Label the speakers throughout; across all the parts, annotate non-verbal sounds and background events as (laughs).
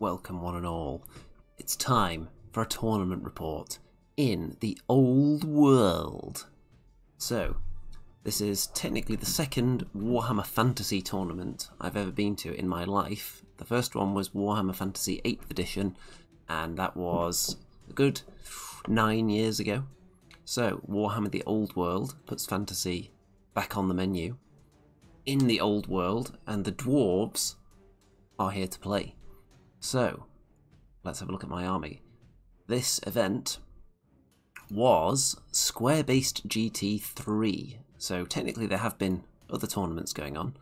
Speaker 1: welcome one and all. It's time for a tournament report in the old world. So, this is technically the second Warhammer Fantasy tournament I've ever been to in my life. The first one was Warhammer Fantasy 8th edition, and that was a good nine years ago. So, Warhammer the Old World puts fantasy back on the menu in the old world, and the dwarves are here to play. So, let's have a look at my army. This event was Square Based GT3. So, technically, there have been other tournaments going on.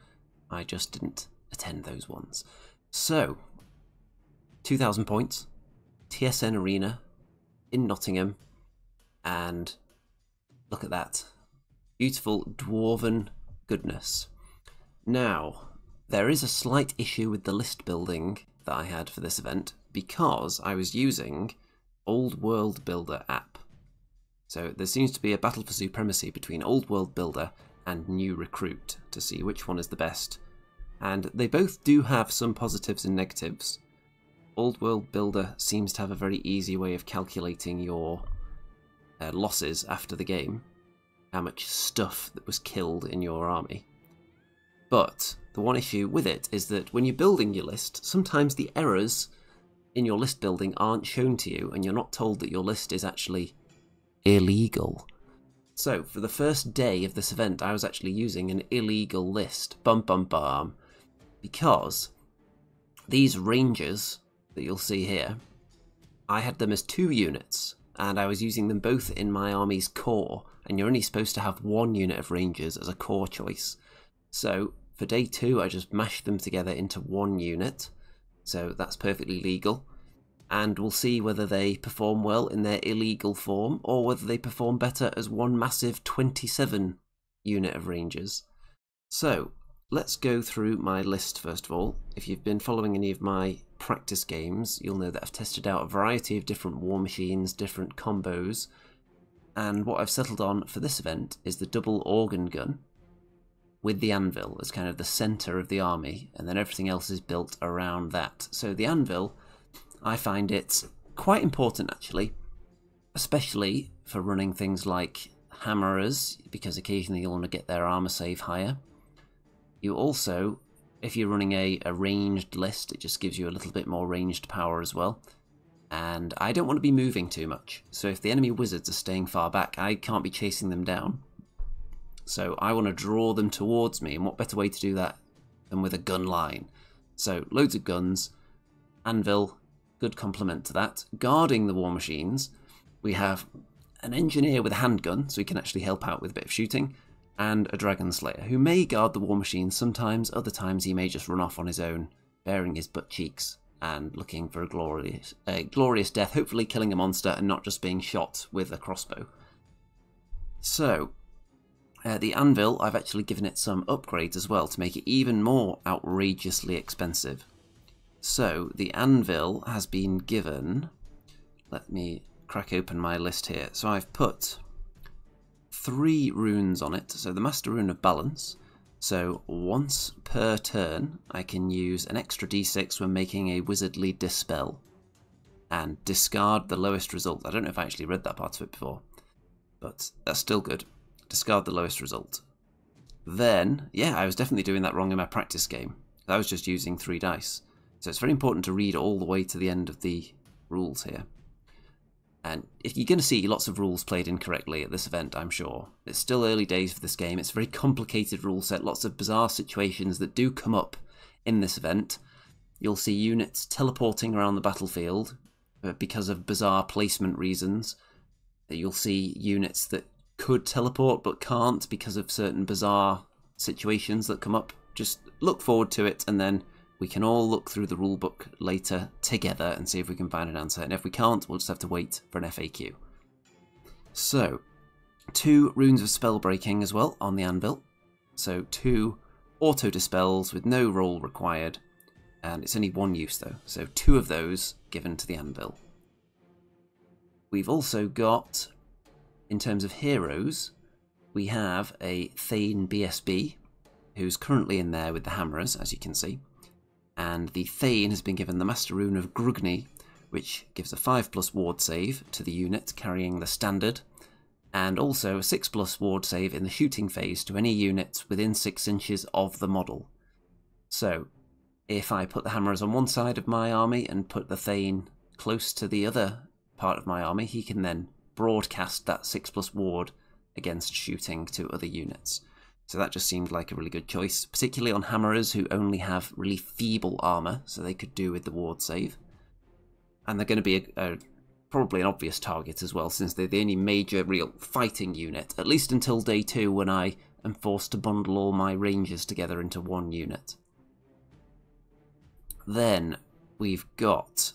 Speaker 1: I just didn't attend those ones. So, 2,000 points, TSN Arena in Nottingham, and look at that. Beautiful dwarven goodness. Now, there is a slight issue with the list building that I had for this event because I was using Old World Builder app. So there seems to be a battle for supremacy between Old World Builder and New Recruit to see which one is the best. And they both do have some positives and negatives. Old World Builder seems to have a very easy way of calculating your uh, losses after the game, how much stuff that was killed in your army. But the one issue with it is that when you're building your list, sometimes the errors in your list building aren't shown to you, and you're not told that your list is actually illegal. So, for the first day of this event, I was actually using an illegal list. Bum bum bum. Because these rangers that you'll see here, I had them as two units, and I was using them both in my army's core, and you're only supposed to have one unit of rangers as a core choice. So for day two, I just mashed them together into one unit. So that's perfectly legal. And we'll see whether they perform well in their illegal form or whether they perform better as one massive 27 unit of rangers. So let's go through my list first of all. If you've been following any of my practice games, you'll know that I've tested out a variety of different war machines, different combos, and what I've settled on for this event is the double organ gun, with the anvil as kind of the center of the army, and then everything else is built around that. So the anvil, I find it quite important actually, especially for running things like hammerers, because occasionally you'll want to get their armor save higher. You also, if you're running a, a ranged list, it just gives you a little bit more ranged power as well. And I don't want to be moving too much, so if the enemy wizards are staying far back, I can't be chasing them down. So I want to draw them towards me, and what better way to do that than with a gun line? So loads of guns, anvil, good complement to that. Guarding the war machines, we have an engineer with a handgun, so he can actually help out with a bit of shooting, and a dragon slayer, who may guard the war machines sometimes, other times he may just run off on his own, baring his butt cheeks and looking for a glorious, a glorious death, hopefully killing a monster and not just being shot with a crossbow. So, uh, the anvil, I've actually given it some upgrades as well to make it even more outrageously expensive. So the anvil has been given, let me crack open my list here. So I've put three runes on it. So the Master Rune of Balance. So once per turn, I can use an extra d6 when making a wizardly dispel and discard the lowest result. I don't know if I actually read that part of it before, but that's still good discard the lowest result. Then, yeah, I was definitely doing that wrong in my practice game. I was just using three dice. So it's very important to read all the way to the end of the rules here. And if you're going to see lots of rules played incorrectly at this event, I'm sure. It's still early days for this game. It's a very complicated rule set, lots of bizarre situations that do come up in this event. You'll see units teleporting around the battlefield uh, because of bizarre placement reasons. You'll see units that could teleport but can't because of certain bizarre situations that come up. Just look forward to it and then we can all look through the rulebook later together and see if we can find an answer. And if we can't, we'll just have to wait for an FAQ. So, two runes of spell breaking as well on the anvil. So two auto dispels with no roll required. And it's only one use though, so two of those given to the anvil. We've also got in terms of heroes, we have a Thane BSB, who's currently in there with the Hammerers, as you can see. and the Thane has been given the Master Rune of Grungni, which gives a 5 plus ward save to the unit carrying the standard, and also a 6 plus ward save in the shooting phase to any units within 6 inches of the model. So, if I put the hammers on one side of my army and put the Thane close to the other part of my army, he can then broadcast that 6 plus ward against shooting to other units. So that just seemed like a really good choice, particularly on hammerers who only have really feeble armor, so they could do with the ward save. And they're going to be a, a, probably an obvious target as well, since they're the only major real fighting unit, at least until day two when I am forced to bundle all my rangers together into one unit. Then we've got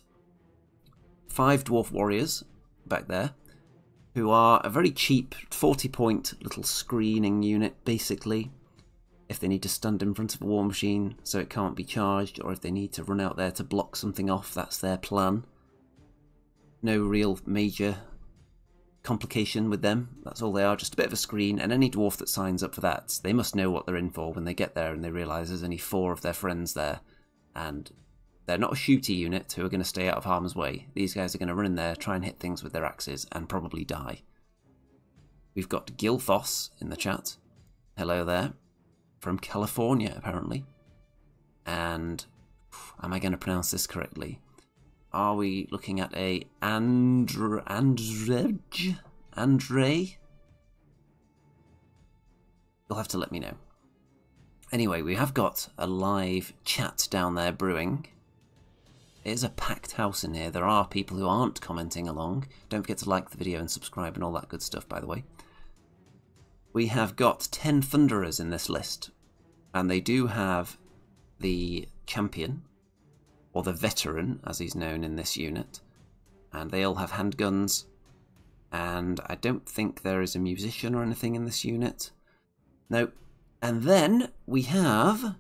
Speaker 1: five dwarf warriors back there who are a very cheap 40 point little screening unit basically if they need to stand in front of a war machine so it can't be charged or if they need to run out there to block something off that's their plan. No real major complication with them that's all they are just a bit of a screen and any dwarf that signs up for that they must know what they're in for when they get there and they realize there's only four of their friends there and they're not a shooty unit who are going to stay out of harm's way. These guys are going to run in there, try and hit things with their axes, and probably die. We've got Gilthos in the chat. Hello there. From California, apparently. And am I going to pronounce this correctly? Are we looking at a Andre Andrej? Andre? You'll have to let me know. Anyway, we have got a live chat down there brewing. It is a packed house in here. There are people who aren't commenting along. Don't forget to like the video and subscribe and all that good stuff, by the way. We have got 10 Thunderers in this list. And they do have the champion, or the veteran, as he's known in this unit. And they all have handguns. And I don't think there is a musician or anything in this unit. Nope. And then we have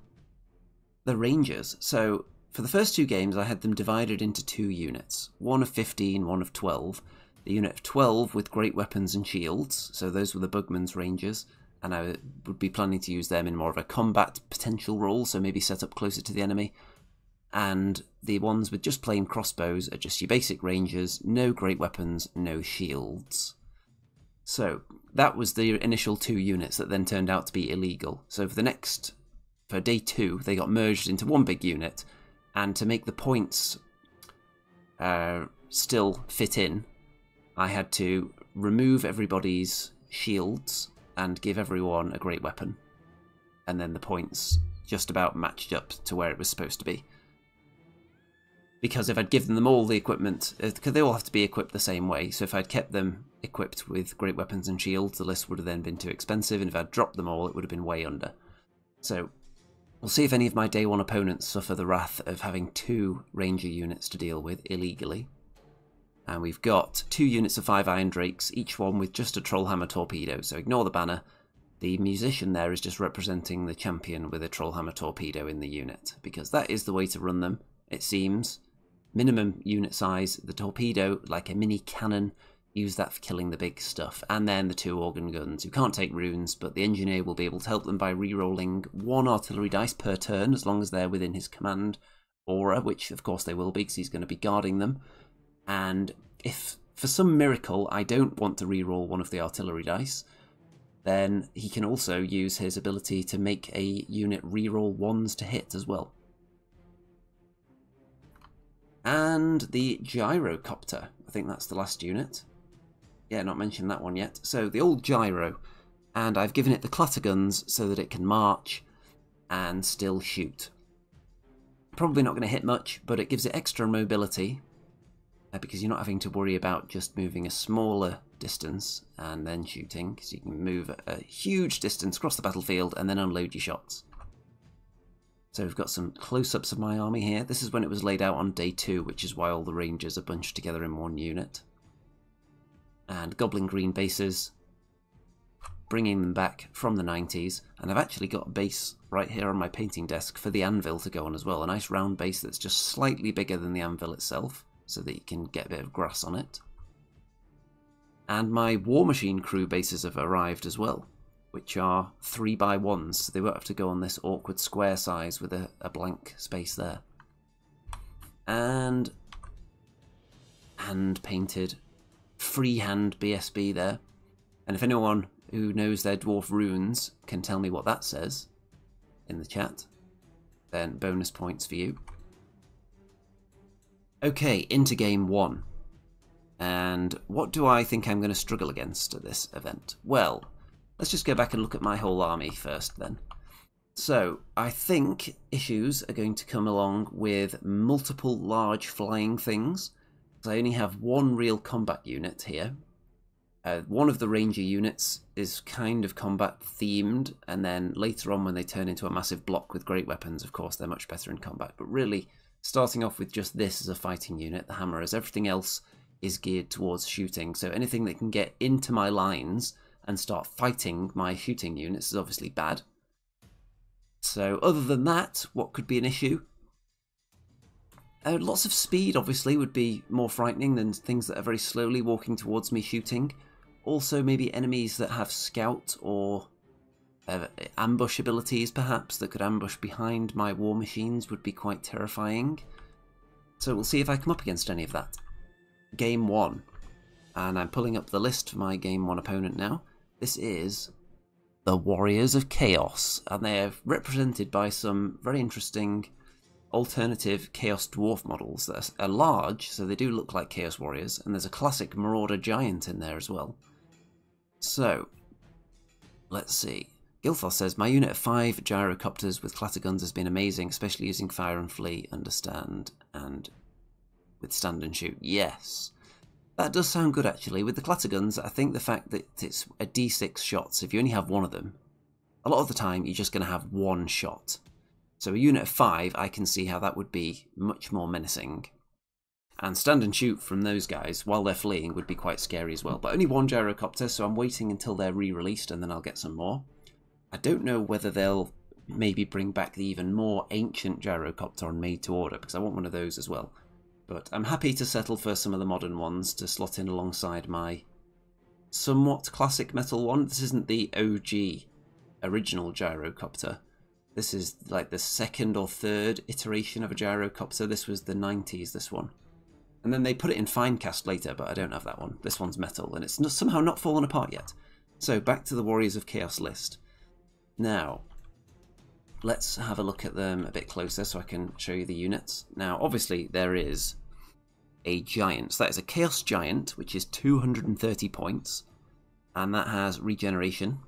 Speaker 1: the Rangers. So for the first two games, I had them divided into two units one of 15, one of 12. The unit of 12 with great weapons and shields, so those were the Bugman's Rangers, and I would be planning to use them in more of a combat potential role, so maybe set up closer to the enemy. And the ones with just plain crossbows are just your basic Rangers, no great weapons, no shields. So that was the initial two units that then turned out to be illegal. So for the next, for day two, they got merged into one big unit, and to make the points uh, still fit in, I had to remove everybody's shields and give everyone a great weapon. And then the points just about matched up to where it was supposed to be. Because if I'd given them all the equipment, because uh, they all have to be equipped the same way, so if I'd kept them equipped with great weapons and shields, the list would have then been too expensive, and if I'd dropped them all, it would have been way under. So We'll see if any of my day one opponents suffer the wrath of having two ranger units to deal with illegally. And we've got two units of five Iron Drakes, each one with just a Trollhammer torpedo, so ignore the banner. The musician there is just representing the champion with a Trollhammer torpedo in the unit, because that is the way to run them, it seems. Minimum unit size, the torpedo, like a mini cannon, use that for killing the big stuff. And then the two organ guns, who can't take runes, but the engineer will be able to help them by re-rolling one artillery dice per turn, as long as they're within his command aura, which of course they will be, because he's going to be guarding them. And if for some miracle I don't want to re-roll one of the artillery dice, then he can also use his ability to make a unit re-roll ones to hit as well. And the gyrocopter, I think that's the last unit. Yeah, not mentioned that one yet. So the old gyro, and I've given it the clatter guns so that it can march and still shoot. Probably not going to hit much, but it gives it extra mobility uh, because you're not having to worry about just moving a smaller distance and then shooting, because you can move a huge distance across the battlefield and then unload your shots. So we've got some close-ups of my army here. This is when it was laid out on day two, which is why all the rangers are bunched together in one unit and Goblin Green bases, bringing them back from the 90s. And I've actually got a base right here on my painting desk for the anvil to go on as well. A nice round base that's just slightly bigger than the anvil itself, so that you can get a bit of grass on it. And my War Machine crew bases have arrived as well, which are 3 by ones so they won't have to go on this awkward square size with a, a blank space there. and hand painted freehand BSB there. And if anyone who knows their dwarf runes can tell me what that says in the chat, then bonus points for you. Okay, into game one. And what do I think I'm going to struggle against at this event? Well, let's just go back and look at my whole army first then. So, I think issues are going to come along with multiple large flying things. I only have one real combat unit here. Uh, one of the ranger units is kind of combat themed, and then later on when they turn into a massive block with great weapons, of course, they're much better in combat. But really, starting off with just this as a fighting unit, the hammerers, everything else is geared towards shooting. So anything that can get into my lines and start fighting my shooting units is obviously bad. So other than that, what could be an issue? Uh, lots of speed, obviously, would be more frightening than things that are very slowly walking towards me shooting. Also, maybe enemies that have scout or uh, ambush abilities, perhaps, that could ambush behind my war machines would be quite terrifying. So we'll see if I come up against any of that. Game 1. And I'm pulling up the list for my Game 1 opponent now. This is the Warriors of Chaos, and they are represented by some very interesting alternative Chaos Dwarf models that are large, so they do look like Chaos Warriors, and there's a classic Marauder Giant in there as well. So, let's see. Gilthos says, My unit of five gyrocopters with clatter guns has been amazing, especially using fire and flee, understand, and withstand and shoot. Yes. That does sound good actually. With the clatter guns, I think the fact that it's a d6 shots, if you only have one of them, a lot of the time you're just going to have one shot. So a unit of five, I can see how that would be much more menacing. And stand and shoot from those guys while they're fleeing would be quite scary as well. But only one gyrocopter, so I'm waiting until they're re-released and then I'll get some more. I don't know whether they'll maybe bring back the even more ancient gyrocopter on made to order, because I want one of those as well. But I'm happy to settle for some of the modern ones to slot in alongside my somewhat classic metal one. This isn't the OG original gyrocopter. This is like the second or third iteration of a gyrocopter. This was the 90s, this one. And then they put it in Finecast later, but I don't have that one. This one's metal, and it's not, somehow not fallen apart yet. So back to the Warriors of Chaos list. Now, let's have a look at them a bit closer so I can show you the units. Now, obviously, there is a giant. So that is a Chaos Giant, which is 230 points, and that has regeneration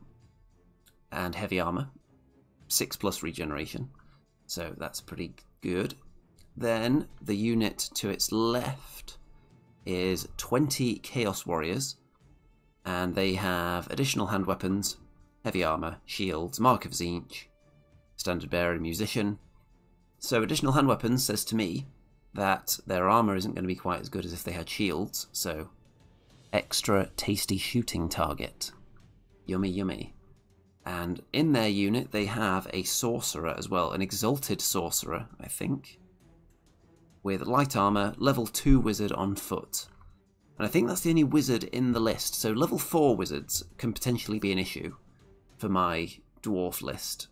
Speaker 1: and heavy armor, 6 plus regeneration, so that's pretty good. Then the unit to its left is 20 Chaos Warriors, and they have additional hand weapons, heavy armor, shields, Mark of Tzeentch, standard bearer, musician. So additional hand weapons says to me that their armor isn't going to be quite as good as if they had shields, so extra tasty shooting target. Yummy, yummy. And in their unit, they have a sorcerer as well, an exalted sorcerer, I think, with light armor, level 2 wizard on foot. And I think that's the only wizard in the list, so level 4 wizards can potentially be an issue for my dwarf list.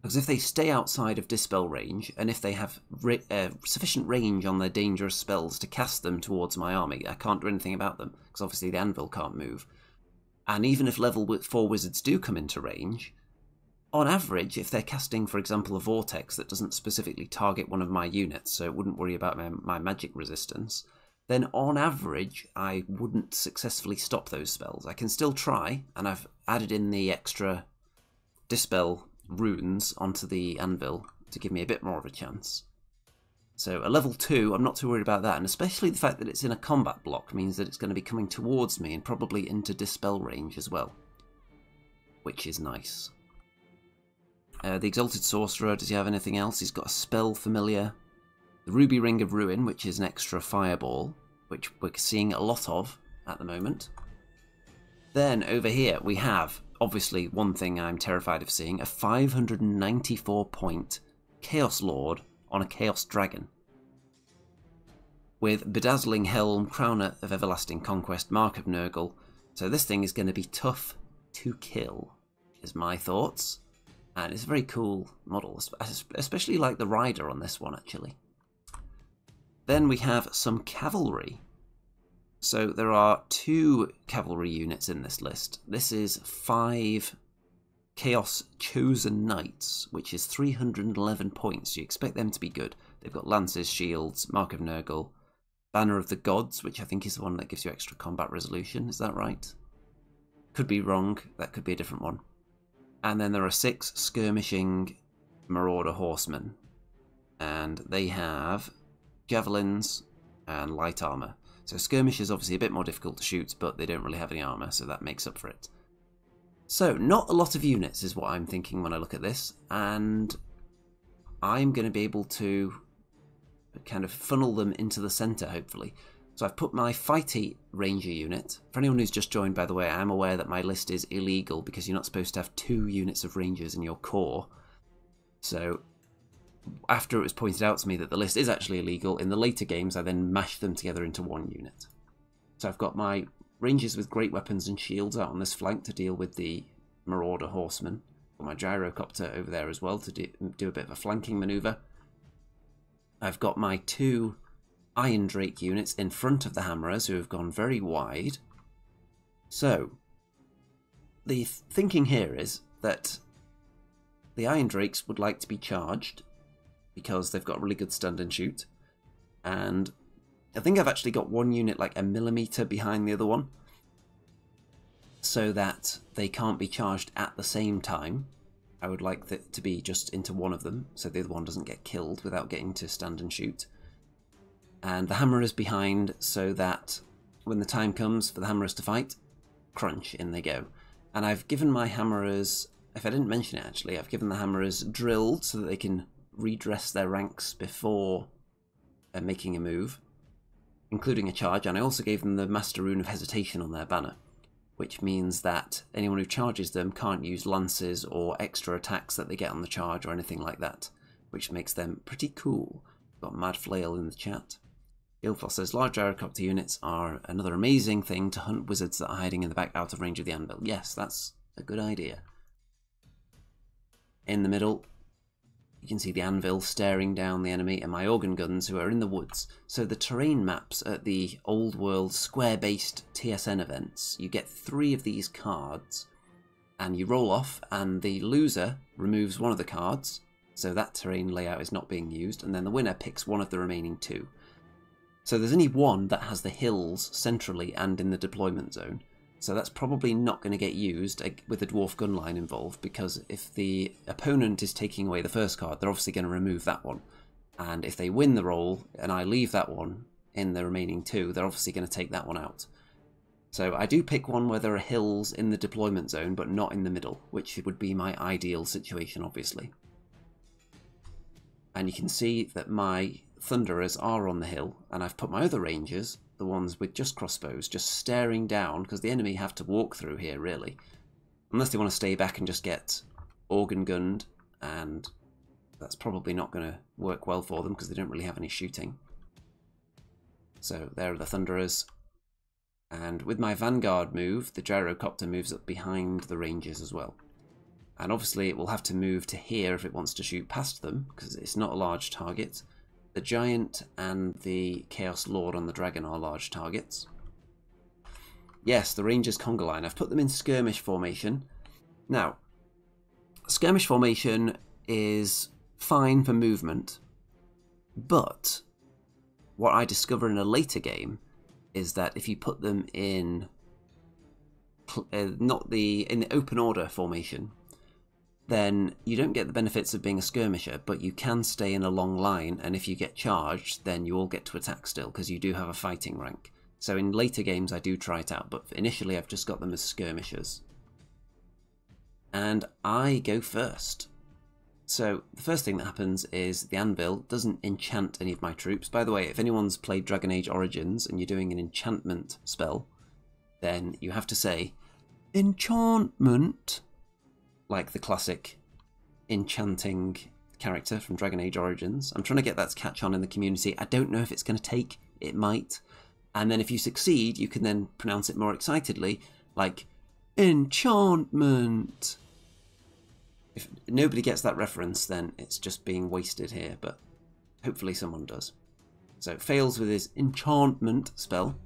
Speaker 1: Because if they stay outside of Dispel range, and if they have uh, sufficient range on their dangerous spells to cast them towards my army, I can't do anything about them, because obviously the anvil can't move. And even if level 4 wizards do come into range, on average, if they're casting, for example, a vortex that doesn't specifically target one of my units, so it wouldn't worry about my, my magic resistance, then on average, I wouldn't successfully stop those spells. I can still try, and I've added in the extra dispel runes onto the anvil to give me a bit more of a chance. So a level 2, I'm not too worried about that, and especially the fact that it's in a combat block means that it's going to be coming towards me and probably into dispel range as well, which is nice. Uh, the Exalted Sorcerer, does he have anything else? He's got a spell familiar. The Ruby Ring of Ruin, which is an extra fireball, which we're seeing a lot of at the moment. Then over here we have obviously one thing I'm terrified of seeing, a 594 point Chaos Lord on a Chaos Dragon. With Bedazzling Helm, Crowner of Everlasting Conquest, Mark of Nurgle. So this thing is going to be tough to kill, is my thoughts. And it's a very cool model, especially like the rider on this one actually. Then we have some cavalry. So there are two cavalry units in this list. This is five Chaos Chosen Knights, which is 311 points. You expect them to be good. They've got lances, shields, Mark of Nurgle, Banner of the Gods, which I think is the one that gives you extra combat resolution. Is that right? Could be wrong. That could be a different one. And then there are six skirmishing Marauder Horsemen. And they have javelins and light armor. So skirmish is obviously a bit more difficult to shoot, but they don't really have any armor, so that makes up for it. So, not a lot of units is what I'm thinking when I look at this, and I'm going to be able to kind of funnel them into the centre, hopefully. So I've put my Fighty Ranger unit. For anyone who's just joined, by the way, I am aware that my list is illegal because you're not supposed to have two units of Rangers in your core. So after it was pointed out to me that the list is actually illegal, in the later games I then mashed them together into one unit. So I've got my Rangers with great weapons and shields out on this flank to deal with the Marauder Horsemen. Got my Gyrocopter over there as well to do, do a bit of a flanking manoeuvre. I've got my two Iron Drake units in front of the Hammerers who have gone very wide. So, the thinking here is that the Iron Drakes would like to be charged because they've got really good stand and shoot. And I think I've actually got one unit like a millimeter behind the other one so that they can't be charged at the same time. I would like that to be just into one of them so the other one doesn't get killed without getting to stand and shoot. And the hammer is behind so that when the time comes for the hammerers to fight, crunch, in they go. And I've given my hammerers, if I didn't mention it actually, I've given the hammerers drilled so that they can redress their ranks before uh, making a move, including a charge, and I also gave them the Master Rune of Hesitation on their banner, which means that anyone who charges them can't use lances or extra attacks that they get on the charge or anything like that, which makes them pretty cool. Got Mad Flail in the chat. Gilthos says, large gyrocopter units are another amazing thing to hunt wizards that are hiding in the back out of range of the anvil. Yes, that's a good idea. In the middle, you can see the anvil staring down the enemy and my organ guns who are in the woods. So the terrain maps at the old world square-based TSN events, you get three of these cards and you roll off and the loser removes one of the cards. So that terrain layout is not being used and then the winner picks one of the remaining two. So there's only one that has the hills centrally and in the deployment zone. So that's probably not going to get used with the dwarf gun line involved because if the opponent is taking away the first card, they're obviously going to remove that one. And if they win the roll and I leave that one in the remaining two, they're obviously going to take that one out. So I do pick one where there are hills in the deployment zone, but not in the middle, which would be my ideal situation, obviously. And you can see that my Thunderers are on the hill, and I've put my other Rangers the ones with just crossbows, just staring down, because the enemy have to walk through here, really. Unless they want to stay back and just get organ gunned, and that's probably not going to work well for them, because they don't really have any shooting. So there are the Thunderers. And with my Vanguard move, the Gyrocopter moves up behind the Rangers as well. And obviously it will have to move to here if it wants to shoot past them, because it's not a large target. The Giant and the Chaos Lord on the Dragon are large targets. Yes, the Rangers conga line. I've put them in skirmish formation. Now, skirmish formation is fine for movement, but what I discover in a later game is that if you put them in uh, not the in the open order formation, then you don't get the benefits of being a skirmisher, but you can stay in a long line, and if you get charged, then you all get to attack still, because you do have a fighting rank. So in later games I do try it out, but initially I've just got them as skirmishers. And I go first. So the first thing that happens is the anvil doesn't enchant any of my troops. By the way, if anyone's played Dragon Age Origins and you're doing an enchantment spell, then you have to say, enchantment like the classic enchanting character from Dragon Age Origins. I'm trying to get that to catch on in the community. I don't know if it's going to take. It might. And then if you succeed, you can then pronounce it more excitedly, like enchantment. If nobody gets that reference, then it's just being wasted here, but hopefully someone does. So it fails with his enchantment spell.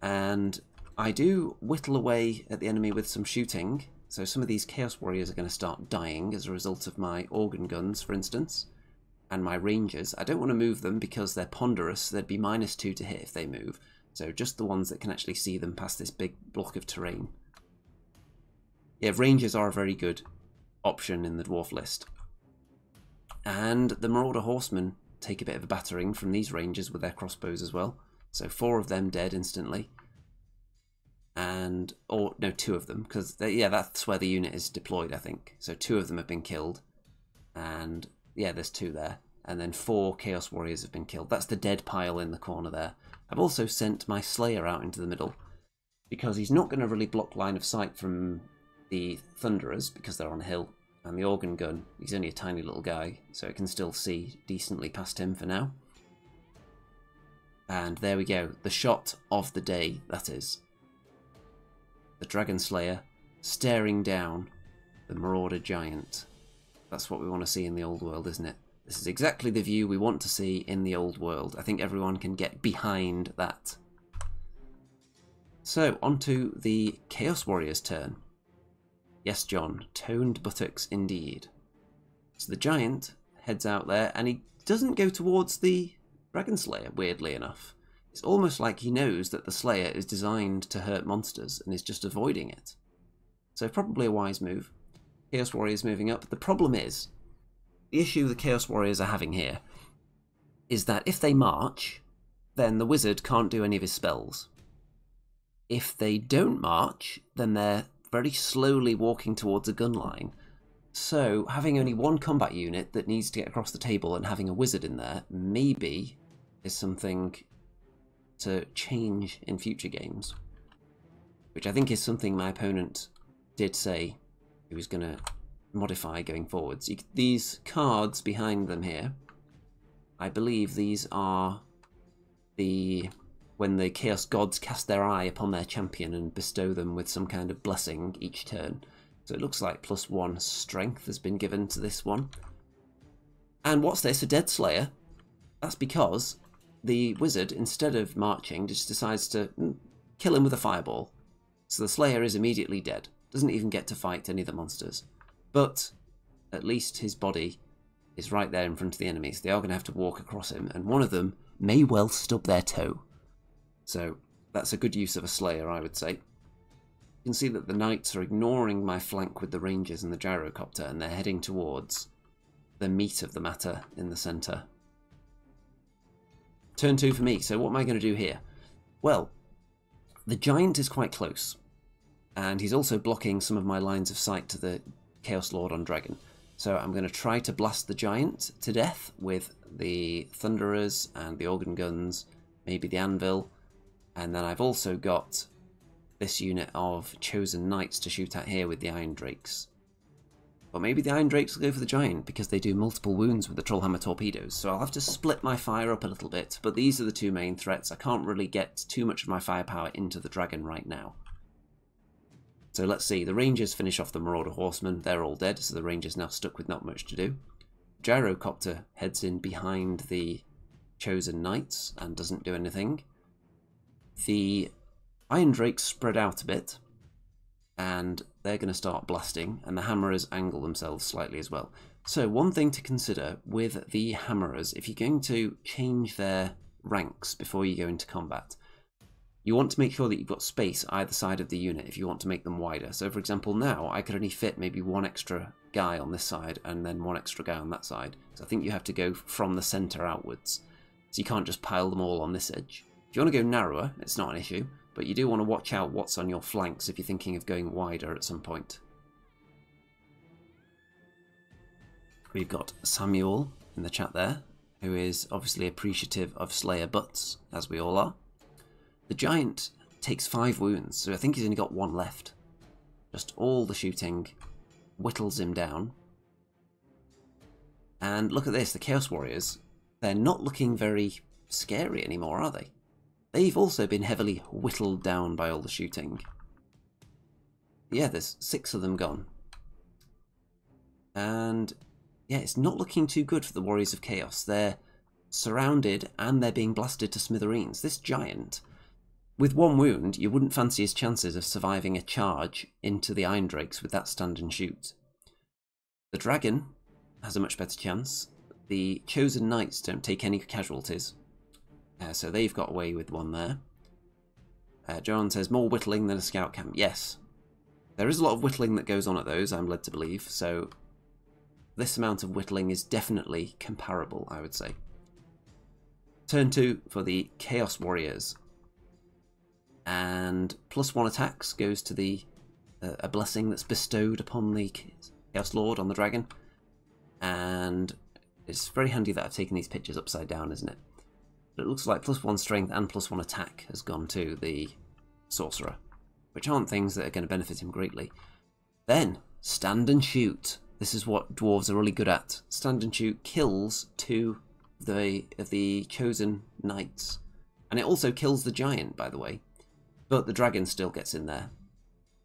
Speaker 1: And I do whittle away at the enemy with some shooting. So some of these Chaos Warriors are going to start dying as a result of my organ guns, for instance. And my rangers. I don't want to move them because they're ponderous. They'd be minus two to hit if they move. So just the ones that can actually see them past this big block of terrain. Yeah, rangers are a very good option in the dwarf list. And the Marauder Horsemen take a bit of a battering from these rangers with their crossbows as well. So four of them dead instantly. And, or no, two of them, because yeah, that's where the unit is deployed, I think. So two of them have been killed. And yeah, there's two there. And then four Chaos Warriors have been killed. That's the dead pile in the corner there. I've also sent my Slayer out into the middle because he's not going to really block line of sight from the Thunderers because they're on a hill and the organ gun, he's only a tiny little guy, so it can still see decently past him for now. And there we go, the shot of the day, that is. The Dragon Slayer staring down the Marauder Giant. That's what we want to see in the old world, isn't it? This is exactly the view we want to see in the old world. I think everyone can get behind that. So, on to the Chaos Warrior's turn. Yes, John, toned buttocks indeed. So the giant heads out there and he doesn't go towards the Dragon Slayer, weirdly enough. It's almost like he knows that the Slayer is designed to hurt monsters and is just avoiding it. So probably a wise move. Chaos Warriors moving up. The problem is, the issue the Chaos Warriors are having here is that if they march, then the wizard can't do any of his spells. If they don't march, then they're very slowly walking towards a gun line. So, having only one combat unit that needs to get across the table and having a wizard in there maybe is something to change in future games. Which I think is something my opponent did say he was going to modify going forwards. these cards behind them here, I believe these are the when the Chaos Gods cast their eye upon their champion and bestow them with some kind of blessing each turn. So it looks like plus one strength has been given to this one. And what's this? A Dead Slayer? That's because the wizard, instead of marching, just decides to mm, kill him with a fireball. So the Slayer is immediately dead. Doesn't even get to fight any of the monsters. But at least his body is right there in front of the enemies. They are going to have to walk across him, and one of them may well stub their toe. So that's a good use of a Slayer, I would say. You can see that the Knights are ignoring my flank with the Rangers and the Gyrocopter, and they're heading towards the meat of the matter in the centre. Turn two for me, so what am I going to do here? Well, the Giant is quite close, and he's also blocking some of my lines of sight to the Chaos Lord on Dragon. So I'm going to try to blast the Giant to death with the Thunderers and the Organ Guns, maybe the Anvil, and then I've also got this unit of Chosen Knights to shoot at here with the Iron Drakes. But maybe the Iron Drakes will go for the Giant because they do multiple wounds with the Trollhammer torpedoes, so I'll have to split my fire up a little bit, but these are the two main threats. I can't really get too much of my firepower into the Dragon right now. So let's see, the Rangers finish off the Marauder Horsemen, they're all dead, so the Rangers now stuck with not much to do. Gyrocopter heads in behind the Chosen Knights and doesn't do anything the Iron Drakes spread out a bit, and they're going to start blasting, and the Hammerers angle themselves slightly as well. So one thing to consider with the Hammerers, if you're going to change their ranks before you go into combat, you want to make sure that you've got space either side of the unit if you want to make them wider. So for example now, I could only fit maybe one extra guy on this side and then one extra guy on that side. So I think you have to go from the centre outwards. So you can't just pile them all on this edge. If you want to go narrower, it's not an issue, but you do want to watch out what's on your flanks if you're thinking of going wider at some point. We've got Samuel in the chat there, who is obviously appreciative of Slayer butts, as we all are. The giant takes five wounds, so I think he's only got one left. Just all the shooting whittles him down. And look at this, the Chaos Warriors, they're not looking very scary anymore, are they? They've also been heavily whittled down by all the shooting. Yeah, there's six of them gone. And yeah, it's not looking too good for the Warriors of Chaos. They're surrounded and they're being blasted to smithereens. This giant, with one wound, you wouldn't fancy his chances of surviving a charge into the Iron Drakes with that stand and shoot. The dragon has a much better chance. The Chosen Knights don't take any casualties, uh, so they've got away with one there. Uh, John says, more whittling than a scout camp. Yes, there is a lot of whittling that goes on at those, I'm led to believe, so this amount of whittling is definitely comparable, I would say. Turn 2 for the Chaos Warriors. And plus one attacks goes to the uh, a blessing that's bestowed upon the Chaos Lord on the dragon. And it's very handy that I've taken these pictures upside down, isn't it? It looks like plus one strength and plus one attack has gone to the sorcerer, which aren't things that are going to benefit him greatly. Then, stand and shoot. This is what dwarves are really good at. Stand and shoot kills two of the, of the chosen knights. And it also kills the giant, by the way. But the dragon still gets in there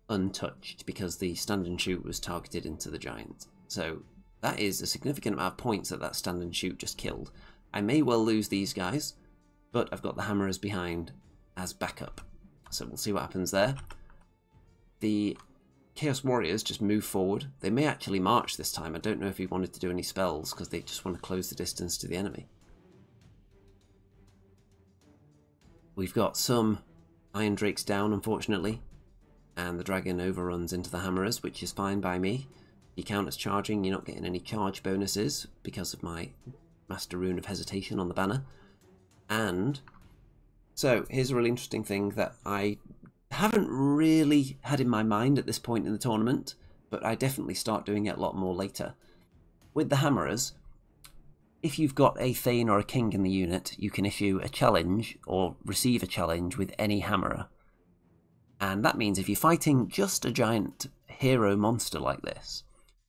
Speaker 1: untouched because the stand and shoot was targeted into the giant. So that is a significant amount of points that that stand and shoot just killed. I may well lose these guys, but I've got the hammerers behind as backup. So we'll see what happens there. The Chaos Warriors just move forward. They may actually march this time. I don't know if he wanted to do any spells because they just want to close the distance to the enemy. We've got some Iron Drakes down, unfortunately, and the dragon overruns into the Hammerers, which is fine by me. You count as charging, you're not getting any charge bonuses because of my Master Rune of Hesitation on the banner. And so here's a really interesting thing that I haven't really had in my mind at this point in the tournament, but I definitely start doing it a lot more later. With the Hammerers, if you've got a Thane or a King in the unit, you can issue a challenge or receive a challenge with any Hammerer. And that means if you're fighting just a giant hero monster like this,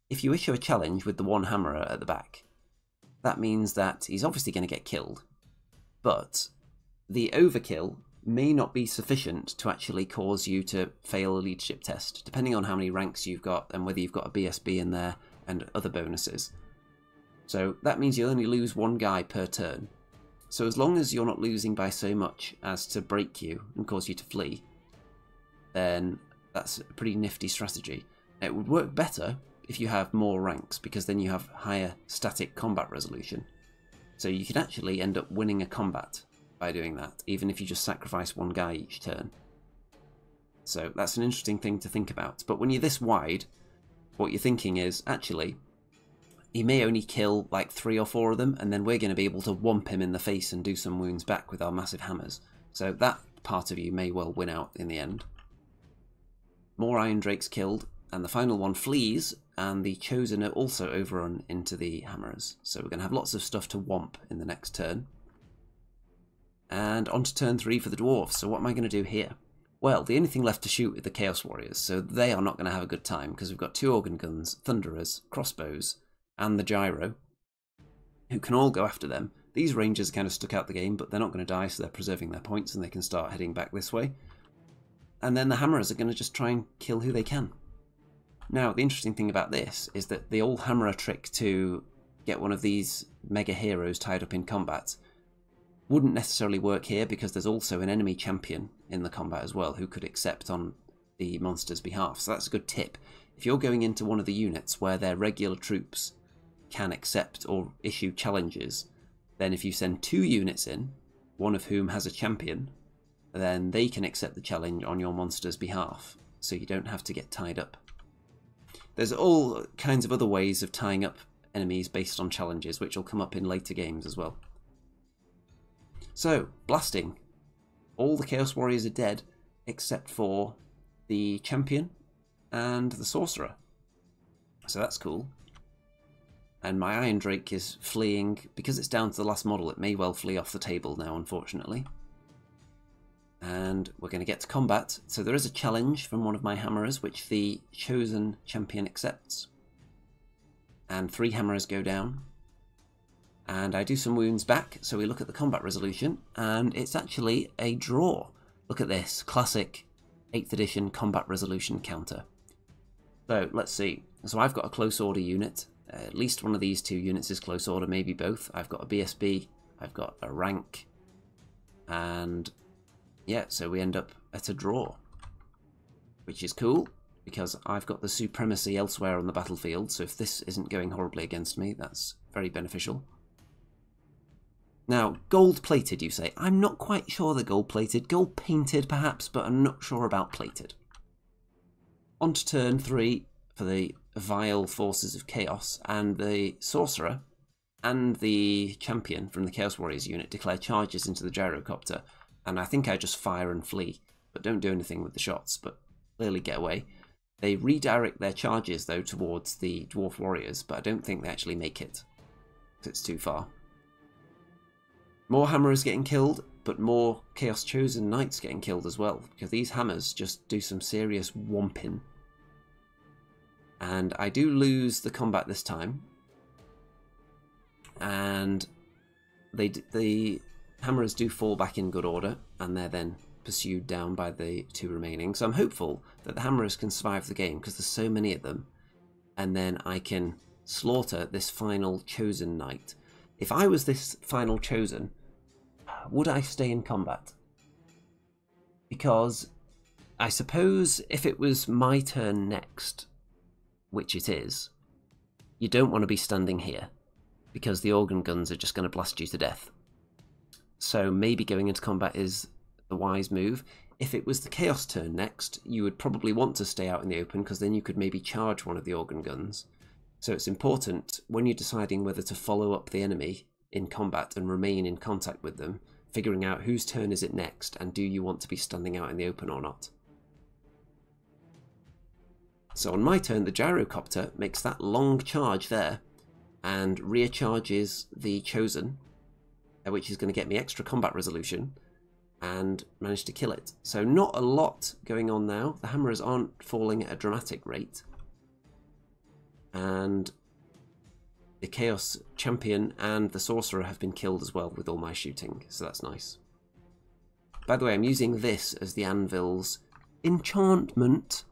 Speaker 1: if you issue a challenge with the one Hammerer at the back, that means that he's obviously going to get killed. But the overkill may not be sufficient to actually cause you to fail a leadership test, depending on how many ranks you've got and whether you've got a BSB in there and other bonuses. So that means you'll only lose one guy per turn. So as long as you're not losing by so much as to break you and cause you to flee, then that's a pretty nifty strategy. It would work better if you have more ranks, because then you have higher static combat resolution. So you could actually end up winning a combat by doing that, even if you just sacrifice one guy each turn. So that's an interesting thing to think about. But when you're this wide, what you're thinking is, actually, he may only kill like three or four of them, and then we're going to be able to whomp him in the face and do some wounds back with our massive hammers. So that part of you may well win out in the end. More Iron Drakes killed, and the final one flees, and the Chosen are also overrun into the Hammerers. So we're going to have lots of stuff to whomp in the next turn. And on to turn three for the dwarves. So what am I going to do here? Well, the only thing left to shoot are the Chaos Warriors, so they are not going to have a good time because we've got two organ guns, thunderers, crossbows, and the gyro, who can all go after them. These rangers kind of stuck out the game, but they're not going to die, so they're preserving their points and they can start heading back this way. And then the hammerers are going to just try and kill who they can. Now, the interesting thing about this is that the old hammerer trick to get one of these mega heroes tied up in combat wouldn't necessarily work here because there's also an enemy champion in the combat as well who could accept on the monster's behalf. So that's a good tip. If you're going into one of the units where their regular troops can accept or issue challenges, then if you send two units in, one of whom has a champion, then they can accept the challenge on your monster's behalf, so you don't have to get tied up. There's all kinds of other ways of tying up enemies based on challenges, which will come up in later games as well. So, blasting. All the Chaos Warriors are dead, except for the Champion and the Sorcerer. So that's cool. And my Iron Drake is fleeing. Because it's down to the last model, it may well flee off the table now, unfortunately. And we're going to get to combat. So there is a challenge from one of my hammerers, which the chosen champion accepts. And three hammerers go down and I do some wounds back, so we look at the combat resolution, and it's actually a draw. Look at this, classic 8th edition combat resolution counter. So, let's see. So I've got a close order unit. Uh, at least one of these two units is close order, maybe both. I've got a BSB, I've got a rank, and yeah, so we end up at a draw, which is cool because I've got the supremacy elsewhere on the battlefield, so if this isn't going horribly against me, that's very beneficial. Now, gold-plated, you say. I'm not quite sure the gold-plated. Gold-painted, perhaps, but I'm not sure about plated. On to turn three for the vile forces of chaos, and the sorcerer and the champion from the Chaos Warriors unit declare charges into the gyrocopter, and I think I just fire and flee, but don't do anything with the shots, but clearly get away. They redirect their charges, though, towards the Dwarf Warriors, but I don't think they actually make it. It's too far. More Hammerers getting killed, but more Chaos Chosen Knights getting killed as well, because these Hammers just do some serious whomping. And I do lose the combat this time. And they the Hammerers do fall back in good order, and they're then pursued down by the two remaining. So I'm hopeful that the Hammerers can survive the game, because there's so many of them. And then I can slaughter this final Chosen Knight if I was this final chosen, would I stay in combat? Because I suppose if it was my turn next, which it is, you don't want to be standing here because the organ guns are just going to blast you to death. So maybe going into combat is the wise move. If it was the Chaos turn next, you would probably want to stay out in the open because then you could maybe charge one of the organ guns. So it's important when you're deciding whether to follow up the enemy in combat and remain in contact with them, figuring out whose turn is it next and do you want to be standing out in the open or not. So on my turn, the gyrocopter makes that long charge there and rear charges the Chosen, Uh, which is going to get me extra combat resolution, and manage to kill it. So not a lot going on now. The Hammerers aren't falling at a dramatic rate and the Chaos Champion and the Sorcerer have been killed as well with all my shooting, so that's nice. By the way, I'm using this as the Anvil's enchantment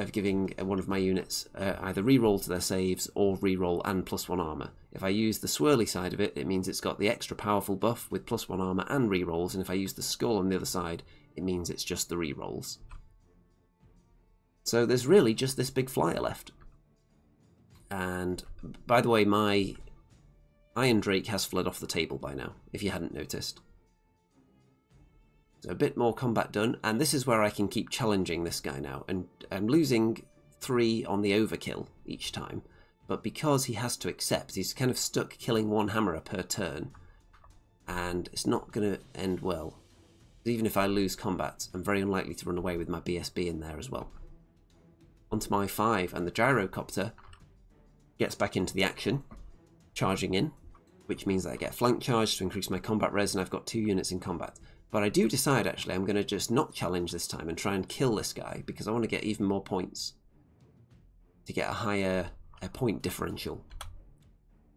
Speaker 1: of giving one of my units uh, either reroll to their saves or reroll and plus one armor. If I use the swirly side of it, it means it's got the extra powerful buff with plus one armor and rerolls, and if I use the skull on the other side, it means it's just the rerolls. So there's really just this big flyer left. And by the way, my Iron Drake has fled off the table by now, if you hadn't noticed. So a bit more combat done, and this is where I can keep challenging this guy now. And I'm losing three on the overkill each time, but because he has to accept, he's kind of stuck killing one hammerer per turn, and it's not going to end well. Even if I lose combat, I'm very unlikely to run away with my BSB in there as well. Onto my 5, and the gyrocopter gets back into the action, charging in, which means that I get flank charge to increase my combat res and I've got two units in combat. But I do decide actually I'm going to just not challenge this time and try and kill this guy because I want to get even more points to get a higher a point differential.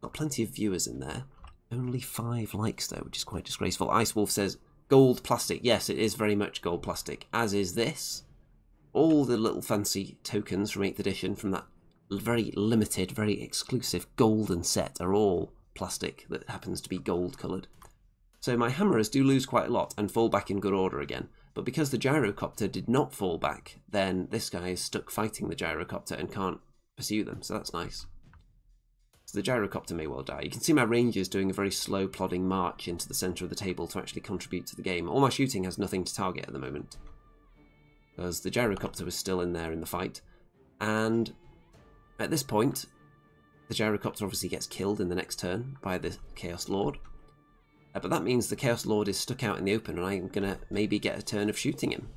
Speaker 1: Got plenty of viewers in there. Only five likes though, which is quite disgraceful. Ice Wolf says, gold plastic. Yes, it is very much gold plastic, as is this. All the little fancy tokens from 8th edition from that very limited, very exclusive golden set are all plastic that happens to be gold coloured. So my hammerers do lose quite a lot and fall back in good order again. But because the gyrocopter did not fall back, then this guy is stuck fighting the gyrocopter and can't pursue them, so that's nice. So the gyrocopter may well die. You can see my rangers doing a very slow plodding march into the centre of the table to actually contribute to the game. All my shooting has nothing to target at the moment. Because the gyrocopter was still in there in the fight. And at this point, the gyrocopter obviously gets killed in the next turn by the Chaos Lord. Uh, but that means the Chaos Lord is stuck out in the open and I'm going to maybe get a turn of shooting him.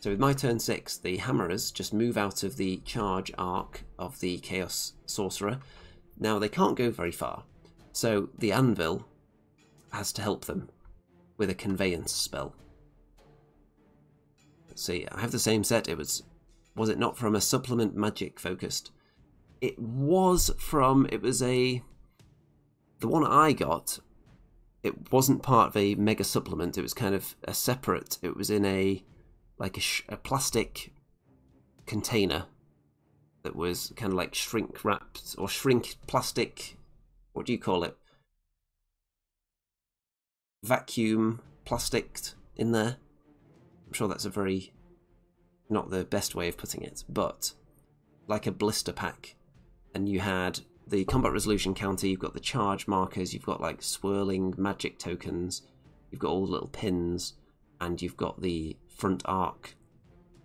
Speaker 1: So with my turn 6, the Hammerers just move out of the charge arc of the Chaos Sorcerer. Now they can't go very far, so the Anvil has to help them with a conveyance spell. Let's see, I have the same set, it was was it not from a supplement magic focused? It was from, it was a, the one I got, it wasn't part of a mega supplement, it was kind of a separate, it was in a, like a, a plastic container that was kind of like shrink wrapped or shrink plastic, what do you call it? vacuum plasticked in there. I'm sure that's a very not the best way of putting it, but like a blister pack. And you had the combat resolution counter, you've got the charge markers, you've got like swirling magic tokens, you've got all the little pins, and you've got the front arc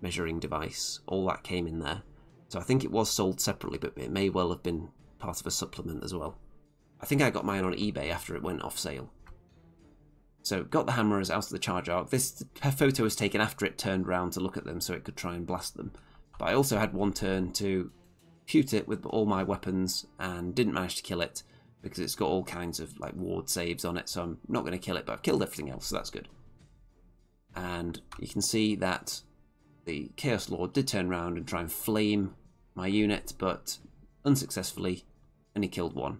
Speaker 1: measuring device. All that came in there. So I think it was sold separately, but it may well have been part of a supplement as well. I think I got mine on eBay after it went off sale. So got the hammers out of the charge arc. This photo was taken after it turned round to look at them so it could try and blast them. But I also had one turn to shoot it with all my weapons and didn't manage to kill it because it's got all kinds of like ward saves on it so I'm not going to kill it but I've killed everything else so that's good. And you can see that the Chaos Lord did turn around and try and flame my unit but unsuccessfully and he killed one.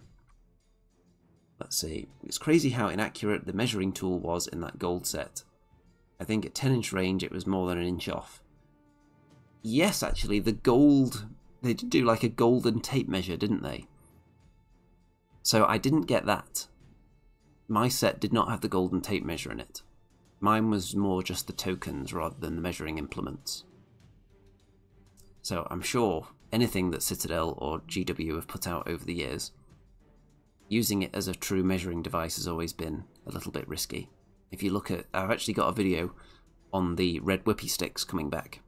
Speaker 1: Let's see. It's crazy how inaccurate the measuring tool was in that gold set. I think at 10 inch range it was more than an inch off. Yes, actually, the gold... They did do like a golden tape measure, didn't they? So I didn't get that. My set did not have the golden tape measure in it. Mine was more just the tokens rather than the measuring implements. So I'm sure anything that Citadel or GW have put out over the years using it as a true measuring device has always been a little bit risky. If you look at, I've actually got a video on the red whippy sticks coming back,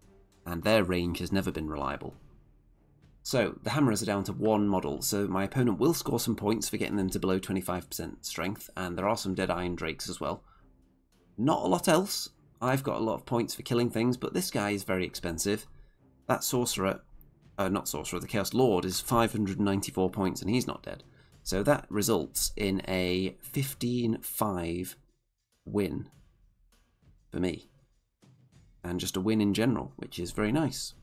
Speaker 1: and their range has never been reliable. So the hammers are down to one model, so my opponent will score some points for getting them to below 25% strength, and there are some dead iron drakes as well. Not a lot else. I've got a lot of points for killing things, but this guy is very expensive. That sorcerer, uh, not sorcerer, the Chaos Lord is 594 points, and he's not dead. So that results in a 15-5 win for me. And just a win in general, which is very nice.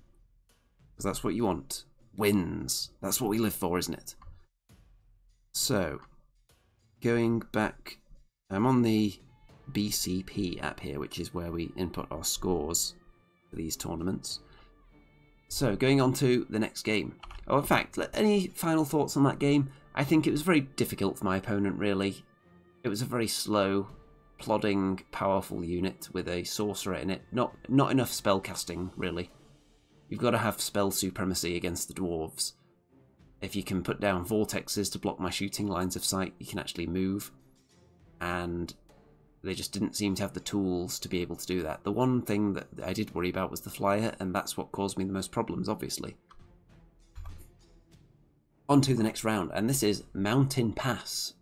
Speaker 1: Because that's what you want. Wins. That's what we live for, isn't it? So, going back, I'm on the BCP app here, which is where we input our scores for these tournaments. So, going on to the next game. Oh, in fact, any final thoughts on that game? I think it was very difficult for my opponent, really. It was a very slow, plodding, powerful unit with a sorcerer in it. Not, not enough spell casting, really. You've got to have spell supremacy against the dwarves. If you can put down vortexes to block my shooting lines of sight, you can actually move. And they just didn't seem to have the tools to be able to do that. The one thing that I did worry about was the flyer, and that's what caused me the most problems, obviously on to the next round, and this is Mountain Pass,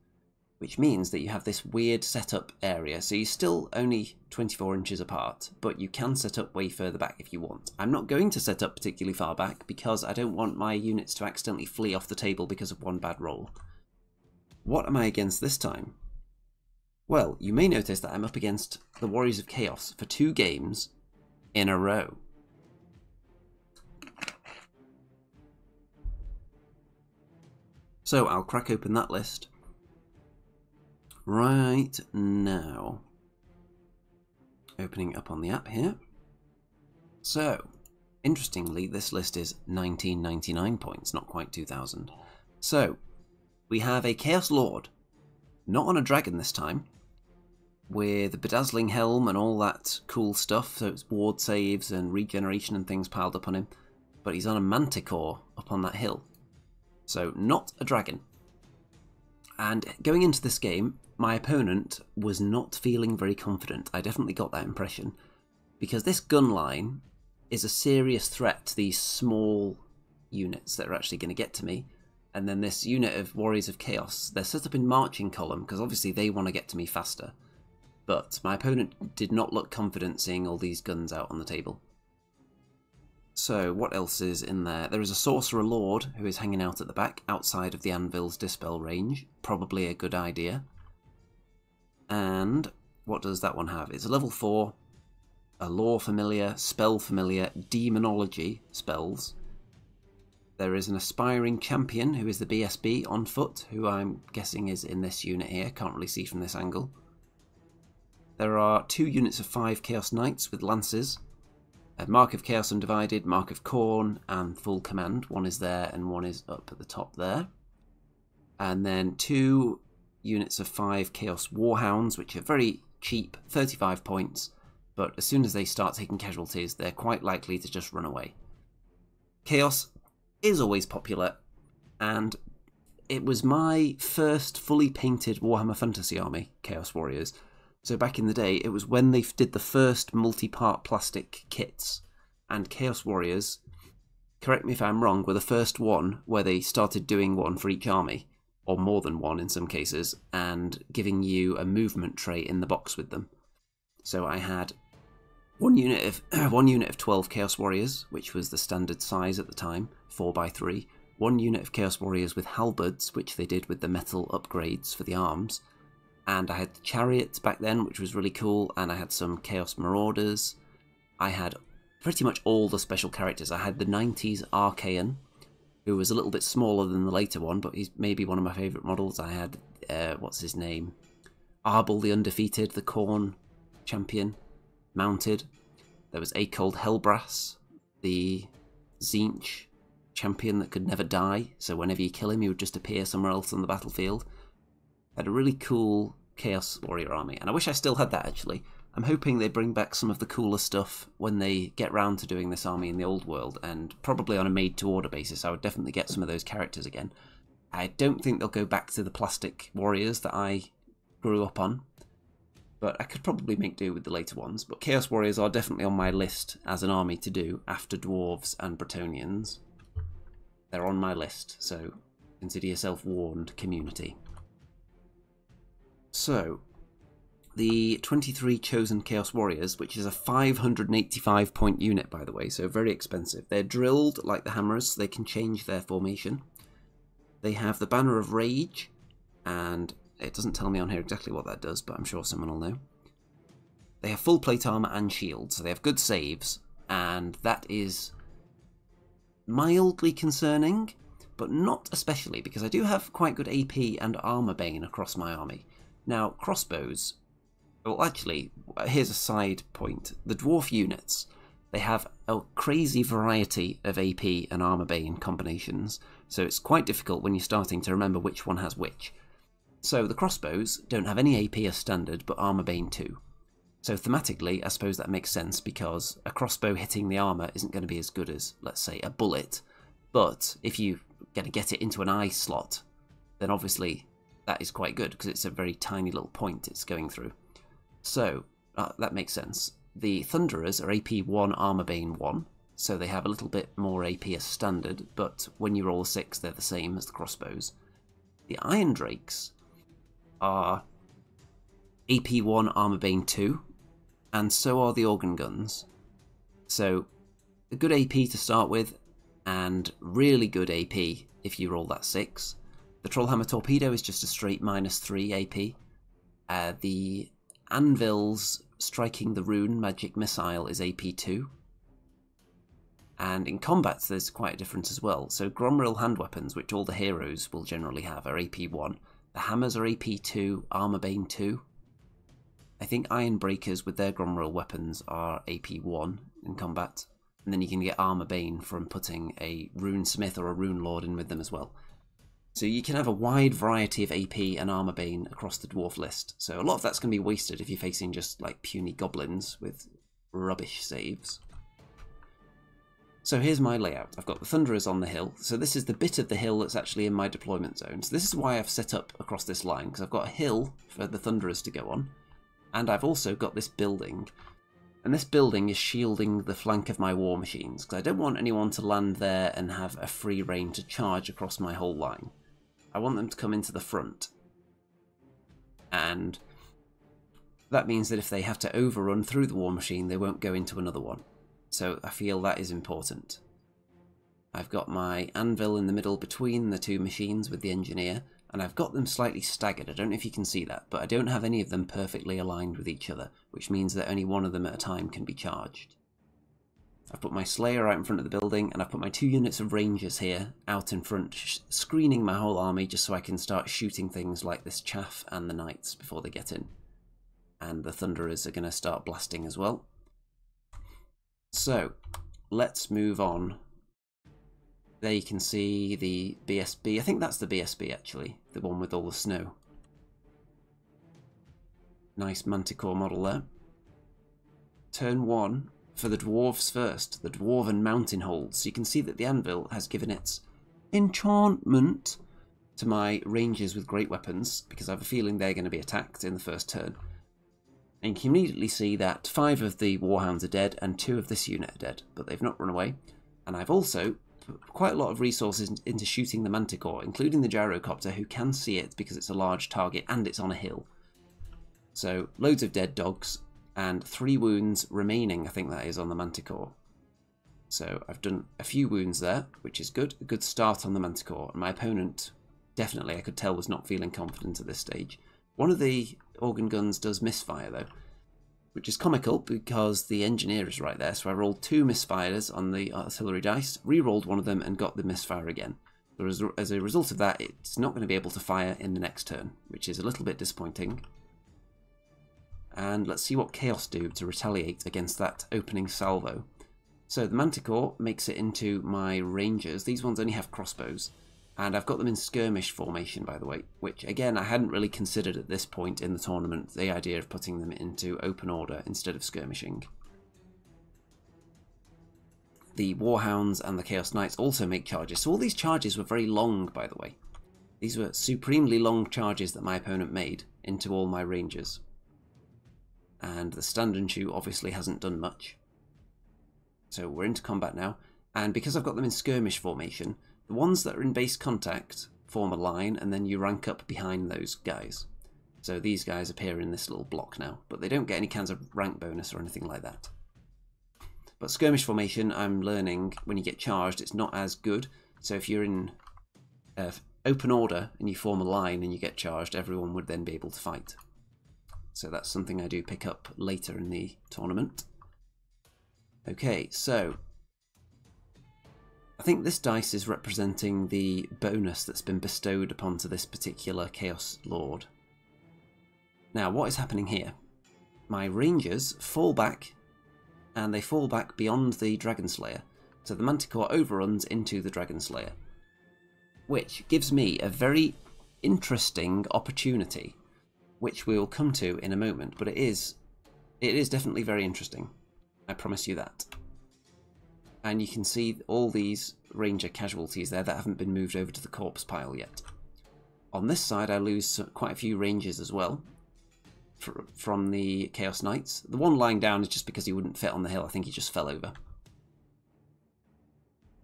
Speaker 1: which means that you have this weird setup area. So you're still only 24 inches apart, but you can set up way further back if you want. I'm not going to set up particularly far back because I don't want my units to accidentally flee off the table because of one bad roll. What am I against this time? Well, you may notice that I'm up against the Warriors of Chaos for two games in a row. So I'll crack open that list right now. Opening up on the app here. So, interestingly, this list is 1999 points, not quite 2000. So, we have a Chaos Lord, not on a dragon this time, with a bedazzling helm and all that cool stuff, so it's ward saves and regeneration and things piled up on him, but he's on a manticore up on that hill. So, not a dragon. And going into this game, my opponent was not feeling very confident. I definitely got that impression. Because this gun line is a serious threat to these small units that are actually going to get to me. And then this unit of Warriors of Chaos, they're set up in marching column because obviously they want to get to me faster. But my opponent did not look confident seeing all these guns out on the table. So, what else is in there? There is a Sorcerer Lord who is hanging out at the back, outside of the Anvil's Dispel range. Probably a good idea. And what does that one have? It's a level 4, a Lore Familiar, Spell Familiar, Demonology spells. There is an Aspiring Champion who is the BSB on foot, who I'm guessing is in this unit here. Can't really see from this angle. There are two units of 5 Chaos Knights with lances, Uh, Mark of Chaos Undivided, Mark of Khorne, and Full Command. One is there and one is up at the top there. And then two units of five Chaos Warhounds, which are very cheap, 35 points, but as soon as they start taking casualties, they're quite likely to just run away. Chaos is always popular, and it was my first fully painted Warhammer Fantasy army, Chaos Warriors. So back in the day, it was when they did the first multi-part plastic kits, and Chaos Warriors, correct me if I'm wrong, were the first one where they started doing one for each army, or more than one in some cases, and giving you a movement tray in the box with them. So I had one unit of (clears throat) one unit of 12 Chaos Warriors, which was the standard size at the time, 4x3, one unit of Chaos Warriors with halberds, which they did with the metal upgrades for the arms, and I had chariots back then, which was really cool, and I had some Chaos Marauders. I had pretty much all the special characters. I had the 90s Archaon, who was a little bit smaller than the later one, but he's maybe one of my favourite models. I had, uh, what's his name? Arbaal the Undefeated, the Khorne champion, mounted. There was Aekold Helbrass, the Tzeentch champion that could never die, so whenever you kill him, he would just appear somewhere else on the battlefield. Had a really cool Chaos Warrior army, and I wish I still had that actually. I'm hoping they bring back some of the cooler stuff when they get round to doing this army in the old world, and probably on a made to order basis. I would definitely get some of those characters again. I don't think they'll go back to the plastic warriors that I grew up on, but I could probably make do with the later ones. But Chaos Warriors are definitely on my list as an army to do after Dwarves and Bretonnians. They're on my list, so consider yourself warned, community. So, the 23 Chosen Chaos Warriors, which is a 585 point unit, by the way, so very expensive. They're drilled like the Hammers, so they can change their formation. They have the Banner of Rage, and it doesn't tell me on here exactly what that does, but I'm sure someone will know. They have full plate armor and shield, so they have good saves, and that is mildly concerning, but not especially, because I do have quite good AP and armor bane across my army. Now, crossbows, well actually, here's a side point. The dwarf units, they have a crazy variety of AP and armor bane combinations, so it's quite difficult when you're starting to remember which one has which. So the crossbows don't have any AP as standard, but armor bane too. So thematically, I suppose that makes sense because a crossbow hitting the armor isn't going to be as good as, let's say, a bullet. But if you're going to get it into an eye slot, then obviously that is quite good because it's a very tiny little point it's going through. So uh, that makes sense. The Thunderers are AP 1 Armor Bane 1, so they have a little bit more AP as standard, but when you roll a 6, they're the same as the crossbows. The Iron Drakes are AP 1 Armor Bane 2, and so are the organ guns. So, a good AP to start with, and really good AP if you roll that 6. The Trollhammer Torpedo is just a straight minus 3 AP. Uh, the Anvil's Striking the Rune Magic Missile is AP 2. And in combat, there's quite a difference as well. So, Gromril hand weapons, which all the heroes will generally have, are AP 1. The hammers are AP 2, Armor Bane 2. I think Iron Breakers with their Gromril weapons are AP 1 in combat, and then you can get Armor Bane from putting a Rune Smith or a Rune Lord in with them as well. So you can have a wide variety of AP and Armor Bane across the Dwarf list, so a lot of that's going to be wasted if you're facing just like puny goblins with rubbish saves. So here's my layout. I've got the Thunderers on the hill. So this is the bit of the hill that's actually in my deployment zone. So this is why I've set up across this line, because I've got a hill for the Thunderers to go on. And I've also got this building. And this building is shielding the flank of my war machines, because I don't want anyone to land there and have a free reign to charge across my whole line. I want them to come into the front. And that means that if they have to overrun through the war machine, they won't go into another one. So I feel that is important. I've got my anvil in the middle between the two machines with the engineer, and I've got them slightly staggered. I don't know if you can see that, but I don't have any of them perfectly aligned with each other, which means that only one of them at a time can be charged. I've put my Slayer out in front of the building, and I've put my two units of Rangers here out in front, screening my whole army just so I can start shooting things like this Chaff and the Knights before they get in. And the Thunderers are going to start blasting as well. So, let's move on there you can see the BSB. I think that's the BSB actually, the one with all the snow. Nice Manticore model there. Turn 1 for the Dwarves first, the Dwarfen Mountain Holds. So you can see that the Anvil has given its enchantment to my rangers with great weapons, because I have a feeling they're going to be attacked in the first turn. And you can immediately see that five of the Warhounds are dead and two of this unit are dead, but they've not run away. And I've also put quite a lot of resources into shooting the Manticore, including the Gyrocopter, who can see it because it's a large target and it's on a hill. So, loads of dead dogs, and three wounds remaining, I think that is, on the Manticore. So I've done a few wounds there, which is good. A good start on the Manticore. And my opponent, definitely, I could tell, was not feeling confident at this stage. One of the organ guns does misfire though, which is comical because the engineer is right there. So I rolled two misfires on the artillery dice, re-rolled one of them and got the misfire again. As a result of that, it's not going to be able to fire in the next turn, which is a little bit disappointing. And let's see what Chaos do to retaliate against that opening salvo. So the Manticore makes it into my Rangers. These ones only have crossbows. And I've got them in skirmish formation, by the way, which again I hadn't really considered at this point in the tournament, the idea of putting them into open order instead of skirmishing. The Warhounds and the Chaos Knights also make charges, so all these charges were very long, by the way. These were supremely long charges that my opponent made into all my rangers. And the Stand and Shoot obviously hasn't done much. So we're into combat now, and because I've got them in skirmish formation, the ones that are in base contact form a line, and then you rank up behind those guys. So these guys appear in this little block now, but they don't get any kinds of rank bonus or anything like that. But skirmish formation, I'm learning, when you get charged, it's not as good. So if you're in uh, open order and you form a line and you get charged, everyone would then be able to fight. So that's something I do pick up later in the tournament. Okay, so I think this dice is representing the bonus that's been bestowed upon to this particular Chaos Lord. Now, what is happening here? My Rangers fall back, and they fall back beyond the Dragon Slayer, so the Manticore overruns into the Dragon Slayer, which gives me a very interesting opportunity, which we will come to in a moment, but it is, it is definitely very interesting. I promise you that and you can see all these ranger casualties there that haven't been moved over to the corpse pile yet. On this side I lose quite a few rangers as well from the Chaos Knights. The one lying down is just because he wouldn't fit on the hill, I think he just fell over.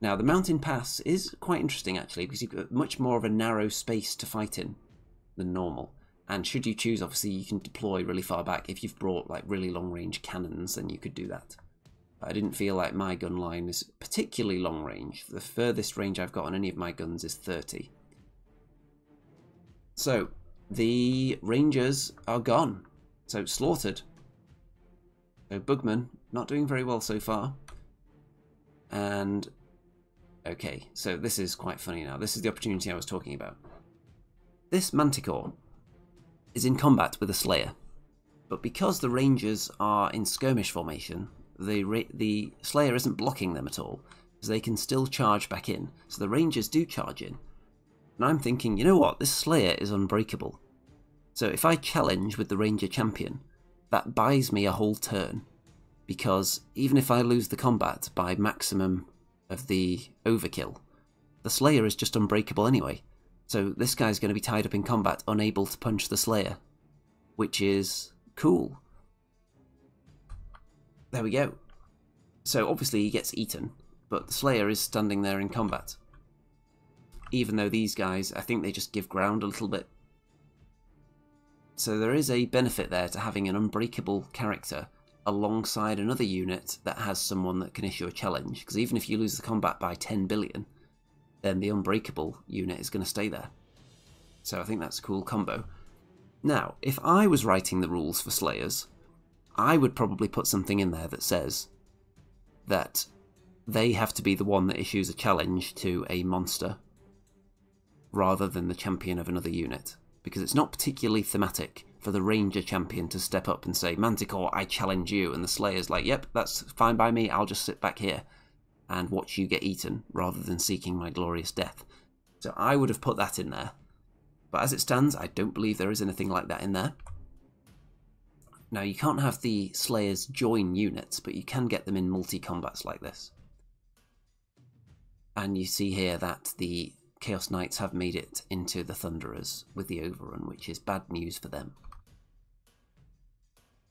Speaker 1: Now the mountain pass is quite interesting actually because you've got much more of a narrow space to fight in than normal. And should you choose, obviously you can deploy really far back. If you've brought like really long range cannons, then you could do that. I didn't feel like my gun line is particularly long range. The furthest range I've got on any of my guns is 30. So, the Rangers are gone. So, slaughtered. So, Bugman, not doing very well so far. And, okay, so this is quite funny now. This is the opportunity I was talking about. This Manticore is in combat with a Slayer. But because the Rangers are in skirmish formation, the the Slayer isn't blocking them at all, because they can still charge back in. So the Rangers do charge in. And I'm thinking, you know what, this Slayer is unbreakable. So if I challenge with the Ranger champion, that buys me a whole turn. Because even if I lose the combat by maximum of the overkill, the Slayer is just unbreakable anyway. So this guy's going to be tied up in combat, unable to punch the Slayer. Which is cool. There we go. So obviously he gets eaten, but the Slayer is standing there in combat. Even though these guys, I think they just give ground a little bit. So there is a benefit there to having an unbreakable character alongside another unit that has someone that can issue a challenge. Because even if you lose the combat by 10 billion, then the unbreakable unit is going to stay there. So I think that's a cool combo. Now, if I was writing the rules for Slayers, I would probably put something in there that says that they have to be the one that issues a challenge to a monster rather than the champion of another unit. Because it's not particularly thematic for the ranger champion to step up and say, Manticore, I challenge you. And the Slayer's like, yep, that's fine by me. I'll just sit back here and watch you get eaten rather than seeking my glorious death. So I would have put that in there. But as it stands, I don't believe there is anything like that in there. Now, you can't have the Slayers join units, but you can get them in multi-combats like this. And you see here that the Chaos Knights have made it into the Thunderers with the overrun, which is bad news for them.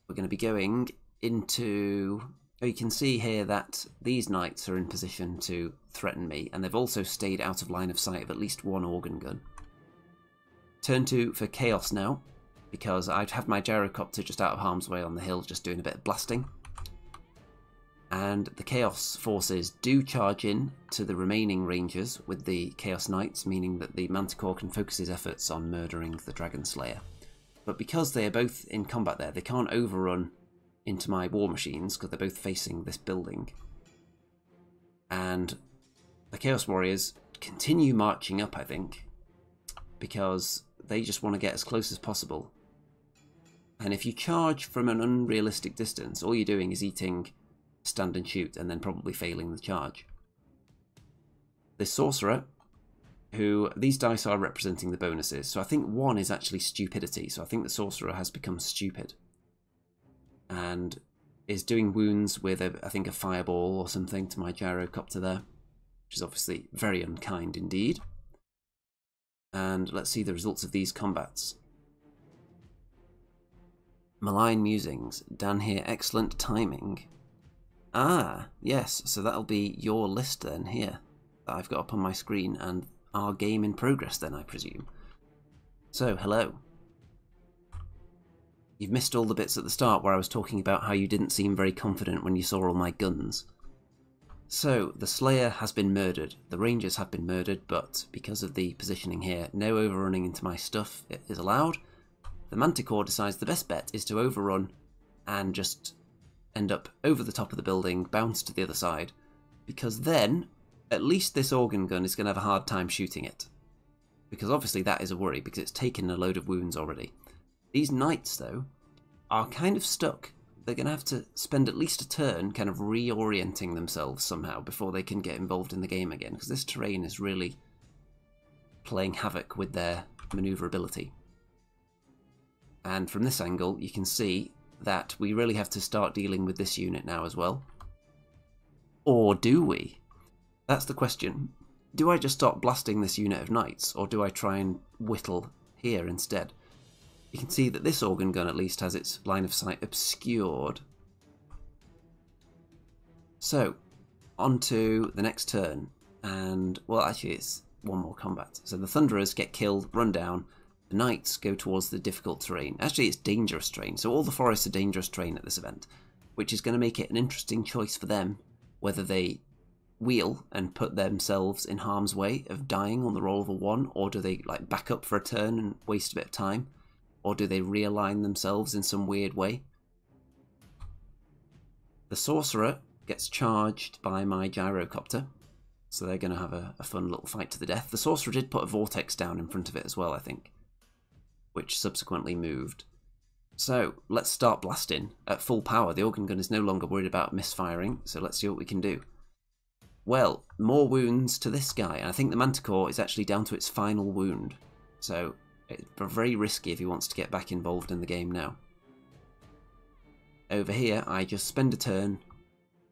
Speaker 1: We're going to be going into... You can see here that these knights are in position to threaten me, and they've also stayed out of line of sight of at least one organ gun. Turn to for Chaos now, because I'd have my gyrocopter just out of harm's way on the hill, just doing a bit of blasting. And the Chaos forces do charge in to the remaining rangers with the Chaos Knights, meaning that the Manticore can focus his efforts on murdering the Dragon Slayer. But because they are both in combat there, they can't overrun into my war machines because they're both facing this building. And the Chaos Warriors continue marching up, I think, because they just want to get as close as possible. And if you charge from an unrealistic distance, all you're doing is eating stand and shoot and then probably failing the charge. This Sorcerer who these dice are representing the bonuses. So I think one is actually stupidity. So I think the sorcerer has become stupid and is doing wounds with a, I think a fireball or something to my gyrocopter there, which is obviously very unkind indeed. And let's see the results of these combats. Malign Musings. Dan here, excellent timing. Ah, yes, so that'll be your list then here that I've got up on my screen and our game in progress then, I presume. So, hello. You've missed all the bits at the start where I was talking about how you didn't seem very confident when you saw all my guns. So, the Slayer has been murdered. The Rangers have been murdered, but because of the positioning here, no overrunning into my stuff is allowed. The Manticore decides the best bet is to overrun and just end up over the top of the building, bounce to the other side, because then at least this organ gun is going to have a hard time shooting it. Because obviously that is a worry, because it's taken a load of wounds already. These knights, though, are kind of stuck. They're going to have to spend at least a turn kind of reorienting themselves somehow before they can get involved in the game again, because this terrain is really playing havoc with their maneuverability. And from this angle, you can see that we really have to start dealing with this unit now as well. Or do we? That's the question. Do I just stop blasting this unit of knights, or do I try and whittle here instead? You can see that this organ gun at least has its line of sight obscured. So, on to the next turn, and, well, actually it's one more combat. So the Thunderers get killed, run down, the Knights go towards the difficult terrain. Actually, it's dangerous terrain, so all the forests are dangerous terrain at this event, which is going to make it an interesting choice for them, whether they wheel and put themselves in harm's way of dying on the roll of a one, or do they like back up for a turn and waste a bit of time, or do they realign themselves in some weird way? The sorcerer gets charged by my gyrocopter, so they're going to have a, a fun little fight to the death. The sorcerer did put a vortex down in front of it as well, I think, which subsequently moved. So let's start blasting at full power. The organ gun is no longer worried about misfiring, so let's see what we can do. Well, more wounds to this guy. And I think the Manticore is actually down to its final wound. So it's very risky if he wants to get back involved in the game now. Over here, I just spend a turn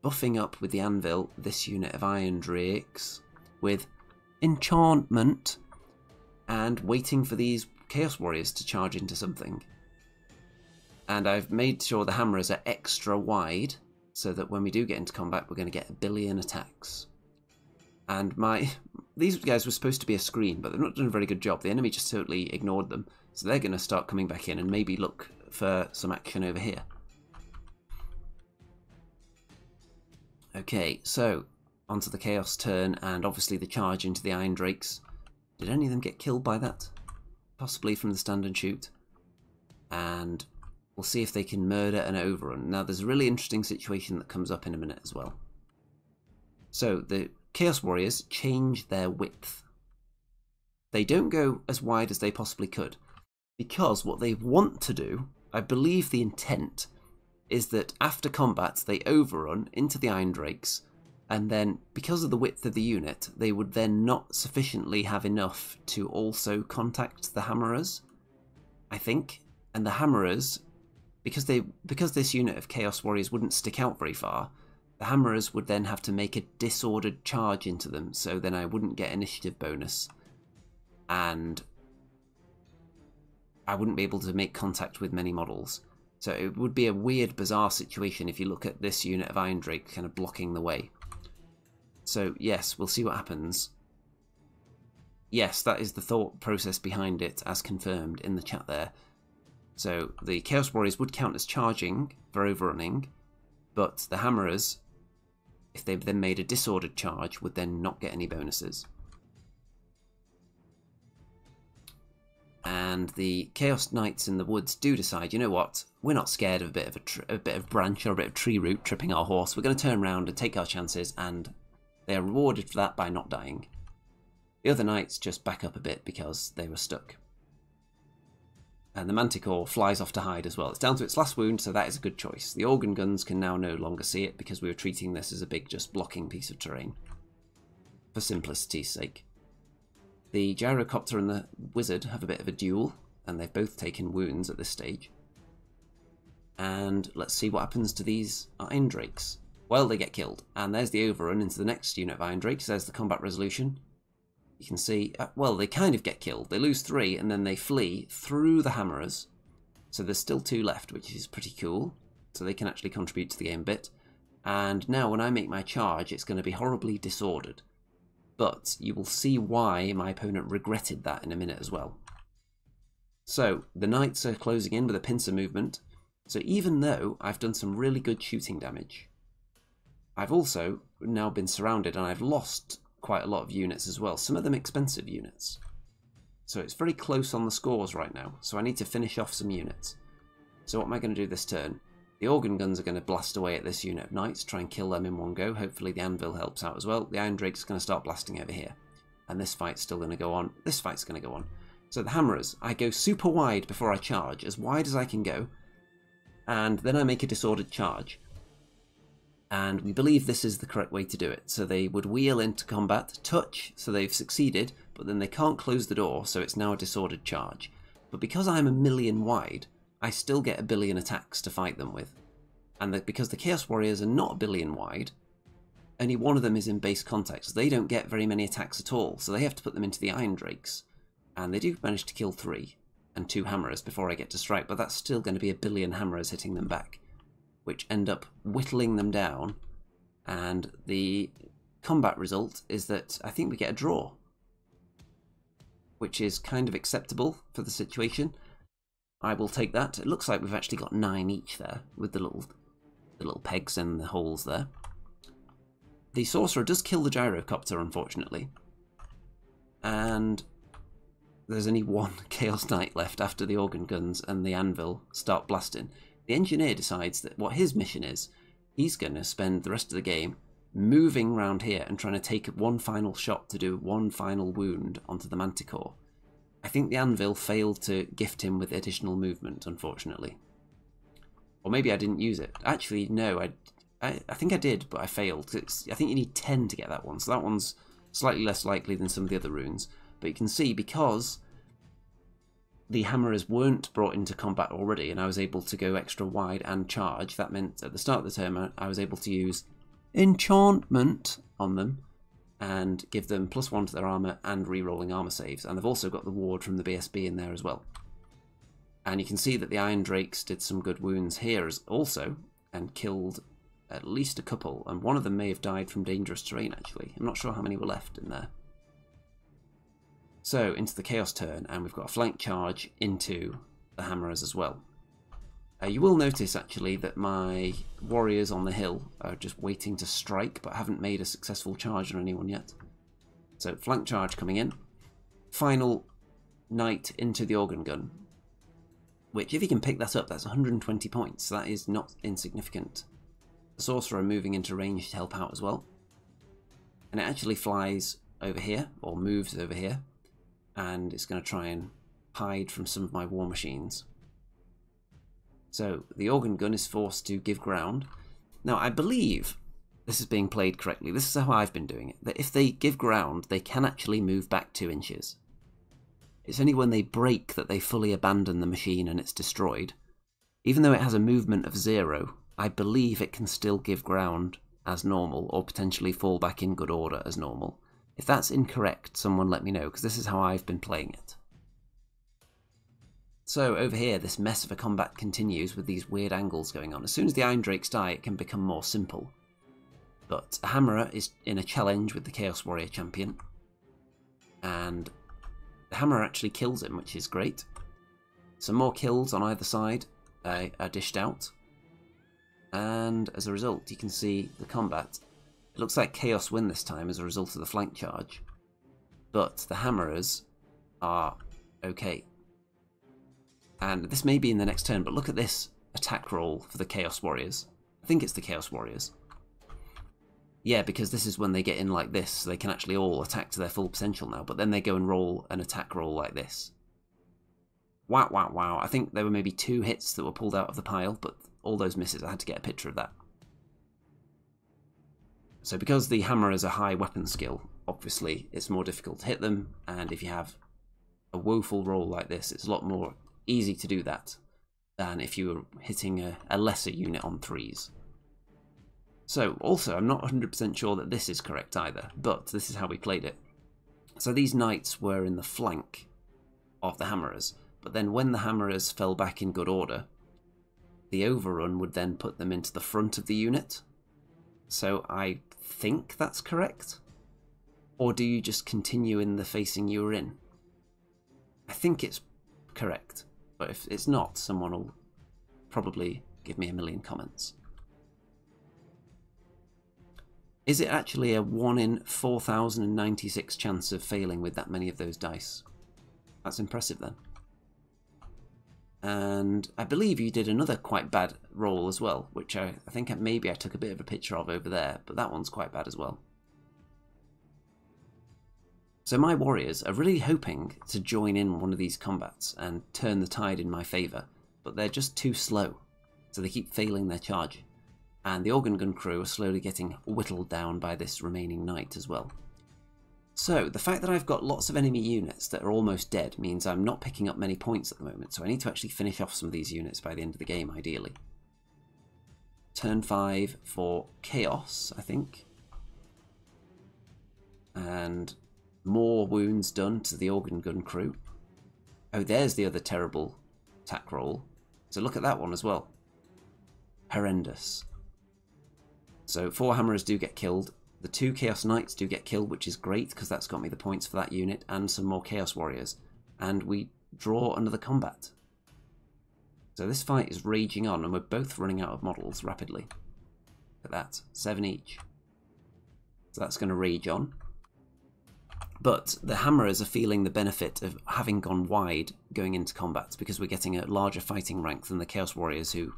Speaker 1: buffing up with the anvil this unit of Iron Drakes with enchantment and waiting for these Chaos Warriors to charge into something. And I've made sure the hammers are extra wide so that when we do get into combat, we're going to get a billion attacks. And my these guys were supposed to be a screen, but they've not done a very good job. The enemy just totally ignored them, so they're going to start coming back in and maybe look for some action over here. Okay, so onto the Chaos turn, and obviously the charge into the Iron Drakes. Did any of them get killed by that? Possibly from the stand and shoot. And We'll see if they can murder an overrun. Now, there's a really interesting situation that comes up in a minute as well. So, the Chaos Warriors change their width. They don't go as wide as they possibly could. Because what they want to do, I believe the intent, is that after combat they overrun into the Iron Drakes, and then because of the width of the unit, they would then not sufficiently have enough to also contact the Hammerers, I think. And the Hammerers because they because this unit of Chaos Warriors wouldn't stick out very far, the Hammerers would then have to make a disordered charge into them, so then I wouldn't get initiative bonus. And I wouldn't be able to make contact with many models. So it would be a weird, bizarre situation if you look at this unit of Iron Drake kind of blocking the way. So yes, we'll see what happens. Yes, that is the thought process behind it, as confirmed in the chat there. So the Chaos Warriors would count as charging for overrunning, but the Hammerers, if they then made a disordered charge, would then not get any bonuses. And the Chaos Knights in the woods do decide, you know what, we're not scared of a bit of a, a bit of branch or a bit of tree root tripping our horse. We're going to turn around and take our chances, and they are rewarded for that by not dying. The other knights just back up a bit because they were stuck. And the Manticore flies off to hide as well. It's down to its last wound, so that is a good choice. The organ guns can now no longer see it because we were treating this as a big just blocking piece of terrain. For simplicity's sake. The Gyrocopter and the Wizard have a bit of a duel, and they've both taken wounds at this stage. And let's see what happens to these Iron Drakes. Well, they get killed. And there's the overrun into the next unit of Iron Drakes. There's the combat resolution you can see, uh, well, they kind of get killed. They lose three, and then they flee through the hammerers. So there's still two left, which is pretty cool. So they can actually contribute to the game a bit. And now when I make my charge, it's going to be horribly disordered. But you will see why my opponent regretted that in a minute as well. So, the knights are closing in with a pincer movement. So even though I've done some really good shooting damage, I've also now been surrounded and I've lost quite a lot of units as well, some of them expensive units. So it's very close on the scores right now, so I need to finish off some units. So what am I going to do this turn? The organ guns are going to blast away at this unit of knights, try and kill them in one go. Hopefully the anvil helps out as well. The iron drake's going to start blasting over here. And this fight's still going to go on. This fight's going to go on. So the hammerers, I go super wide before I charge, as wide as I can go. And then I make a disordered charge and we believe this is the correct way to do it. So they would wheel into combat, touch, so they've succeeded, but then they can't close the door, so it's now a disordered charge. But because I'm a million wide, I still get a billion attacks to fight them with. And because the Chaos Warriors are not a billion wide, only one of them is in base contact, so they don't get very many attacks at all, so they have to put them into the Iron Drakes. And they do manage to kill three, and two Hammerers before I get to strike, but that's still going to be a billion Hammerers hitting them back which end up whittling them down. And the combat result is that I think we get a draw, which is kind of acceptable for the situation. I will take that. It looks like we've actually got nine each there, with the little, the little pegs and the holes there. The sorcerer does kill the gyrocopter, unfortunately. And there's only (laughs) one Chaos Knight left after the organ guns and the anvil start blasting. The engineer decides that what his mission is, he's going to spend the rest of the game moving around here and trying to take one final shot to do one final wound onto the Manticore. I think the Anvil failed to gift him with additional movement, unfortunately. Or maybe I didn't use it. Actually, no, I, I, I think I did, but I failed. It's, I think you need 10 to get that one, so that one's slightly less likely than some of the other runes. But you can see, because the hammerers weren't brought into combat already, and I was able to go extra wide and charge. That meant at the start of the turn, I was able to use enchantment on them and give them plus one to their armor and re-rolling armor saves. And they've also got the ward from the BSB in there as well. And you can see that the Iron Drakes did some good wounds here also, and killed at least a couple, and one of them may have died from dangerous terrain actually. I'm not sure how many were left in there. So into the Chaos turn, and we've got a flank charge into the Hammerers as well. Uh, you will notice actually that my warriors on the hill are just waiting to strike, but haven't made a successful charge on anyone yet. So flank charge coming in. Final knight into the organ gun, which if you can pick that up, that's 120 points. That is not insignificant. The sorcerer moving into range to help out as well. And it actually flies over here, or moves over here, and it's going to try and hide from some of my war machines. So the organ gun is forced to give ground. Now I believe this is being played correctly. This is how I've been doing it. That if they give ground, they can actually move back two inches. It's only when they break that they fully abandon the machine and it's destroyed. even though it has a movement of zero, I believe it can still give ground as normal or potentially fall back in good order as normal. If that's incorrect, someone let me know, because this is how I've been playing it. So over here, this mess of a combat continues with these weird angles going on. As soon as the Iron Drakes die, it can become more simple. But the Hammerer is in a challenge with the Chaos Warrior champion. And the Hammerer actually kills him, which is great. Some more kills on either side uh, are dished out. And as a result, you can see the combat. It looks like Chaos win this time as a result of the flank charge. But the Hammerers are okay. And this may be in the next turn, but look at this attack roll for the Chaos Warriors. I think it's the Chaos Warriors. Yeah, because this is when they get in like this, so they can actually all attack to their full potential now, but then they go and roll an attack roll like this. Wow, wow, wow. I think there were maybe two hits that were pulled out of the pile, but all those misses, I had to get a picture of that. So because the hammer is a high weapon skill, obviously it's more difficult to hit them, and if you have a woeful roll like this, it's a lot more easy to do that than if you were hitting a, a lesser unit on threes. So, also, I'm not 100% sure that this is correct either, but this is how we played it. So these knights were in the flank of the hammerers, but then when the hammerers fell back in good order, the overrun would then put them into the front of the unit. So I think that's correct? Or do you just continue in the facing you were in? I think it's correct, but if it's not, someone will probably give me a million comments. Is it actually a 1 in 4096 chance of failing with that many of those dice? That's impressive then. And I believe you did another quite bad roll as well, which I, I think maybe I took a bit of a picture of over there, but that one's quite bad as well. So my warriors are really hoping to join in one of these combats and turn the tide in my favour, but they're just too slow, so they keep failing their charge and the organ gun crew are slowly getting whittled down by this remaining knight as well. So, the fact that I've got lots of enemy units that are almost dead means I'm not picking up many points at the moment, so I need to actually finish off some of these units by the end of the game, ideally. Turn 5 for Chaos, I think. And more wounds done to the organ gun crew. Oh, there's the other terrible attack roll. So look at that one as well. Horrendous. So four hammerers do get killed. The two Chaos Knights do get killed, which is great because that's got me the points for that unit and some more Chaos Warriors. And we draw another combat. So this fight is raging on and we're both running out of models rapidly. Look at that, seven each. So that's going to rage on. But the Hammerers are feeling the benefit of having gone wide going into combat because we're getting a larger fighting rank than the Chaos Warriors who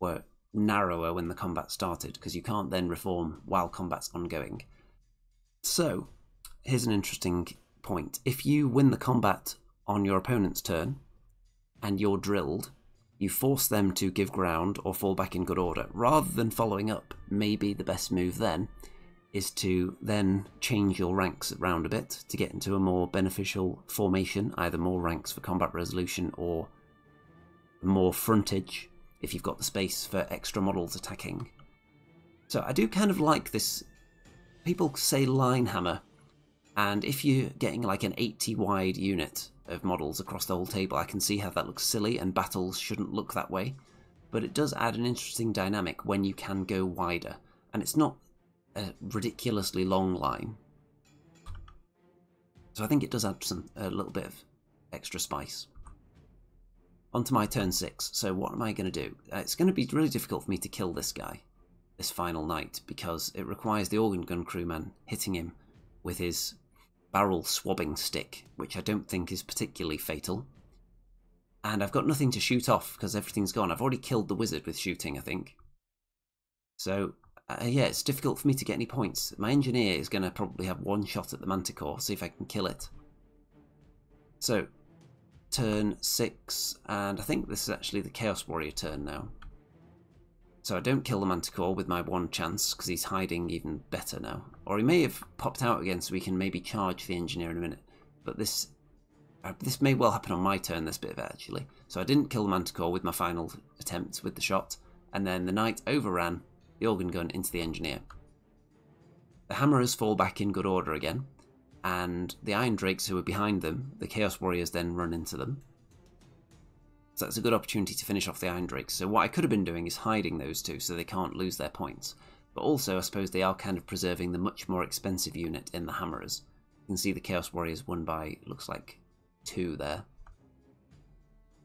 Speaker 1: were narrower when the combat started because you can't then reform while combat's ongoing. So, here's an interesting point. If you win the combat on your opponent's turn and you're drilled, you force them to give ground or fall back in good order. Rather than following up, maybe the best move then is to then change your ranks around a bit to get into a more beneficial formation, either more ranks for combat resolution or more frontage if you've got the space for extra models attacking. So I do kind of like this. People say line hammer, and if you're getting like an 80 wide unit of models across the whole table, I can see how that looks silly, and battles shouldn't look that way. But it does add an interesting dynamic when you can go wider, and it's not a ridiculously long line. So I think it does add some a little bit of extra spice onto my turn six. So what am I going to do? Uh, it's going to be really difficult for me to kill this guy, this final knight, because it requires the organ gun crewman hitting him with his barrel swabbing stick, which I don't think is particularly fatal. And I've got nothing to shoot off because everything's gone. I've already killed the wizard with shooting, I think. So, uh, yeah, it's difficult for me to get any points. My engineer is going to probably have one shot at the manticore, see if I can kill it. So, turn 6, and I think this is actually the Chaos Warrior turn now. So I don't kill the Manticore with my one chance, because he's hiding even better now. Or he may have popped out again so we can maybe charge the Engineer in a minute. But this uh, this may well happen on my turn, this bit of it actually. So I didn't kill the Manticore with my final attempt with the shot, and then the Knight overran the organ gun into the Engineer. The Hammerers fall back in good order again, and the Iron Drakes who are behind them, the Chaos Warriors then run into them. So that's a good opportunity to finish off the Iron Drakes. So what I could have been doing is hiding those two so they can't lose their points. But also, I suppose they are kind of preserving the much more expensive unit in the Hammerers. You can see the Chaos Warriors won by, looks like, two there.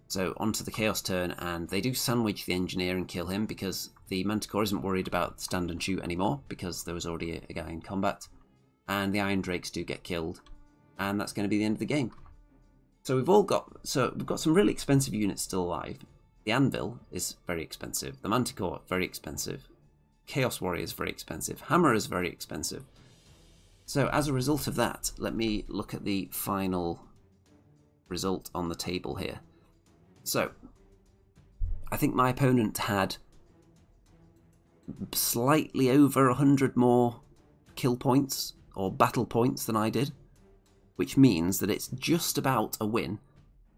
Speaker 1: So onto the Chaos turn, and they do sandwich the Engineer and kill him because the Manticore isn't worried about stand and shoot anymore because there was already a, a guy in combat. And the Iron Drakes do get killed, and that's going to be the end of the game. So we've all got so we've got some really expensive units still alive. The Anvil is very expensive. The Manticore very expensive. Chaos Warrior is very expensive. Hammer is very expensive. So as a result of that, let me look at the final result on the table here. So, I think my opponent had slightly over 100 more kill points or battle points than I did, which means that it's just about a win.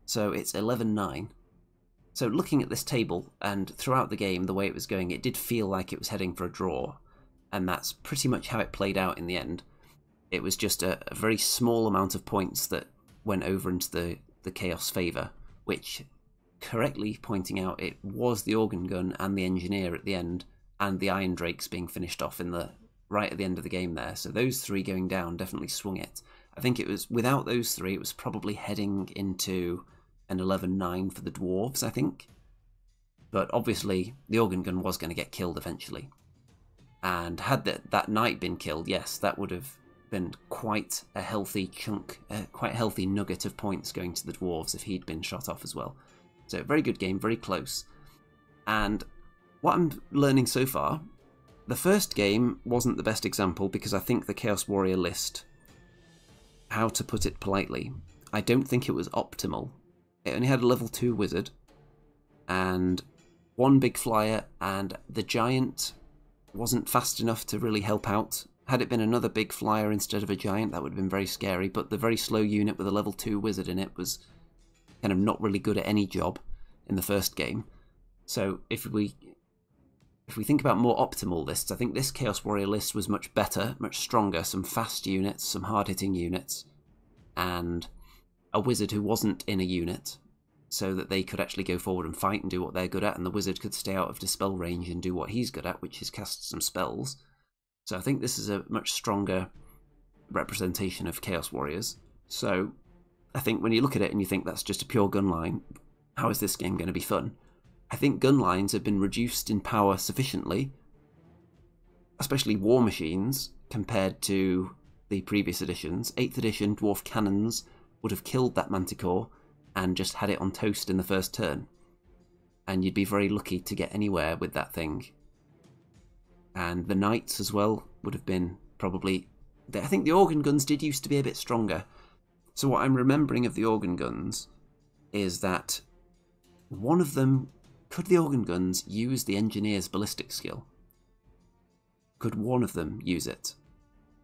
Speaker 1: So it's 11 9. So looking at this table and throughout the game, the way it was going, it did feel like it was heading for a draw, and that's pretty much how it played out in the end. It was just a, a very small amount of points that went over into the, the Chaos favour, which correctly pointing out it was the organ gun and the engineer at the end, and the Iron Drakes being finished off in the right at the end of the game there. So those three going down definitely swung it. I think it was without those three, it was probably heading into an 11-9 for the dwarves. I think, but obviously the organ gun was going to get killed eventually. And had that that knight been killed, yes, that would have been quite a healthy chunk, uh, quite a healthy nugget of points going to the dwarves if he'd been shot off as well. So very good game, very close. And what I'm learning so far, the first game wasn't the best example because I think the Chaos Warrior list, how to put it politely, I don't think it was optimal. It only had a level 2 wizard and one big flyer and the giant wasn't fast enough to really help out. Had it been another big flyer instead of a giant, that would have been very scary, but the very slow unit with a level 2 wizard in it was kind of not really good at any job in the first game. So if we if we think about more optimal lists, I think this Chaos Warrior list was much better, much stronger, some fast units, some hard-hitting units, and a wizard who wasn't in a unit, so that they could actually go forward and fight and do what they're good at, and the wizard could stay out of dispel range and do what he's good at, which is cast some spells. So I think this is a much stronger representation of Chaos Warriors. So I think when you look at it and you think that's just a pure gun line, how is this game going to be fun? I think gun lines have been reduced in power sufficiently, especially war machines, compared to the previous editions. 8th edition dwarf cannons would have killed that manticore and just had it on toast in the first turn. And you'd be very lucky to get anywhere with that thing. And the knights as well would have been probably. I think the organ guns did used to be a bit stronger, so what I'm remembering of the organ guns is that one of them could the organ guns use the engineer's ballistic skill? Could one of them use it?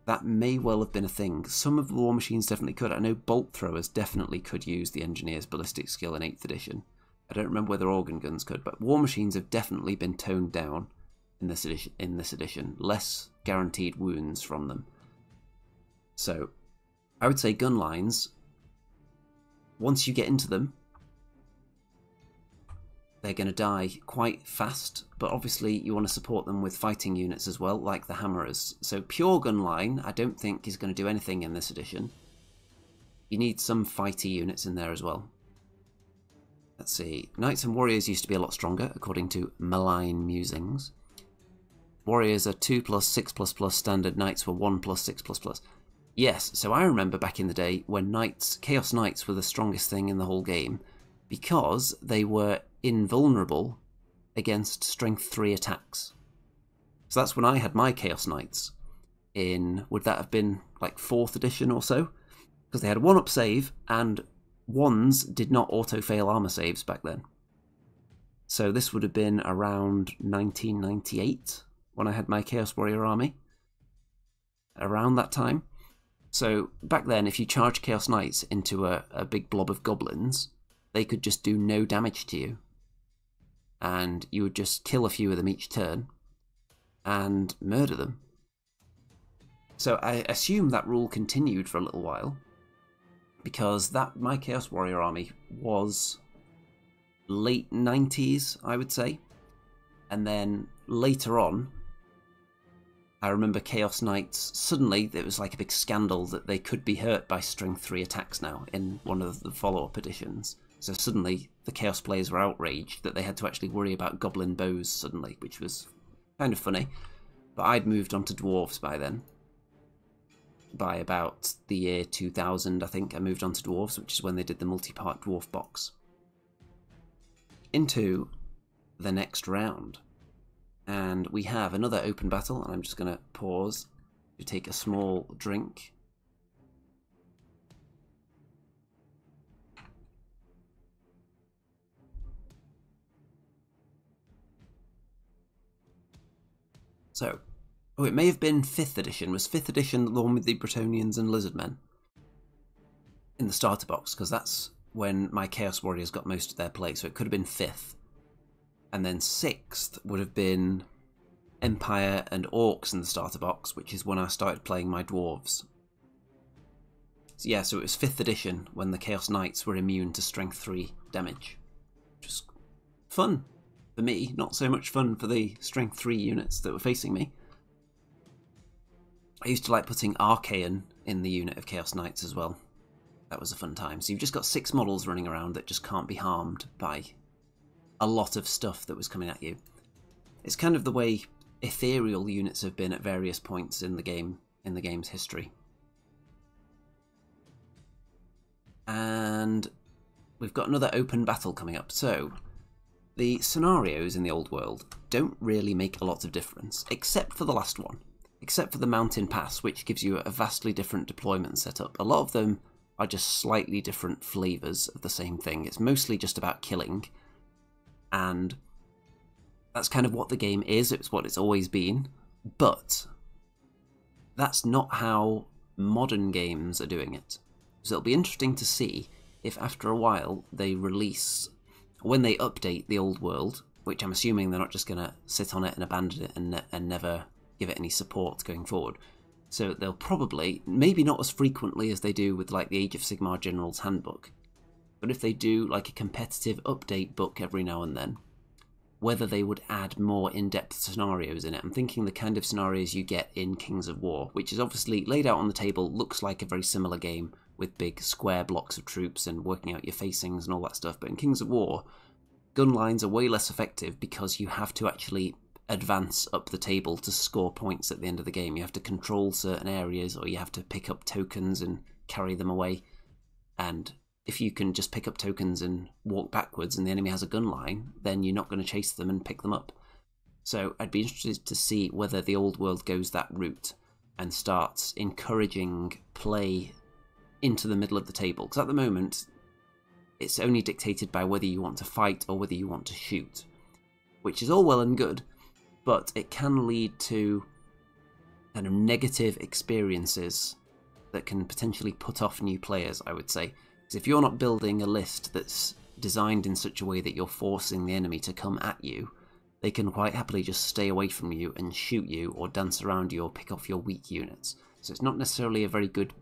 Speaker 1: That may well have been a thing. Some of the war machines definitely could. I know bolt throwers definitely could use the engineer's ballistic skill in 8th edition. I don't remember whether organ guns could, but war machines have definitely been toned down in this edition. In this edition, less guaranteed wounds from them. So I would say gun lines, once you get into them, they're going to die quite fast, but obviously you want to support them with fighting units as well, like the Hammerers. So pure gun line, I don't think is going to do anything in this edition. You need some fighty units in there as well. Let's see. Knights and Warriors used to be a lot stronger, according to Malign Musings. Warriors are 2 plus 6 plus plus, standard Knights were 1 plus 6 plus plus. Yes, so I remember back in the day when knights, Chaos Knights were the strongest thing in the whole game because they were invulnerable against Strength 3 attacks. So that's when I had my Chaos Knights in, would that have been like 4th edition or so? Because they had a 1 up save and ones did not auto fail armor saves back then. So this would have been around 1998 when I had my Chaos Warrior army. Around that time. So back then, if you charge Chaos Knights into a, a big blob of goblins, they could just do no damage to you. And you would just kill a few of them each turn and murder them. So I assume that rule continued for a little while because that my Chaos Warrior army was late 90s, I would say. And then later on, I remember Chaos Knights, suddenly it was like a big scandal that they could be hurt by strength 3 attacks now in one of the follow up editions. So suddenly the Chaos players were outraged that they had to actually worry about Goblin bows suddenly, which was kind of funny. But I'd moved on to Dwarves by then. By about the year 2000, I think, I moved on to Dwarves, which is when they did the multi part Dwarf box. Into the next round. And we have another open battle, and I'm just going to pause to take a small drink. So, oh, it may have been 5th edition. Was 5th edition the one with the Bretonnians and Lizardmen? In the starter box, because that's when my Chaos Warriors got most of their play, so it could have been 5th and then sixth would have been Empire and Orcs in the starter box, which is when I started playing my dwarves. So yeah, so it was fifth edition when the Chaos Knights were immune to Strength 3 damage. Just fun for me, not so much fun for the Strength 3 units that were facing me. I used to like putting Archaon in the unit of Chaos Knights as well. That was a fun time. So you've just got six models running around that just can't be harmed by a lot of stuff that was coming at you. It's kind of the way ethereal units have been at various points in the game in the game's history. And we've got another open battle coming up. So, the scenarios in the old world don't really make a lot of difference, except for the last one. Except for the mountain pass, which gives you a vastly different deployment setup. A lot of them are just slightly different flavours of the same thing. It's mostly just about killing, and that's kind of what the game is, it's what it's always been, but that's not how modern games are doing it. So it'll be interesting to see if after a while they release, when they update the old world, which I'm assuming they're not just going to sit on it and abandon it and, and never give it any support going forward. So they'll probably, maybe not as frequently as they do with like the Age of Sigmar General's Handbook, but if they do like a competitive update book every now and then, whether they would add more in-depth scenarios in it. I'm thinking the kind of scenarios you get in Kings of War, which is obviously laid out on the table, looks like a very similar game with big square blocks of troops and working out your facings and all that stuff. But in Kings of War, gun lines are way less effective because you have to actually advance up the table to score points at the end of the game. You have to control certain areas or you have to pick up tokens and carry them away. And if you can just pick up tokens and walk backwards and the enemy has a gun line, then you're not going to chase them and pick them up. So I'd be interested to see whether the old world goes that route and starts encouraging play into the middle of the table. Because at the moment, it's only dictated by whether you want to fight or whether you want to shoot, which is all well and good, but it can lead to kind of negative experiences that can potentially put off new players, I would say. Because if you're not building a list that's designed in such a way that you're forcing the enemy to come at you, they can quite happily just stay away from you and shoot you or dance around you or pick off your weak units. So it's not necessarily a very good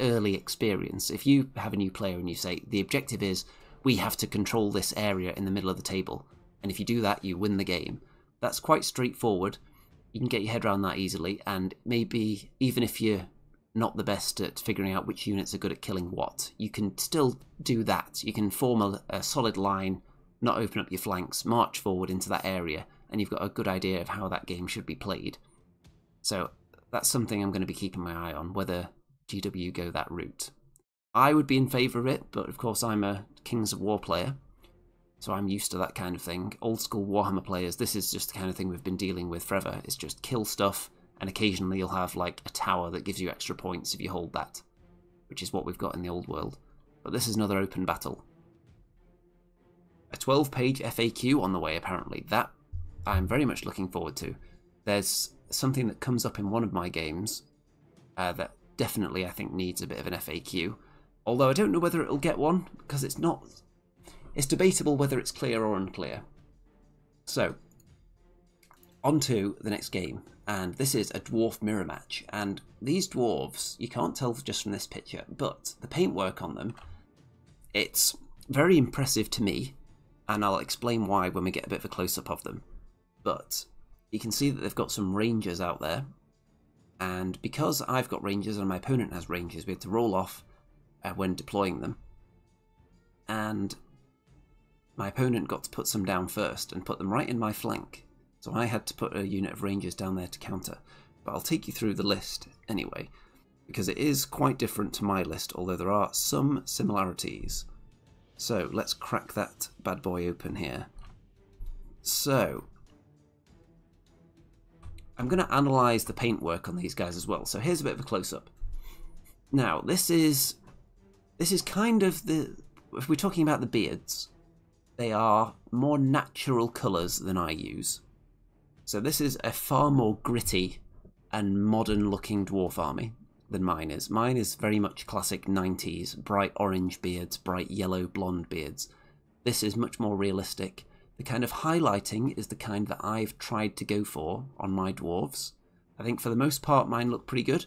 Speaker 1: early experience. If you have a new player and you say, the objective is we have to control this area in the middle of the table, and if you do that, you win the game, that's quite straightforward. You can get your head around that easily, and maybe even if you're not the best at figuring out which units are good at killing what. You can still do that. You can form a, a, solid line, not open up your flanks, march forward into that area, and you've got a good idea of how that game should be played. So that's something I'm going to be keeping my eye on, whether GW go that route. I would be in favour of it, but of course I'm a Kings of War player, so I'm used to that kind of thing. Old school Warhammer players, this is just the kind of thing we've been dealing with forever. It's just kill stuff, and occasionally you'll have like a tower that gives you extra points if you hold that, which is what we've got in the old world. But this is another open battle. A 12 page FAQ on the way, apparently. That I'm very much looking forward to. There's something that comes up in one of my games uh, that definitely, I think, needs a bit of an FAQ. Although I don't know whether it'll get one, because it's not... It's debatable whether it's clear or unclear. So, on to the next game, and this is a dwarf mirror match. And these dwarves, you can't tell just from this picture, but the paintwork on them, it's very impressive to me, and I'll explain why when we get a bit of a close-up of them. But you can see that they've got some rangers out there, and because I've got rangers and my opponent has rangers, we had to roll off uh, when deploying them. And my opponent got to put some down first and put them right in my flank. So I had to put a unit of rangers down there to counter. But I'll take you through the list anyway, because it is quite different to my list, although there are some similarities. So let's crack that bad boy open here. So, I'm going to analyse the paintwork on these guys as well. So here's a bit of a close-up. Now, this is this is kind of the if we're talking about the beards, they are more natural colours than I use. So this is a far more gritty and modern looking dwarf army than mine is. Mine is very much classic 90s, bright orange beards, bright yellow blonde beards. This is much more realistic the kind of highlighting is the kind that I've tried to go for on my dwarves. I think for the most part mine look pretty good.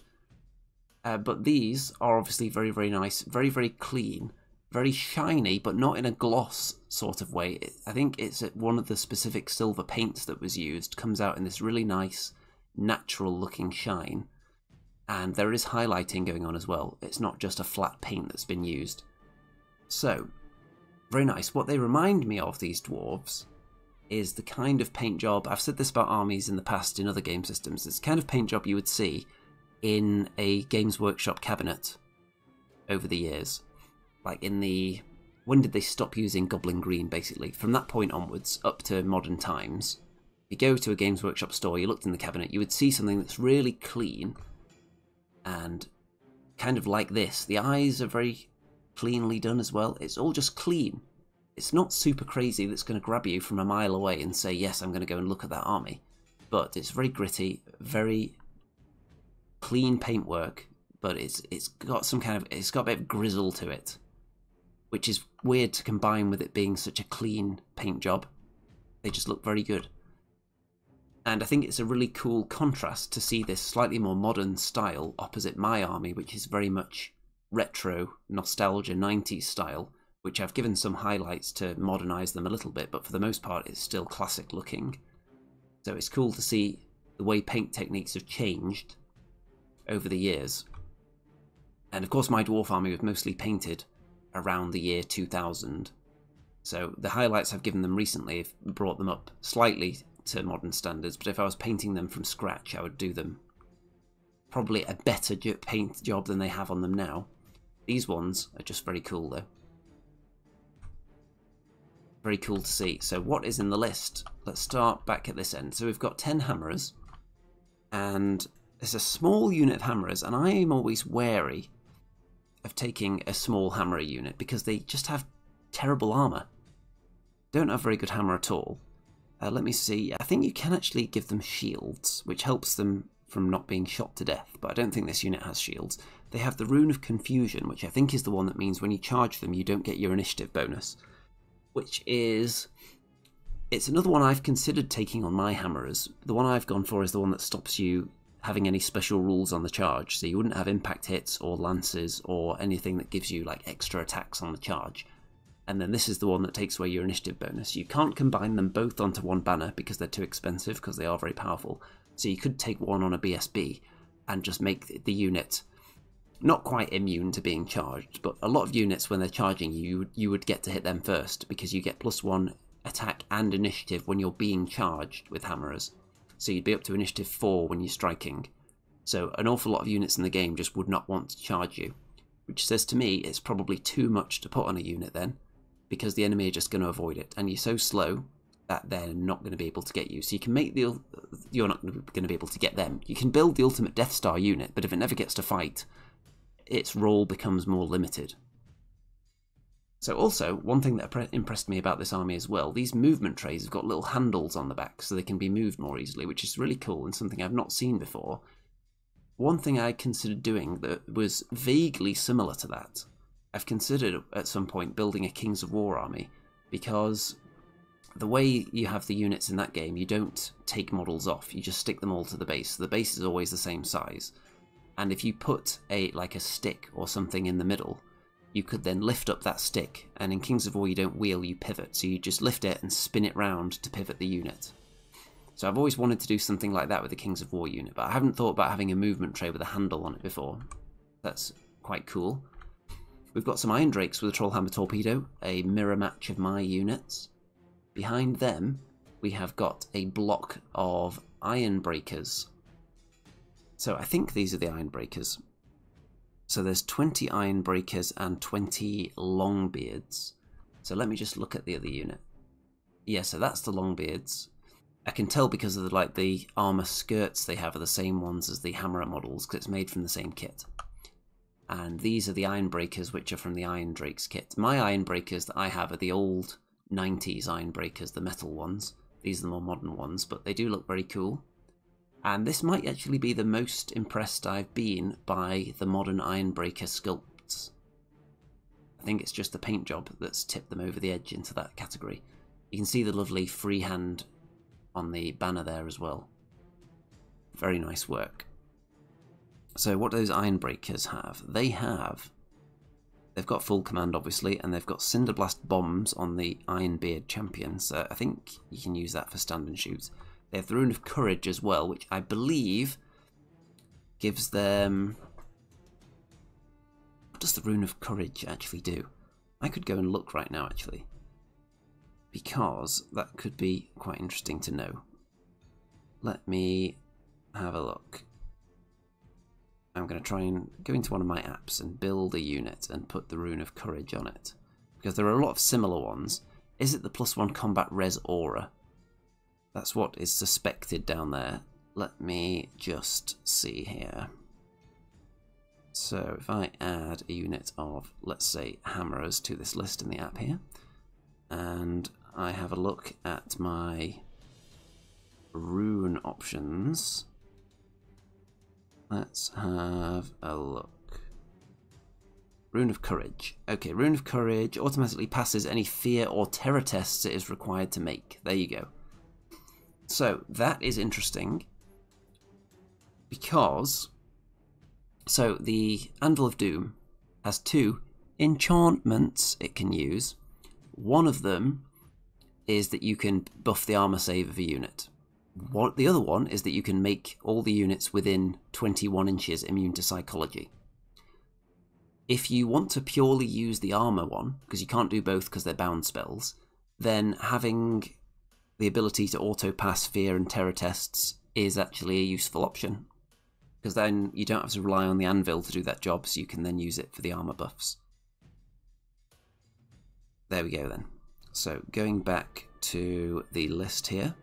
Speaker 1: Uh, but these are obviously very, very nice, very, very clean, very shiny, but not in a gloss sort of way. I think it's one of the specific silver paints that was used comes out in this really nice, natural looking shine. And there is highlighting going on as well. It's not just a flat paint that's been used. So, very nice. What they remind me of, these dwarves, is the kind of paint job, I've said this about armies in the past in other game systems, it's the kind of paint job you would see in a Games Workshop cabinet over the years. Like in the... When did they stop using Goblin Green, basically? From that point onwards, up to modern times, you go to a Games Workshop store, you looked in the cabinet, you would see something that's really clean and kind of like this. The eyes are very cleanly done as well. It's all just clean. It's not super crazy that's going to grab you from a mile away and say, yes, I'm going to go and look at that army. But it's very gritty, very clean paintwork, but it's it's got some kind of it's got a bit of grizzle to it, which is weird to combine with it being such a clean paint job. They just look very good. And I think it's a really cool contrast to see this slightly more modern style opposite my army, which is very much retro, nostalgia 90s style, which I've given some highlights to modernise them a little bit, but for the most part it's still classic looking. So it's cool to see the way paint techniques have changed over the years. And of course my dwarf army was mostly painted around the year 2000. So the highlights I've given them recently have brought them up slightly to modern standards, but if I was painting them from scratch I would do them probably a better paint job than they have on them now. These ones are just very cool though. Very cool to see. So what is in the list? Let's start back at this end. So we've got 10 hammerers and it's a small unit of hammerers and I am always wary of taking a small hammerer unit because they just have terrible armor. Don't have very good hammer at all. Uh, let me see. I think you can actually give them shields, which helps them from not being shot to death, but I don't think this unit has shields. They have the Rune of Confusion, which I think is the one that means when you charge them, you don't get your initiative bonus. Which is. It's another one I've considered taking on my hammerers. The one I've gone for is the one that stops you having any special rules on the charge, so you wouldn't have impact hits or lances or anything that gives you like extra attacks on the charge. And then this is the one that takes away your initiative bonus. You can't combine them both onto one banner because they're too expensive because they are very powerful. So you could take one on a BSB and just make the unit not quite immune to being charged, but a lot of units when they're charging you, you would get to hit them first because you get plus one attack and initiative when you're being charged with hammerers. So you'd be up to initiative 4 when you're striking. So an awful lot of units in the game just would not want to charge you. Which says to me it's probably too much to put on a unit then, because the enemy are just going to avoid it. And you're so slow that they're not going to be able to get you. So you can make the... You're not going to be able to get them. You can build the ultimate Death Star unit, but if it never gets to fight, its role becomes more limited. So also, one thing that impressed me about this army as well, these movement trays have got little handles on the back so they can be moved more easily, which is really cool and something I've not seen before. one thing I considered doing that was vaguely similar to that, I've considered at some point building a Kings of War army because the way you have the units in that game, you don't take models off, you just stick them all to the base. So The base is always the same size. And if you put a like a stick or something in the middle, you could then lift up that stick, and in Kings of War you don't wheel, you pivot. So you just lift it and spin it round to pivot the unit. So I've always wanted to do something like that with the Kings of War unit, but I haven't thought about having a movement tray with a handle on it before. That's quite cool. We've got some Iron Drakes with a Trollhammer Torpedo, a mirror match of my units. Behind them, we have got a block of Iron Breakers. So I think these are the Iron Breakers. So there's 20 Iron Breakers and 20 long beards. So let me just look at the other unit. Yeah, so that's the long beards. I can tell because of the, like the armor skirts they have are the same ones as the Hammer models because it's made from the same kit. And these are the Iron Breakers, which are from the Iron Drakes kit. My Iron Breakers that I have are the old 90s Iron Breakers, the metal ones. These are the more modern ones, but they do look very cool. And this might actually be the most impressed I've been by the modern Ironbreaker sculpts. I think it's just the paint job that's tipped them over the edge into that category. You can see the lovely freehand on the banner there as well. Very nice work. So what do those Ironbreakers have? They have... They've got full command, obviously, and they've got Cinderblast bombs on the Ironbeard champion, so I think you can use that for stand and shoot. They have the Rune of Courage as well, which I believe gives them... What does the Rune of Courage actually do? I could go and look right now, actually. Because that could be quite interesting to know. Let me have a look. I'm going to try and go into one of my apps and build a unit and put the Rune of Courage on it. Because there are a lot of similar ones. Is it the plus one combat res aura? That's what is suspected down there. Let me just see here. So if I add a unit of, let's say, hammerers to this list in the app here, and I have a look at my rune options, let's have a look. Rune of Courage. Okay, Rune of Courage automatically passes any fear or terror tests it is required to make. There you go. So that is interesting because so the Anvil of Doom has two enchantments it can use. One of them is that you can buff the armor save of a unit. What the other one is that you can make all the units within 21 inches immune to psychology. If you want to purely use the armor one, because you can't do both because they're bound spells, then having the ability to auto pass fear and terror tests is actually a useful option. Because then you don't have to rely on the anvil to do that job, so you can then use it for the armor buffs. There we go then. So going back to the list here.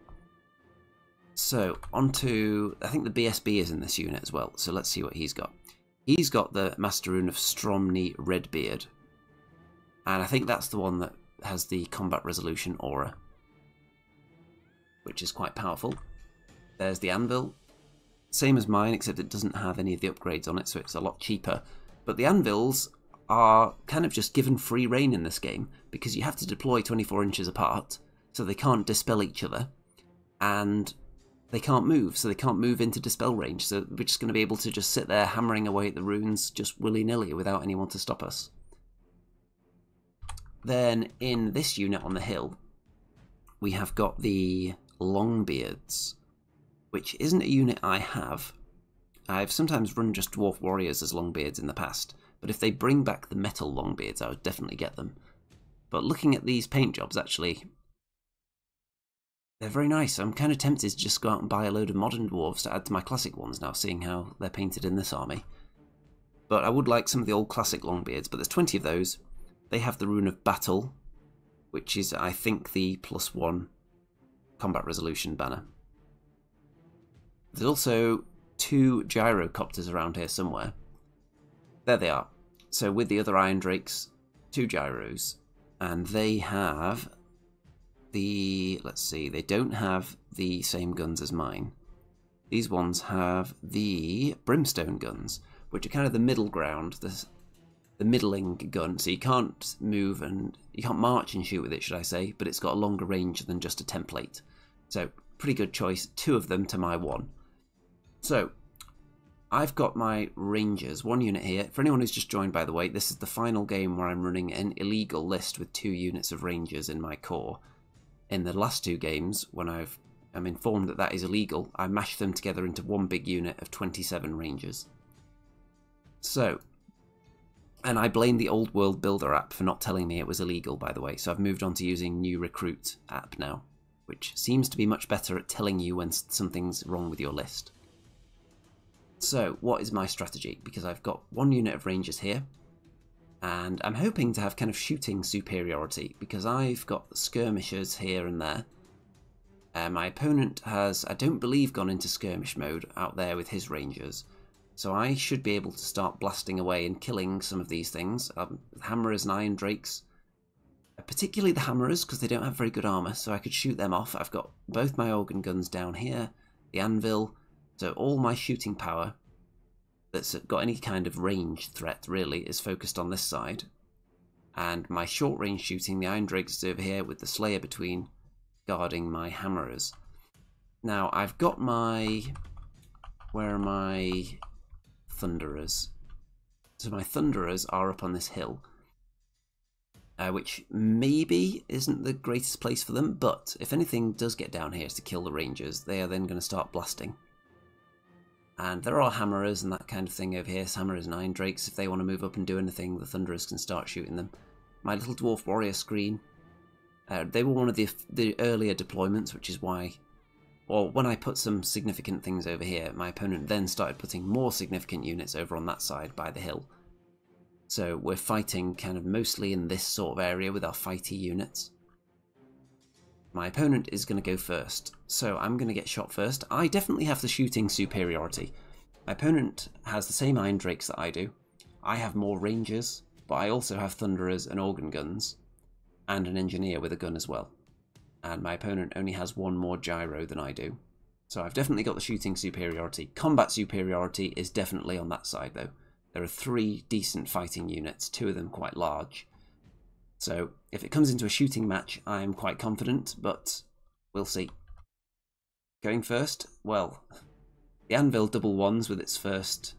Speaker 1: So onto, I think the BSB is in this unit as well, so let's see what he's got. He's got the Master Rune of Stromni Redbeard, and I think that's the one that has the combat resolution aura which is quite powerful. There's the anvil, same as mine, except it doesn't have any of the upgrades on it, so it's a lot cheaper. But the anvils are kind of just given free reign in this game because you have to deploy 24 inches apart, so they can't dispel each other, and they can't move, so they can't move into dispel range. So we're just going to be able to just sit there hammering away at the runes just willy nilly without anyone to stop us. Then in this unit on the hill, we have got the Longbeards, which isn't a unit I have. I've sometimes run just Dwarf Warriors as Longbeards in the past, but if they bring back the metal Longbeards, I would definitely get them. But looking at these paint jobs, actually, they're very nice. I'm kind of tempted to just go out and buy a load of modern dwarves to add to my classic ones now, seeing how they're painted in this army. But I would like some of the old classic Longbeards, but there's 20 of those. They have the Rune of Battle, which is, I think, the plus one combat resolution banner. There's also two gyrocopters around here somewhere. There they are. So with the other Iron Drakes, two gyros, and they have the, let's see, they don't have the same guns as mine. these ones have the brimstone guns, which are kind of the middle ground, the, the middling gun. So you can't move and you can't march and shoot with it, should I say, but it's got a longer range than just a template. So pretty good choice, two of them to my one. So I've got my Rangers, one unit here. For anyone who's just joined, by the way, this is the final game where I'm running an illegal list with two units of Rangers in my core. In the last two games, when I've am informed that that is illegal, I mash them together into one big unit of 27 Rangers. So, and I blame the Old World Builder app for not telling me it was illegal, by the way, so I've moved on to using New Recruit app now, which seems to be much better at telling you when something's wrong with your list. So, what is my strategy? Because I've got one unit of Rangers here, and I'm hoping to have kind of shooting superiority, because I've got skirmishers here and there. Uh, my opponent has, I don't believe, gone into skirmish mode out there with his Rangers, so I should be able to start blasting away and killing some of these things. Um, hammerers and iron drakes, uh, particularly the hammerers, because they don't have very good armour, so I could shoot them off. I've got both my organ guns down here, the anvil, so all my shooting power that's got any kind of range threat really is focused on this side. And my short range shooting, the Iron Drakes is over here with the Slayer between guarding my hammerers. Now I've got my... Where are my Thunderers? So my Thunderers are up on this hill. Uh, which maybe isn't the greatest place for them, but if anything does get down here to kill the Rangers, they are then going to start blasting. And there are hammerers and that kind of thing over here. Hammerers and iron drakes. If they want to move up and do anything, the thunderers can start shooting them. My little dwarf warrior screen. Uh, they were one of the the earlier deployments, which is why, or when I put some significant things over here, my opponent then started putting more significant units over on that side by the hill. So we're fighting kind of mostly in this sort of area with our fighty units. My opponent is going to go first, so I'm going to get shot first. I definitely have the shooting superiority. My opponent has the same Iron Drakes that I do. I have more Rangers, but I also have Thunderers and Organ Guns, and an Engineer with a gun as well. And my opponent only has one more Gyro than I do. So I've definitely got the shooting superiority. Combat superiority is definitely on that side though. There are three decent fighting units, two of them quite large, so if it comes into a shooting match, I'm quite confident, but we'll see. Going first, well, the Anvil double ones with its first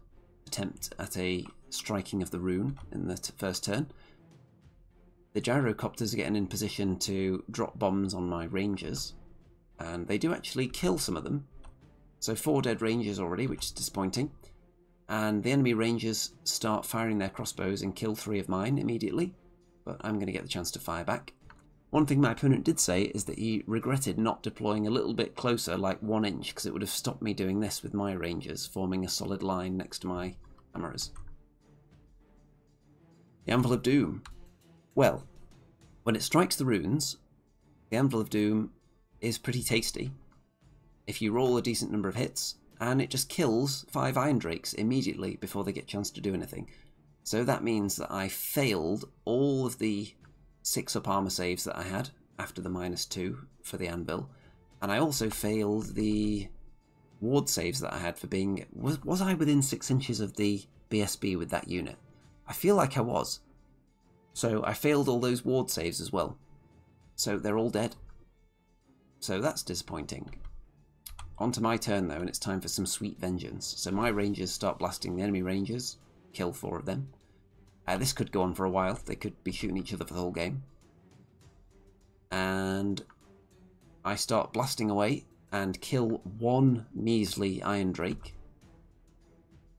Speaker 1: attempt at a striking of the rune in the first turn. The gyrocopters are getting in position to drop bombs on my rangers, and they do actually kill some of them. So four dead rangers already, which is disappointing. And the enemy rangers start firing their crossbows and kill three of mine immediately but I'm going to get the chance to fire back. One thing my opponent did say is that he regretted not deploying a little bit closer, like one inch, because it would have stopped me doing this with my rangers, forming a solid line next to my hammerers. The Anvil of Doom. Well, when it strikes the runes, the Anvil of Doom is pretty tasty. If you roll a decent number of hits, and it just kills five Iron Drakes immediately before they get a chance to do anything. So that means that I failed all of the 6 up armor saves that I had after the minus 2 for the anvil. And I also failed the ward saves that I had for being... Was, was I within 6 inches of the BSB with that unit? I feel like I was. So I failed all those ward saves as well. So they're all dead. So that's disappointing. On to my turn though, and it's time for some sweet vengeance. So my rangers start blasting the enemy rangers kill four of them. Uh, this could go on for a while. They could be shooting each other for the whole game. And I start blasting away and kill one measly Iron Drake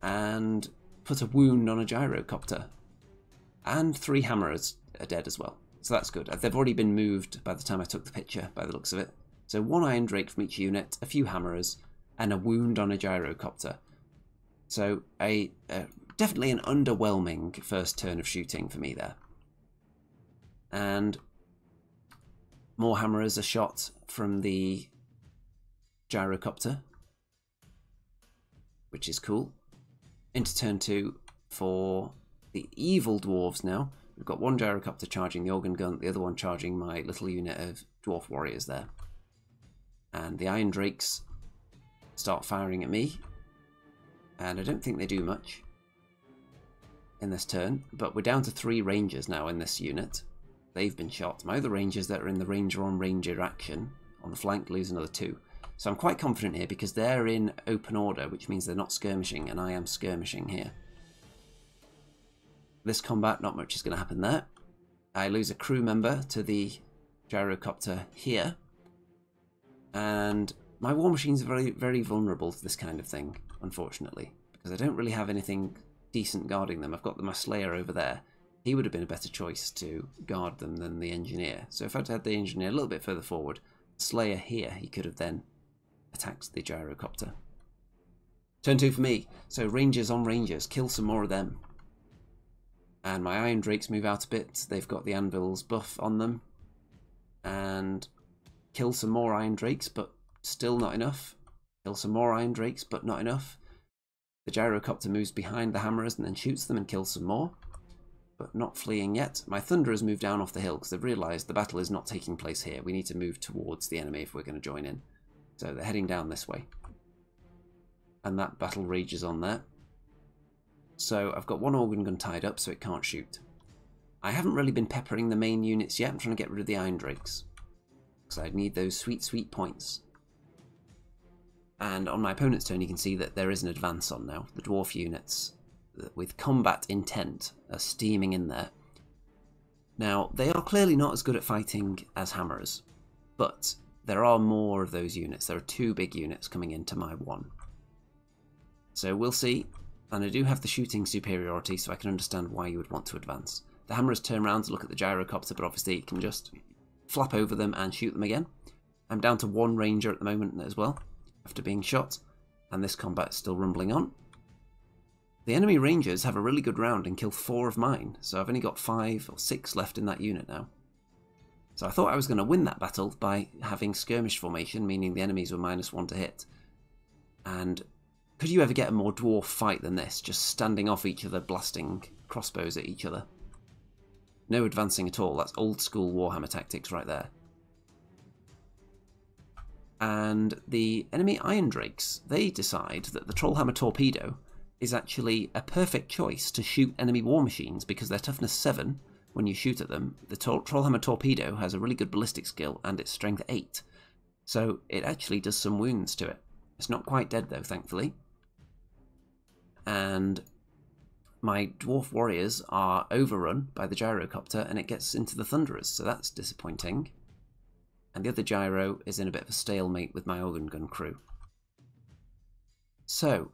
Speaker 1: and put a wound on a gyrocopter. And three hammerers are dead as well. So that's good. They've already been moved by the time I took the picture, by the looks of it. So one Iron Drake from each unit, a few hammerers, and a wound on a gyrocopter. So a, a definitely an underwhelming first turn of shooting for me there. And more hammerers are shot from the gyrocopter, which is cool. Into turn two for the evil dwarves now. We've got one gyrocopter charging the organ gun, the other one charging my little unit of dwarf warriors there. And the iron drakes start firing at me. And I don't think they do much in this turn, but we're down to three rangers now in this unit. They've been shot. My other rangers that are in the ranger on ranger action on the flank lose another two. So I'm quite confident here because they're in open order, which means they're not skirmishing, and I am skirmishing here. This combat, not much is going to happen there. I lose a crew member to the gyrocopter here. And my war machines are very, very vulnerable to this kind of thing, unfortunately, because I don't really have anything decent guarding them. I've got the my Slayer over there. He would have been a better choice to guard them than the Engineer. So if I'd had the Engineer a little bit further forward, Slayer here, he could have then attacked the gyrocopter. Turn two for me. So Rangers on Rangers, kill some more of them. And my Iron Drakes move out a bit. They've got the Anvil's buff on them. And kill some more Iron Drakes, but still not enough. Kill some more Iron Drakes, but not enough. The gyrocopter moves behind the hammerers and then shoots them and kills some more. But not fleeing yet. My Thunderers move down off the hill because they've realised the battle is not taking place here. We need to move towards the enemy if we're going to join in. So they're heading down this way. And that battle rages on there. So I've got one organ gun tied up so it can't shoot. I haven't really been peppering the main units yet. I'm trying to get rid of the Iron Drakes. Because I need those sweet, sweet points. And on my opponent's turn you can see that there is an advance on now. The dwarf units uh, with combat intent are steaming in there. Now, they are clearly not as good at fighting as hammerers, but there are more of those units. There are two big units coming into my one. So we'll see. And I do have the shooting superiority, so I can understand why you would want to advance. The hammerers turn around to look at the gyrocopter, but obviously you can just flap over them and shoot them again. I'm down to one ranger at the moment as well, after being shot, and this combat is still rumbling on. The enemy rangers have a really good round and kill four of mine, so I've only got five or six left in that unit now. So I thought I was going to win that battle by having skirmish formation, meaning the enemies were minus one to hit. And could you ever get a more dwarf fight than this, just standing off each other, blasting crossbows at each other? No advancing at all, that's old school Warhammer tactics right there. And the enemy Iron Drakes, they decide that the Trollhammer Torpedo is actually a perfect choice to shoot enemy war machines because they're toughness 7 when you shoot at them. The Trollhammer Torpedo has a really good ballistic skill and it's strength 8. So it actually does some wounds to it. It's not quite dead though, thankfully. And my Dwarf Warriors are overrun by the Gyrocopter and it gets into the Thunderers, so that's disappointing. And the other Gyro is in a bit of a stalemate with my Organ Gun crew. So,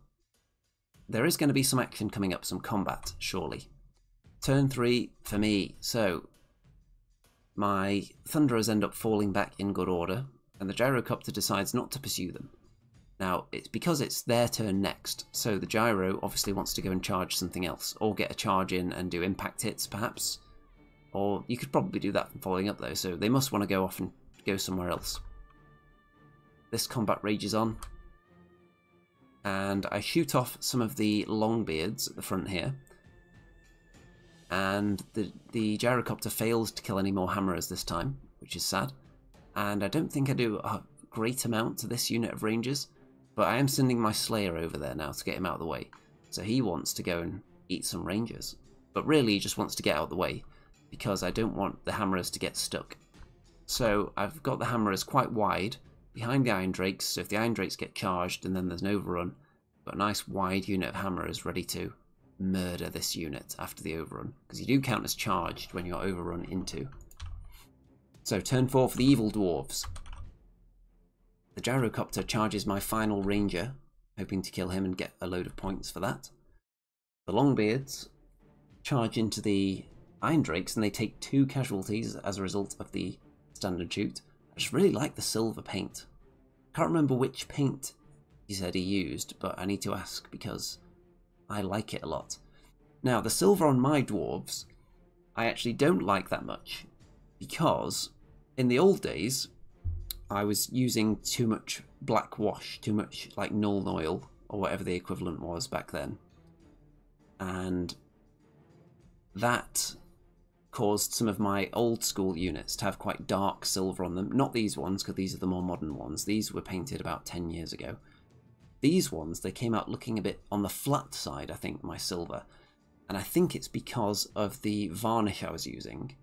Speaker 1: there is going to be some action coming up, some combat, surely. Turn three for me. So my Thunderers end up falling back in good order, and the Gyrocopter decides not to pursue them. Now, it's because it's their turn next, so the Gyro obviously wants to go and charge something else, or get a charge in and do impact hits, perhaps. Or you could probably do that from following up, though, so they must want to go off and go somewhere else. This combat rages on, and I shoot off some of the Longbeards at the front here, and the, the gyrocopter fails to kill any more hammerers this time, which is sad. And I don't think I do a great amount to this unit of rangers, but I am sending my Slayer over there now to get him out of the way. So he wants to go and eat some rangers. But really he just wants to get out of the way, because I don't want the hammerers to get stuck. So I've got the hammerers quite wide, behind the Iron Drakes, so if the Iron Drakes get charged and then there's an overrun, got a nice wide unit of hammerers ready to murder this unit after the overrun, because you do count as charged when you're overrun into. So turn 4 for the Evil Dwarves. The Gyrocopter charges my final Ranger, hoping to kill him and get a load of points for that. The Longbeards charge into the Iron Drakes and they take two casualties as a result of the standard shoot. I just really like the silver paint. Can't remember which paint he said he used, but I need to ask because I like it a lot. Now, the silver on my dwarves, I actually don't like that much because in the old days, I was using too much black wash, too much like Nuln Oil or whatever the equivalent was back then. And that caused some of my old school units to have quite dark silver on them. Not these ones, because these are the more modern ones. These were painted about 10 years ago. These ones, they came out looking a bit on the flat side, I think, my silver. And I think it's because of the varnish I was using.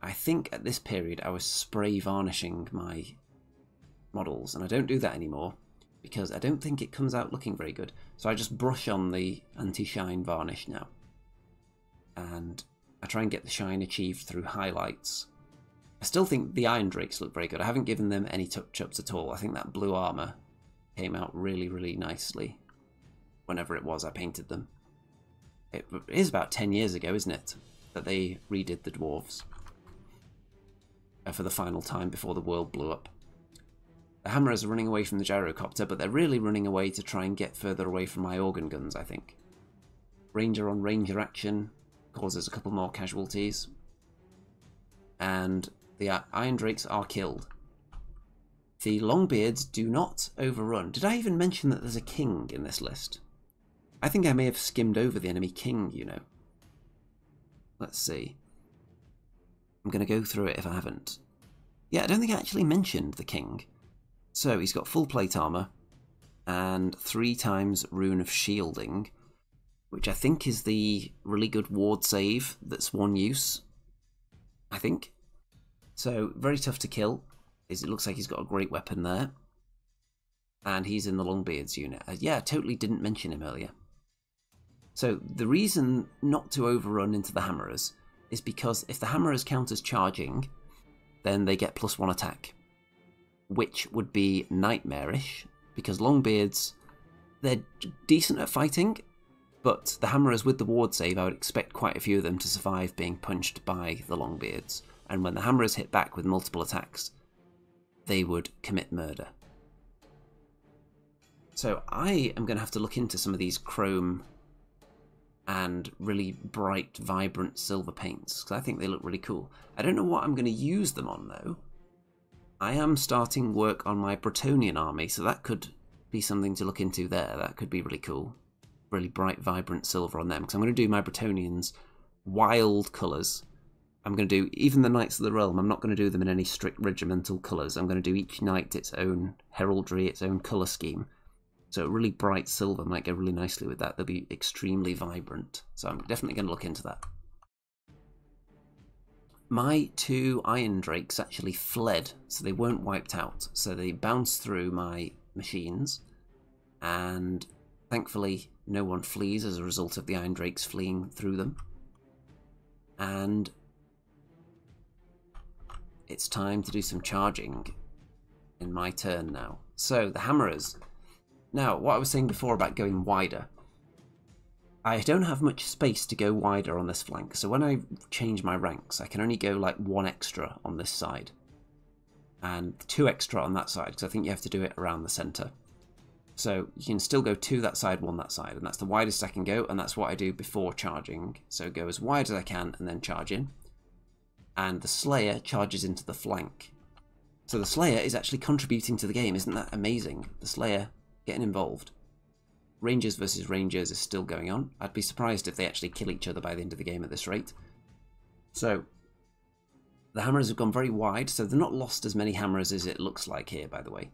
Speaker 1: I think at this period I was spray varnishing my models, and I don't do that anymore because I don't think it comes out looking very good. So I just brush on the anti-shine varnish now. And I try and get the shine achieved through highlights. I still think the Iron Drakes look very good. I haven't given them any touch-ups at all. I think that blue armour came out really, really nicely whenever it was I painted them. It is about 10 years ago, isn't it, that they redid the Dwarves uh, for the final time before the world blew up. The Hammerers are running away from the gyrocopter, but they're really running away to try and get further away from my organ guns, I think. Ranger on Ranger action causes a couple more casualties. And the Iron Drakes are killed. The Longbeards do not overrun. Did I even mention that there's a king in this list? I think I may have skimmed over the enemy king, you know. Let's see. I'm going to go through it if I haven't. Yeah, I don't think I actually mentioned the king. So he's got full plate armor and three times rune of shielding, which I think is the really good ward save that's one use. I think. So very tough to kill. Is It looks like he's got a great weapon there. And he's in the Longbeards unit. Uh, yeah, I totally didn't mention him earlier. So the reason not to overrun into the Hammerers is because if the Hammerers count as charging, then they get plus one attack which would be nightmarish because Longbeards, they're decent at fighting, but the Hammerers with the ward save, I would expect quite a few of them to survive being punched by the Longbeards. And when the Hammerers hit back with multiple attacks, they would commit murder. So I am going to have to look into some of these chrome and really bright, vibrant silver paints because I think they look really cool. I don't know what I'm going to use them on though. I am starting work on my Bretonnian army, so that could be something to look into there. That could be really cool. Really bright, vibrant silver on them. Because I'm going to do my Bretonnians wild colours. I'm going to do, even the Knights of the Realm, I'm not going to do them in any strict regimental colours. I'm going to do each knight its own heraldry, its own colour scheme. So really bright silver might go really nicely with that. They'll be extremely vibrant. So I'm definitely going to look into that my two Iron Drakes actually fled, so they weren't wiped out. So they bounced through my machines, and thankfully no one flees as a result of the Iron Drakes fleeing through them. And it's time to do some charging in my turn now. So, the Hammerers. Now, what I was saying before about going wider. I don't have much space to go wider on this flank, so when I change my ranks, I can only go like one extra on this side. And two extra on that side, because I think you have to do it around the centre. So you can still go two that side, one that side, and that's the widest I can go, and that's what I do before charging. So go as wide as I can and then charge in. And the Slayer charges into the flank. So the Slayer is actually contributing to the game, isn't that amazing? The Slayer getting involved. Rangers versus Rangers is still going on. I'd be surprised if they actually kill each other by the end of the game at this rate. So, the hammers have gone very wide, so they're not lost as many hammers as it looks like here, by the way.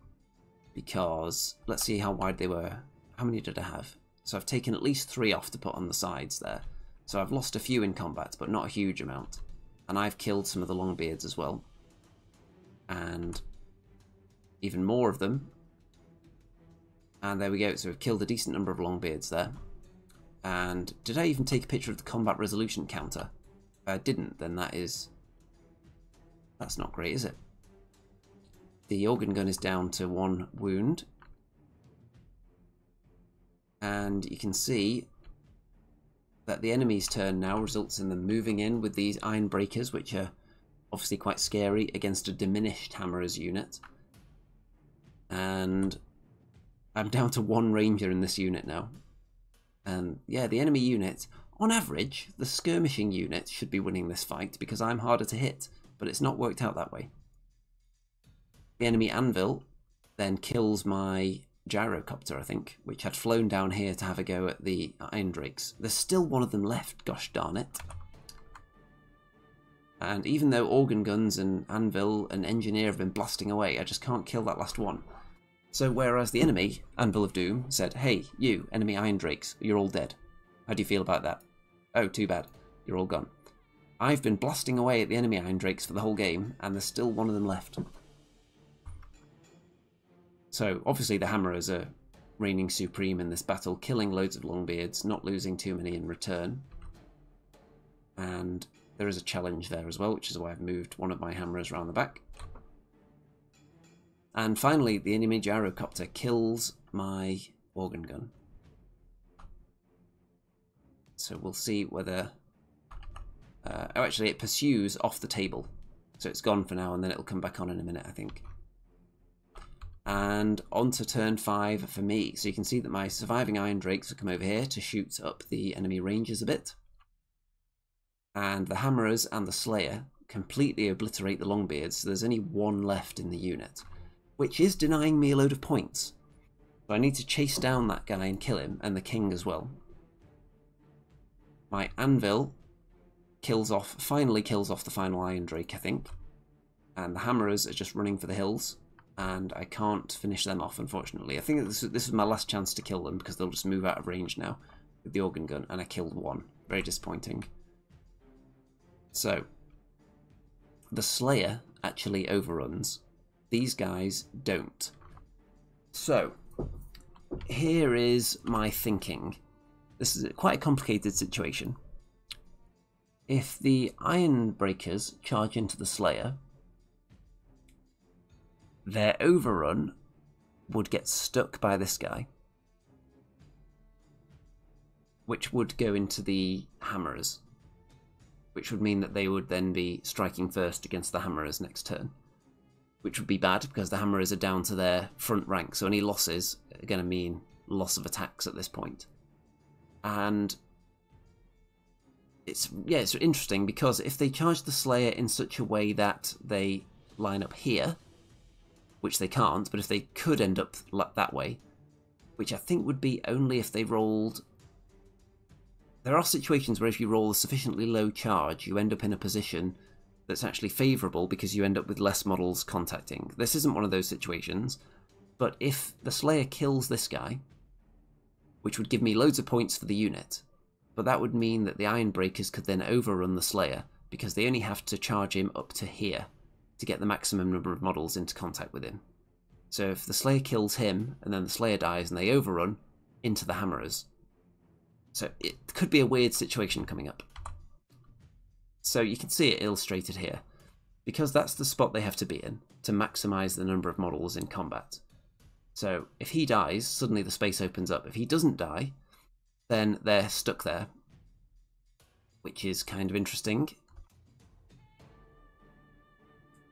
Speaker 1: Because, let's see how wide they were. How many did I have? So I've taken at least three off to put on the sides there. So I've lost a few in combat, but not a huge amount. And I've killed some of the Longbeards as well. And even more of them and there we go. So we've killed a decent number of longbeards there. And did I even take a picture of the combat resolution counter? If I didn't, then that is... That's not great, is it? The organ gun is down to one wound. And you can see that the enemy's turn now results in them moving in with these iron breakers, which are obviously quite scary against a diminished hammerers unit. And I'm down to one ranger in this unit now. And yeah, the enemy unit, on average, the skirmishing unit should be winning this fight because I'm harder to hit, but it's not worked out that way. The enemy anvil then kills my gyrocopter, I think, which had flown down here to have a go at the Iron Drakes. There's still one of them left, gosh darn it. And even though organ guns and anvil and engineer have been blasting away, I just can't kill that last one. So whereas the enemy, Anvil of Doom, said, Hey, you, enemy Iron Drakes, you're all dead. How do you feel about that? Oh, too bad. You're all gone. I've been blasting away at the enemy Iron Drakes for the whole game, and there's still one of them left. So obviously the Hammerers are reigning supreme in this battle, killing loads of Longbeards, not losing too many in return. And there is a challenge there as well, which is why I've moved one of my Hammerers around the back. And finally, the enemy gyrocopter kills my organ gun. So we'll see whether... Uh, oh, actually, it pursues off the table. So it's gone for now, and then it'll come back on in a minute, I think. And on to turn 5 for me. So you can see that my surviving Iron Drakes have come over here to shoot up the enemy rangers a bit. And the Hammerers and the Slayer completely obliterate the Longbeards, so there's only one left in the unit which is denying me a load of points. So I need to chase down that guy and kill him, and the king as well. My anvil kills off, finally kills off the final Iron Drake, I think. And the Hammerers are just running for the hills, and I can't finish them off, unfortunately. I think this, this is my last chance to kill them, because they'll just move out of range now with the organ gun, and I killed one. Very disappointing. So, the Slayer actually overruns, these guys don't. So, here is my thinking. This is quite a complicated situation. If the Iron Breakers charge into the Slayer, their overrun would get stuck by this guy, which would go into the Hammerers, which would mean that they would then be striking first against the Hammerers next turn which would be bad because the Hammerers are down to their front rank, so any losses are going to mean loss of attacks at this point. And it's yeah, it's interesting because if they charge the Slayer in such a way that they line up here, which they can't, but if they could end up that way, which I think would be only if they rolled. There are situations where if you roll a sufficiently low charge, you end up in a position that's actually favourable because you end up with less models contacting. This isn't one of those situations, but if the Slayer kills this guy, which would give me loads of points for the unit, but that would mean that the Iron Breakers could then overrun the Slayer because they only have to charge him up to here to get the maximum number of models into contact with him. So if the Slayer kills him and then the Slayer dies and they overrun into the Hammerers. So it could be a weird situation coming up. So you can see it illustrated here. Because that's the spot they have to be in to maximize the number of models in combat. So if he dies, suddenly the space opens up. If he doesn't die, then they're stuck there, which is kind of interesting.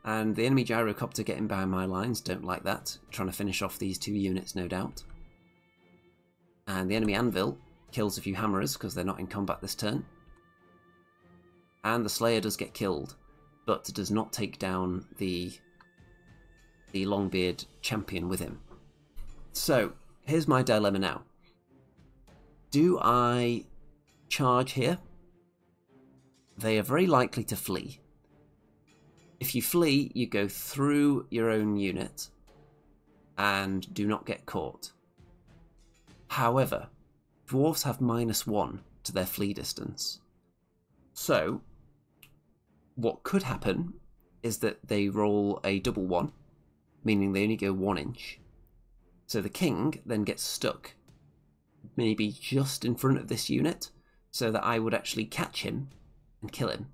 Speaker 1: And the enemy gyrocopter getting behind my lines don't like that, trying to finish off these two units, no doubt. And the enemy anvil kills a few hammerers because they're not in combat this turn and the Slayer does get killed, but does not take down the the Longbeard champion with him. So here's my dilemma now. Do I charge here? They are very likely to flee. If you flee, you go through your own unit and do not get caught. However, dwarves have minus one to their flee distance. So, what could happen is that they roll a double one, meaning they only go one inch. So the king then gets stuck, maybe just in front of this unit, so that I would actually catch him and kill him.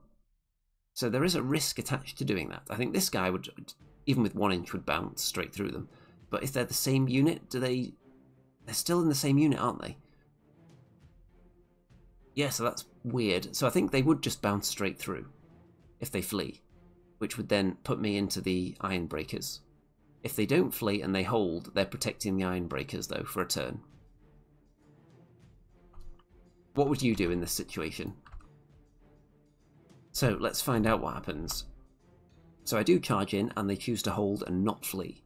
Speaker 1: So there is a risk attached to doing that. I think this guy would, even with one inch, would bounce straight through them. But if they're the same unit, do they... They're still in the same unit, aren't they? Yeah, so that's weird. So I think they would just bounce straight through if they flee, which would then put me into the Iron Breakers. If they don't flee and they hold, they're protecting the Iron Breakers, though, for a turn. What would you do in this situation? So, let's find out what happens. So I do charge in, and they choose to hold and not flee.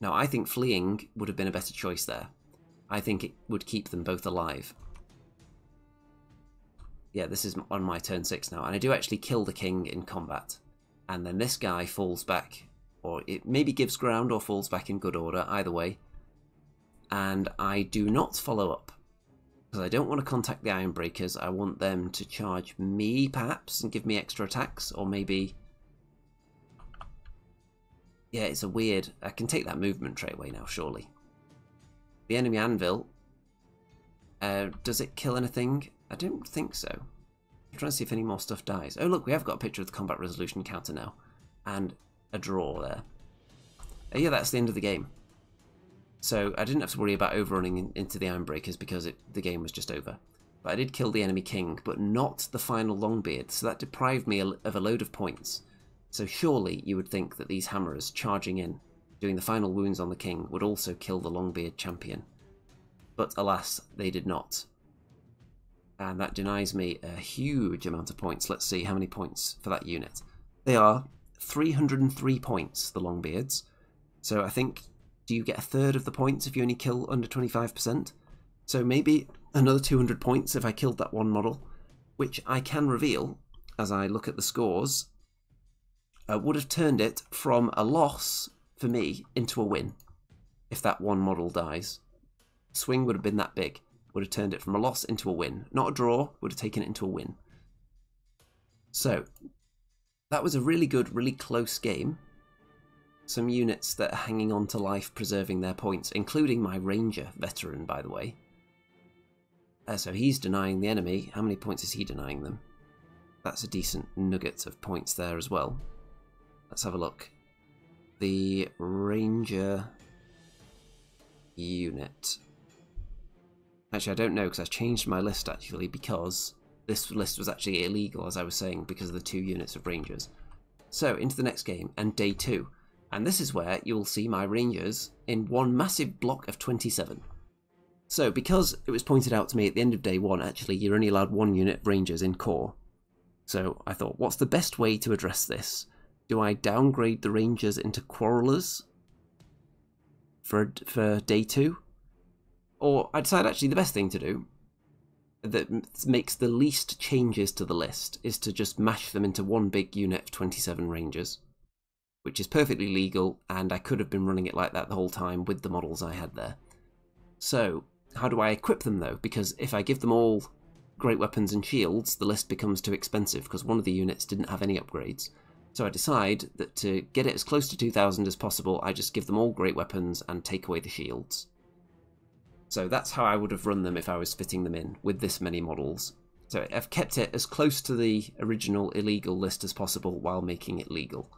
Speaker 1: Now, I think fleeing would have been a better choice there. I think it would keep them both alive yeah, this is on my turn six now, and I do actually kill the king in combat, and then this guy falls back or it maybe gives ground or falls back in good order, either way. And I do not follow up because I don't want to contact the Iron Breakers. I want them to charge me, perhaps, and give me extra attacks, or maybe... Yeah, it's a weird... I can take that movement tray away now, surely. The enemy anvil... Uh, does it kill anything? I don't think so. I'm trying to see if any more stuff dies. Oh, look, we have got a picture of the combat resolution counter now. And a draw there. Uh, yeah, that's the end of the game. So I didn't have to worry about overrunning into the Ironbreakers because it, the game was just over. But I did kill the enemy king, but not the final Longbeard, so that deprived me of a load of points. So surely you would think that these hammerers charging in, doing the final wounds on the king, would also kill the Longbeard champion. But alas, they did not. And that denies me a huge amount of points. Let's see how many points for that unit. They are 303 points, the Longbeards. So I think do you get a third of the points if you only kill under 25%? So maybe another 200 points if I killed that one model, which I can reveal as I look at the scores, uh, would have turned it from a loss for me into a win if that one model dies. Swing would have been that big, would have turned it from a loss into a win. Not a draw, would have taken it into a win. So, that was a really good, really close game some units that are hanging on to life preserving their points, including my ranger veteran, by the way. Uh, so he's denying the enemy. How many points is he denying them? That's a decent nugget of points there as well. Let's have a look. The ranger unit. Actually, I don't know because I changed my list actually because this list was actually illegal, as I was saying, because of the two units of rangers. So, into the next game, and day two. And this is where you'll see my rangers in one massive block of 27. So because it was pointed out to me at the end of day one, actually you're only allowed one unit of rangers in core. So I thought, what's the best way to address this? Do I downgrade the rangers into quarrelers for, for day two? Or I decided actually the best thing to do that makes the least changes to the list is to just mash them into one big unit of 27 rangers which is perfectly legal, and I could have been running it like that the whole time with the models I had there. So, how do I equip them though? Because if I give them all great weapons and shields, the list becomes too expensive because one of the units didn't have any upgrades. So I decide that to get it as close to 2000 as possible, I just give them all great weapons and take away the shields. So that's how I would have run them if I was fitting them in with this many models. So I've kept it as close to the original illegal list as possible while making it legal.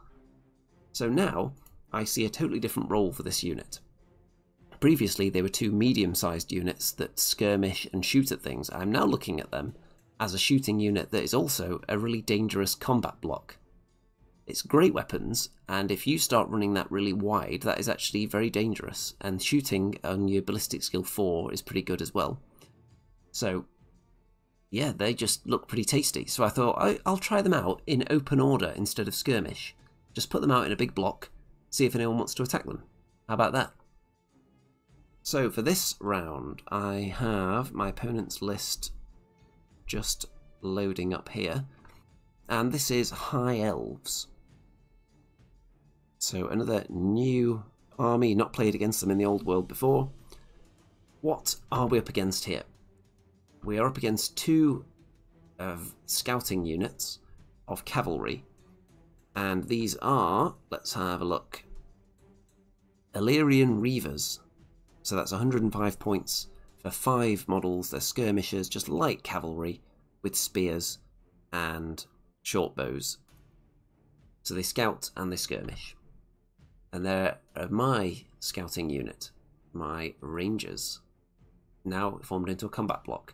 Speaker 1: So now I see a totally different role for this unit. Previously, they were two medium-sized units that skirmish and shoot at things. I'm now looking at them as a shooting unit that is also a really dangerous combat block. It's great weapons, and if you start running that really wide, that is actually very dangerous, and shooting on your ballistic skill 4 is pretty good as well. So, yeah, they just look pretty tasty. So I thought, I, will try them out in open order instead of skirmish. Just put them out in a big block, see if anyone wants to attack them. How about that? So for this round, I have my opponent's list just loading up here. And this is High Elves. So another new army, not played against them in the old world before. What are we up against here? We are up against two of scouting units of cavalry and these are, let's have a look, Ellyrian Reavers. So that's 105 points for five models. They're skirmishers, just light cavalry with spears and short bows. So they scout and they skirmish. And they're my scouting unit, my rangers, now formed into a combat block.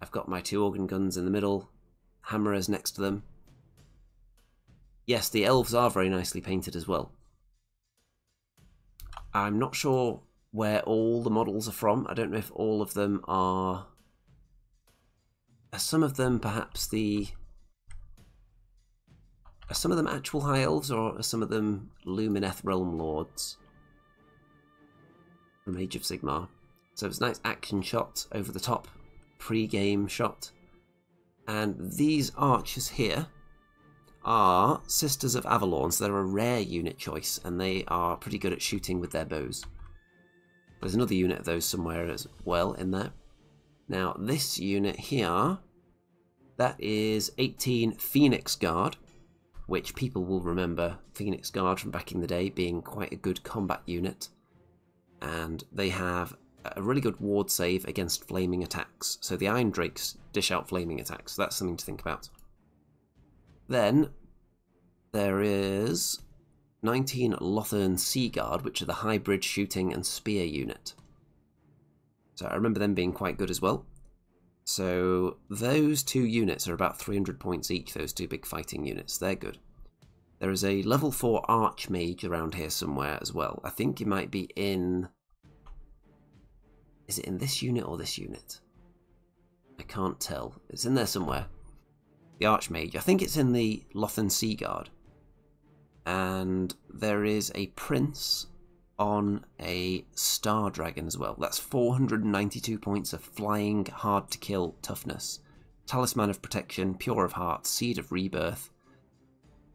Speaker 1: I've got my two organ guns in the middle, hammerers next to them, Yes, the elves are very nicely painted as well. I'm not sure where all the models are from. I don't know if all of them are... Are some of them perhaps the... Are some of them actual High Elves or are some of them Lumineth Realm Lords? From Age of Sigmar. So it's a nice action shot over the top, pre-game shot. And these archers here are Sisters of Avelorn, so they're a rare unit choice, and they are pretty good at shooting with their bows. There's another unit of those somewhere as well in there. Now, this unit here, that is 18 Phoenix Guard, which people will remember Phoenix Guard from back in the day being quite a good combat unit. And they have a really good ward save against flaming attacks. So the Iron Drakes dish out flaming attacks. So that's something to think about. Then there is 19 Lothern Sea Guard, which are the hybrid shooting and spear unit. So I remember them being quite good as well. So those two units are about 300 points each, those two big fighting units. They're good. There is a level 4 Archmage around here somewhere as well. I think it might be in... Is it in this unit or this unit? I can't tell. It's in there somewhere. The Archmage. I think it's in the Lothern Sea Guard. And there is a Prince on a Star Dragon as well. That's 492 points of flying, hard to kill toughness. Talisman of Protection, Pure of Heart, Seed of Rebirth.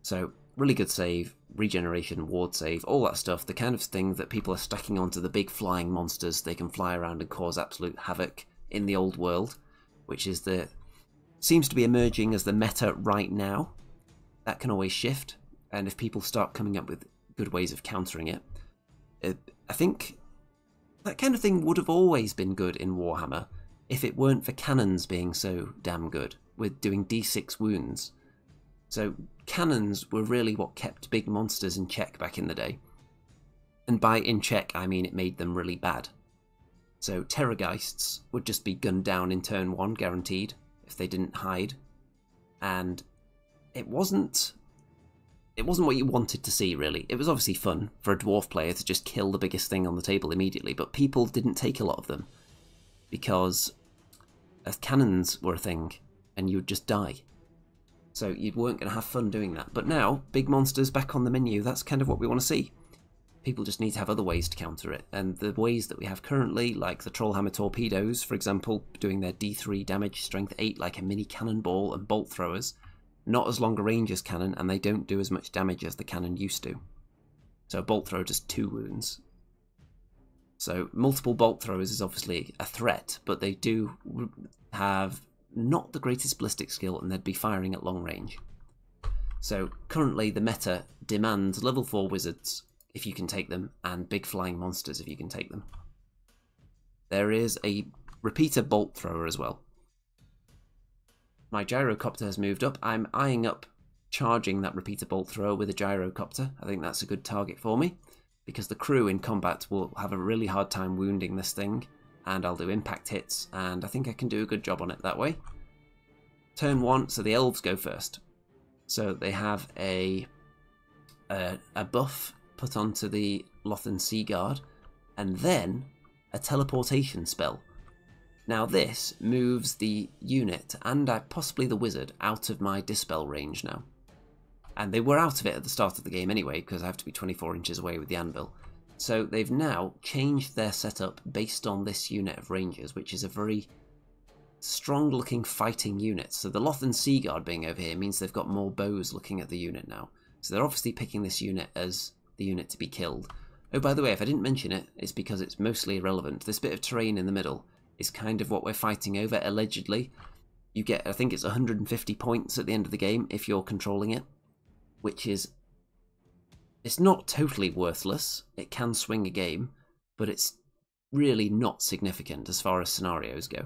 Speaker 1: So, really good save, regeneration, ward save, all that stuff. The kind of thing that people are stacking onto the big flying monsters. They can fly around and cause absolute havoc in the old world, which is the seems to be emerging as the meta right now. That can always shift, and if people start coming up with good ways of countering it, uh, I think that kind of thing would have always been good in Warhammer if it weren't for cannons being so damn good with doing d6 wounds. So cannons were really what kept big monsters in check back in the day. And by in check, I mean it made them really bad. So Terrorgheists would just be gunned down in turn one, guaranteed, if they didn't hide. And it wasn't it wasn't what you wanted to see, really. It was obviously fun for a dwarf player to just kill the biggest thing on the table immediately, but people didn't take a lot of them because cannons were a thing and you'd just die. So you weren't going to have fun doing that. But now, big monsters back on the menu, that's kind of what we want to see. People just need to have other ways to counter it. And the ways that we have currently, like the Trollhammer torpedoes, for example, doing their D3 damage, strength 8 like a mini cannonball, and bolt throwers, not as long a range as cannon, and they don't do as much damage as the cannon used to. So a bolt thrower does two wounds. So multiple bolt throwers is obviously a threat, but they do have not the greatest ballistic skill, and they'd be firing at long range. So currently the meta demands level 4 wizards if you can take them, and big flying monsters if you can take them. There is a repeater bolt thrower as well. My gyrocopter has moved up. I'm eyeing up charging that repeater bolt thrower with a gyrocopter. I think that's a good target for me because the crew in combat will have a really hard time wounding this thing and I'll do impact hits and I think I can do a good job on it that way. Turn one, so the elves go first. So they have a a, a buff put onto the Lothern Sea Guard and then a teleportation spell now this moves the unit and uh, possibly the wizard out of my dispel range now. And they were out of it at the start of the game anyway, because I have to be 24 inches away with the anvil. So they've now changed their setup based on this unit of rangers, which is a very strong looking fighting unit. So the Lothern Sea Guard being over here means they've got more bows looking at the unit now. So they're obviously picking this unit as the unit to be killed. Oh, by the way, if I didn't mention it, it's because it's mostly irrelevant. This bit of terrain in the middle is kind of what we're fighting over, allegedly. You get, I think it's 150 points at the end of the game if you're controlling it, which is. It's not totally worthless. It can swing a game, but it's really not significant as far as scenarios go.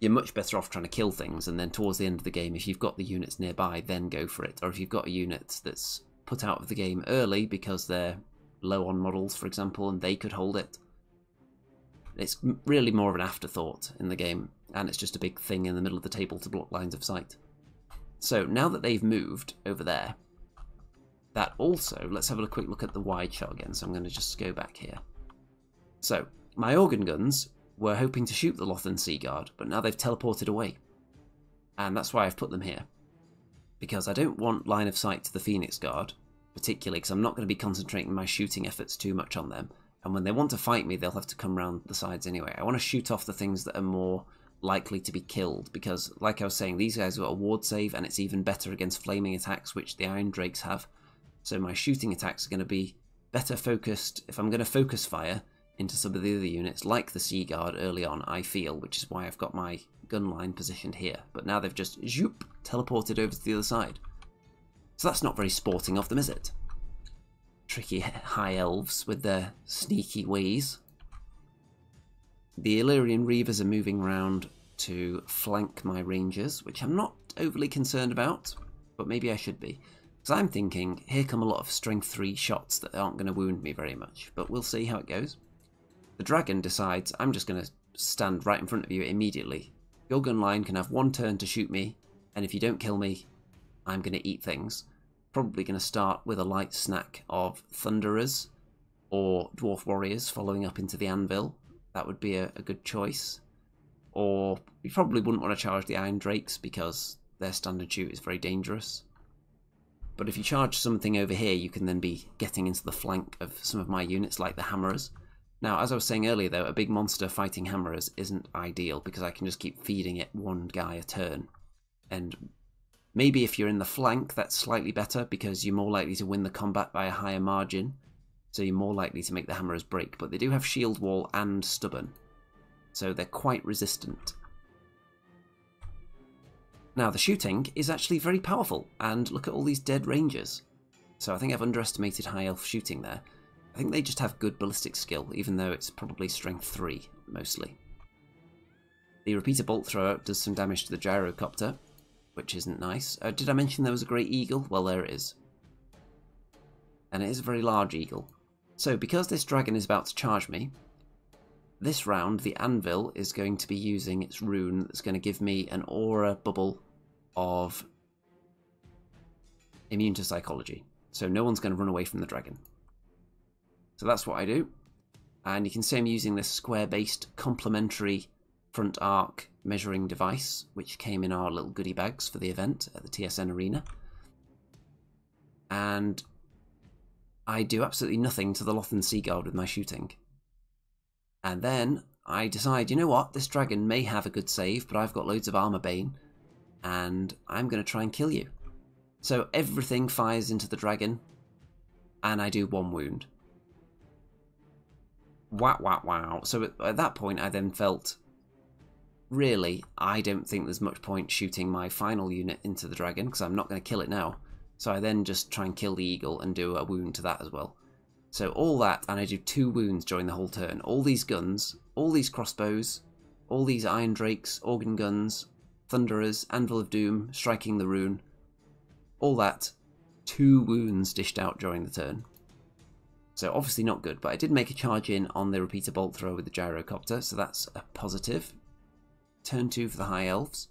Speaker 1: You're much better off trying to kill things, and then towards the end of the game, if you've got the units nearby, then go for it. Or if you've got a unit that's put out of the game early because they're low on models, for example, and they could hold it, it's really more of an afterthought in the game, and it's just a big thing in the middle of the table to block lines of sight. So now that they've moved over there, that also, let's have a quick look at the wide shot again, so I'm going to just go back here. So, my organ guns were hoping to shoot the Lothern Sea Guard, but now they've teleported away. And that's why I've put them here. Because I don't want line of sight to the Phoenix Guard, particularly because I'm not going to be concentrating my shooting efforts too much on them and when they want to fight me, they'll have to come round the sides anyway. I want to shoot off the things that are more likely to be killed because, like I was saying, these guys got a ward save and it's even better against flaming attacks, which the Iron Drakes have. So my shooting attacks are going to be better focused. If I'm going to focus fire into some of the other units, like the Sea Guard early on, I feel, which is why I've got my gun line positioned here. But now they've just zoop, teleported over to the other side. So that's not very sporting of them, is it? Tricky high elves with their sneaky ways. The Ellyrian Reavers are moving around to flank my rangers, which I'm not overly concerned about, but maybe I should be. Because I'm thinking, here come a lot of strength 3 shots that aren't going to wound me very much, but we'll see how it goes. The dragon decides, I'm just going to stand right in front of you immediately. Your gun line can have one turn to shoot me, and if you don't kill me, I'm going to eat things. Probably going to start with a light snack of Thunderers or Dwarf Warriors following up into the Anvil, that would be a, a good choice. Or you probably wouldn't want to charge the Iron Drakes because their standard shoot is very dangerous. But if you charge something over here, you can then be getting into the flank of some of my units like the Hammerers. Now, as I was saying earlier though, a big monster fighting Hammerers isn't ideal because I can just keep feeding it one guy a turn. And maybe if you're in the flank, that's slightly better because you're more likely to win the combat by a higher margin so you're more likely to make the hammerers break, but they do have shield wall and stubborn, so they're quite resistant. Now the shooting is actually very powerful, and look at all these dead rangers. So I think I've underestimated high elf shooting there. I think they just have good ballistic skill, even though it's probably strength 3, mostly. The repeater bolt thrower does some damage to the gyrocopter, which isn't nice. Uh, did I mention there was a great eagle? Well, there it is. And it is a very large eagle. So because this dragon is about to charge me, this round the anvil is going to be using its rune that's going to give me an aura bubble of immune to psychology. So no one's going to run away from the dragon. So that's what I do. And you can see I'm using this square-based complementary front arc measuring device, which came in our little goodie bags for the event at the TSN Arena. And I do absolutely nothing to the Lothern Sea Guard with my shooting. And then I decide, you know what, this dragon may have a good save, but I've got loads of armor bane, and I'm going to try and kill you. So everything fires into the dragon, and I do one wound. Wow, wow, wow. So at that point, I then felt, really, I don't think there's much point shooting my final unit into the dragon, because I'm not going to kill it now. So I then just try and kill the eagle and do a wound to that as well. So all that, and I do two wounds during the whole turn. All these guns, all these crossbows, all these Iron Drakes, Organ Guns, Thunderers, Anvil of Doom, Striking the Rune, all that, two wounds dished out during the turn. So obviously not good, but I did make a charge in on the repeater bolt throw with the gyrocopter, so that's a positive. Turn two for the High Elves.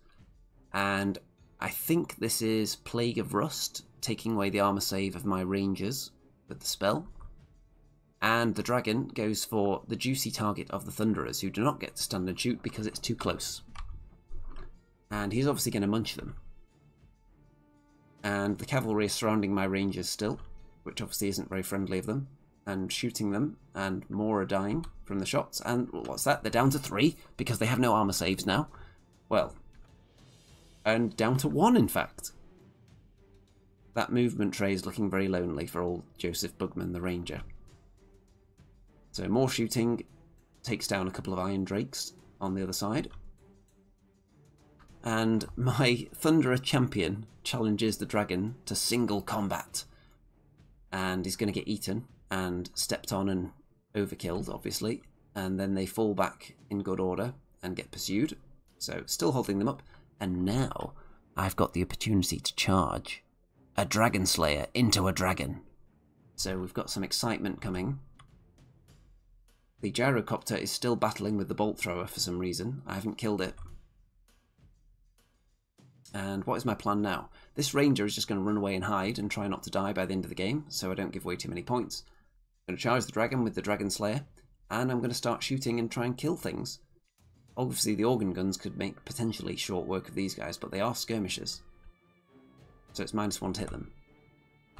Speaker 1: And I think this is Plague of Rust, taking away the armor save of my rangers with the spell. And the dragon goes for the juicy target of the Thunderers, who do not get to stand and shoot because it's too close. And he's obviously going to munch them. And the cavalry is surrounding my rangers still, which obviously isn't very friendly of them, and shooting them, and more are dying from the shots. And what's that? They're down to three because they have no armor saves now. Well, and down to one, in fact. That movement tray is looking very lonely for old Joseph Bugman, the ranger. So more shooting takes down a couple of Iron Drakes on the other side. And my Thunderer champion challenges the dragon to single combat. And he's going to get eaten and stepped on and overkilled, obviously. And then they fall back in good order and get pursued. So still holding them up. And now I've got the opportunity to charge a Dragon Slayer into a dragon. So we've got some excitement coming. The gyrocopter is still battling with the bolt thrower for some reason. I haven't killed it. And what is my plan now? This ranger is just going to run away and hide and try not to die by the end of the game, so I don't give away too many points. Going to charge the dragon with the Dragon Slayer, and I'm going to start shooting and try and kill things. Obviously the organ guns could make potentially short work of these guys, but they are skirmishers so it's minus one to hit them.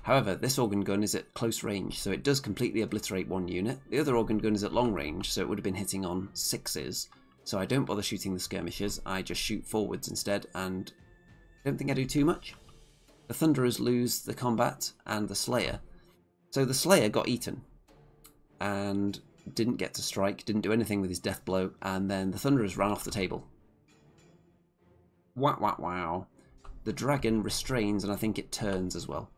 Speaker 1: However, this organ gun is at close range, so it does completely obliterate one unit. The other organ gun is at long range, so it would have been hitting on sixes, So I don't bother shooting the skirmishers, I just shoot forwards instead, and I don't think I do too much. The Thunderers lose the combat, and the Slayer. So the Slayer got eaten, and didn't get to strike, didn't do anything with his death blow, and then the Thunderers ran off the table. Wow, wow, wow. The dragon restrains, and I think it turns as well.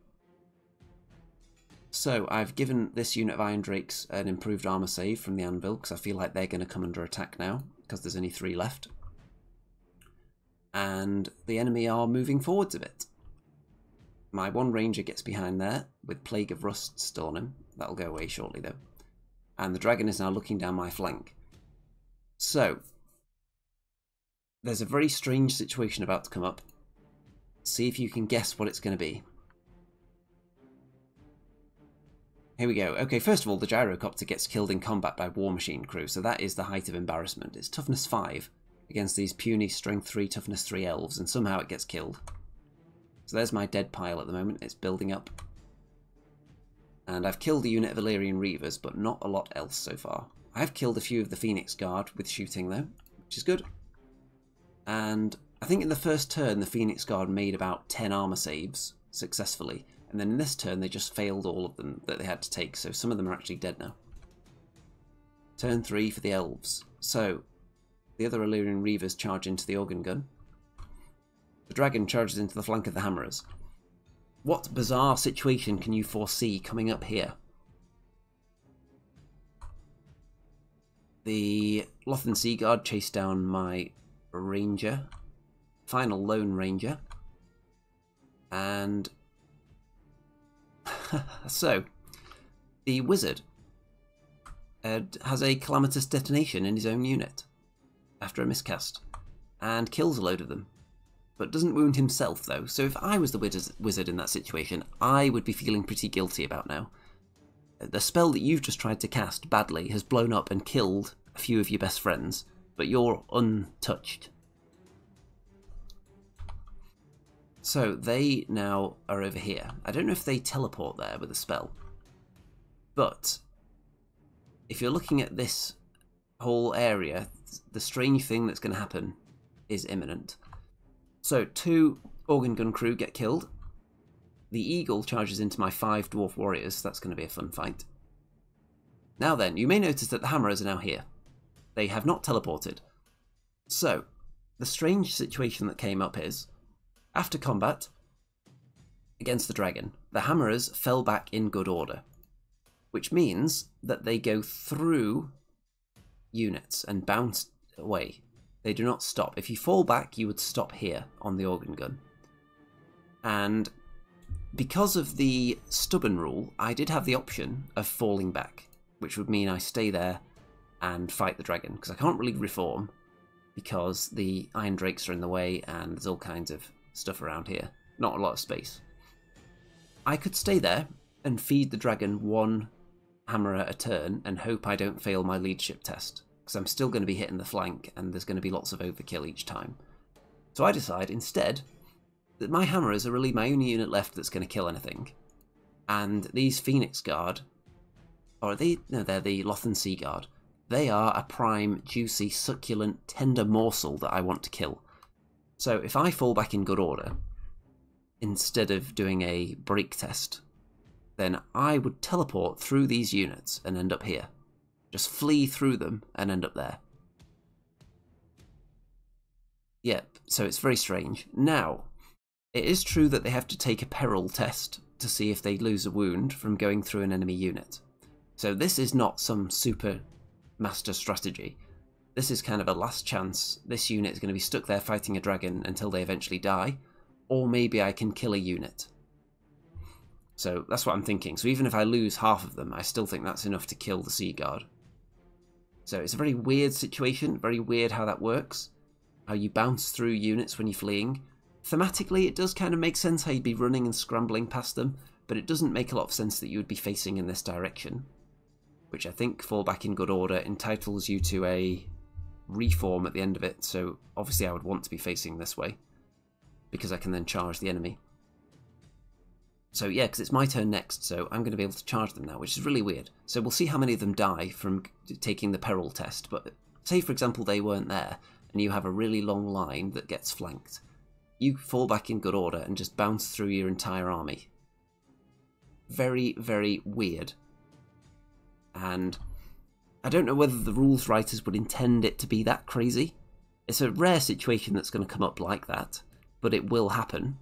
Speaker 1: So I've given this unit of Iron Drakes an improved armor save from the Anvil, because I feel like they're going to come under attack now, because there's only three left. And the enemy are moving forwards a bit. My one ranger gets behind there, with Plague of Rust still on him. That'll go away shortly though. And the dragon is now looking down my flank. So, there's a very strange situation about to come up. See if you can guess what it's going to be. Here we go. Okay, first of all, the gyrocopter gets killed in combat by War Machine crew, so that is the height of embarrassment. It's toughness 5 against these puny strength 3, toughness 3 elves, and somehow it gets killed. So there's my dead pile at the moment. It's building up. And I've killed a unit of Ellyrian Reavers, but not a lot else so far. I've killed a few of the Phoenix Guard with shooting, though, which is good. And I think in the first turn, the Phoenix Guard made about 10 armor saves successfully, and then in this turn, they just failed all of them that they had to take, so some of them are actually dead now. Turn 3 for the Elves. So, the other Ellyrian Reavers charge into the Organ Gun. The Dragon charges into the flank of the Hammerers. What bizarre situation can you foresee coming up here? The Lothern Sea Guard chased down my Ranger, final Lone Ranger, and (laughs) so, the wizard uh, has a calamitous detonation in his own unit after a miscast and kills a load of them. But doesn't wound himself though, so if I was the wizard in that situation, I would be feeling pretty guilty about now. The spell that you've just tried to cast badly has blown up and killed a few of your best friends, but you're untouched. So they now are over here. I don't know if they teleport there with a spell. But if you're looking at this whole area, the strange thing that's going to happen is imminent. So two organ gun crew get killed. The eagle charges into my five dwarf warriors. That's going to be a fun fight. Now then, you may notice that the hammerers are now here. They have not teleported. So, the strange situation that came up is after combat against the dragon, the hammerers fell back in good order, which means that they go through units and bounce away. They do not stop. If you fall back, you would stop here on the organ gun. And because of the stubborn rule, I did have the option of falling back, which would mean I stay there and fight the dragon, because I can't really reform, because the Iron Drakes are in the way and there's all kinds of stuff around here. Not a lot of space. I could stay there and feed the dragon one hammerer a turn and hope I don't fail my leadership test, because I'm still going to be hitting the flank and there's going to be lots of overkill each time. So I decide instead that my hammerers are really my only unit left that's going to kill anything. And these Phoenix Guard, or are they, no, they're the Lothern Sea Guard. They are a prime, juicy, succulent, tender morsel that I want to kill. So if I fall back in good order, instead of doing a break test, then I would teleport through these units and end up here. Just flee through them and end up there. Yep, so it's very strange. Now, it is true that they have to take a peril test to see if they lose a wound from going through an enemy unit. So this is not some super master strategy. This is kind of a last chance. This unit is going to be stuck there fighting a dragon until they eventually die. Or maybe I can kill a unit. So that's what I'm thinking. So even if I lose half of them, I still think that's enough to kill the Sea Guard. So it's a very weird situation, very weird how that works. How you bounce through units when you're fleeing. Thematically, it does kind of make sense how you'd be running and scrambling past them, but it doesn't make a lot of sense that you would be facing in this direction. Which I think, fall back in good order, entitles you to a reform at the end of it, so obviously I would want to be facing this way, because I can then charge the enemy. So yeah, because it's my turn next, so I'm going to be able to charge them now, which is really weird. So we'll see how many of them die from taking the peril test, but say for example they weren't there, and you have a really long line that gets flanked. You fall back in good order and just bounce through your entire army. Very, very weird. And I don't know whether the rules writers would intend it to be that crazy. It's a rare situation that's going to come up like that, but it will happen.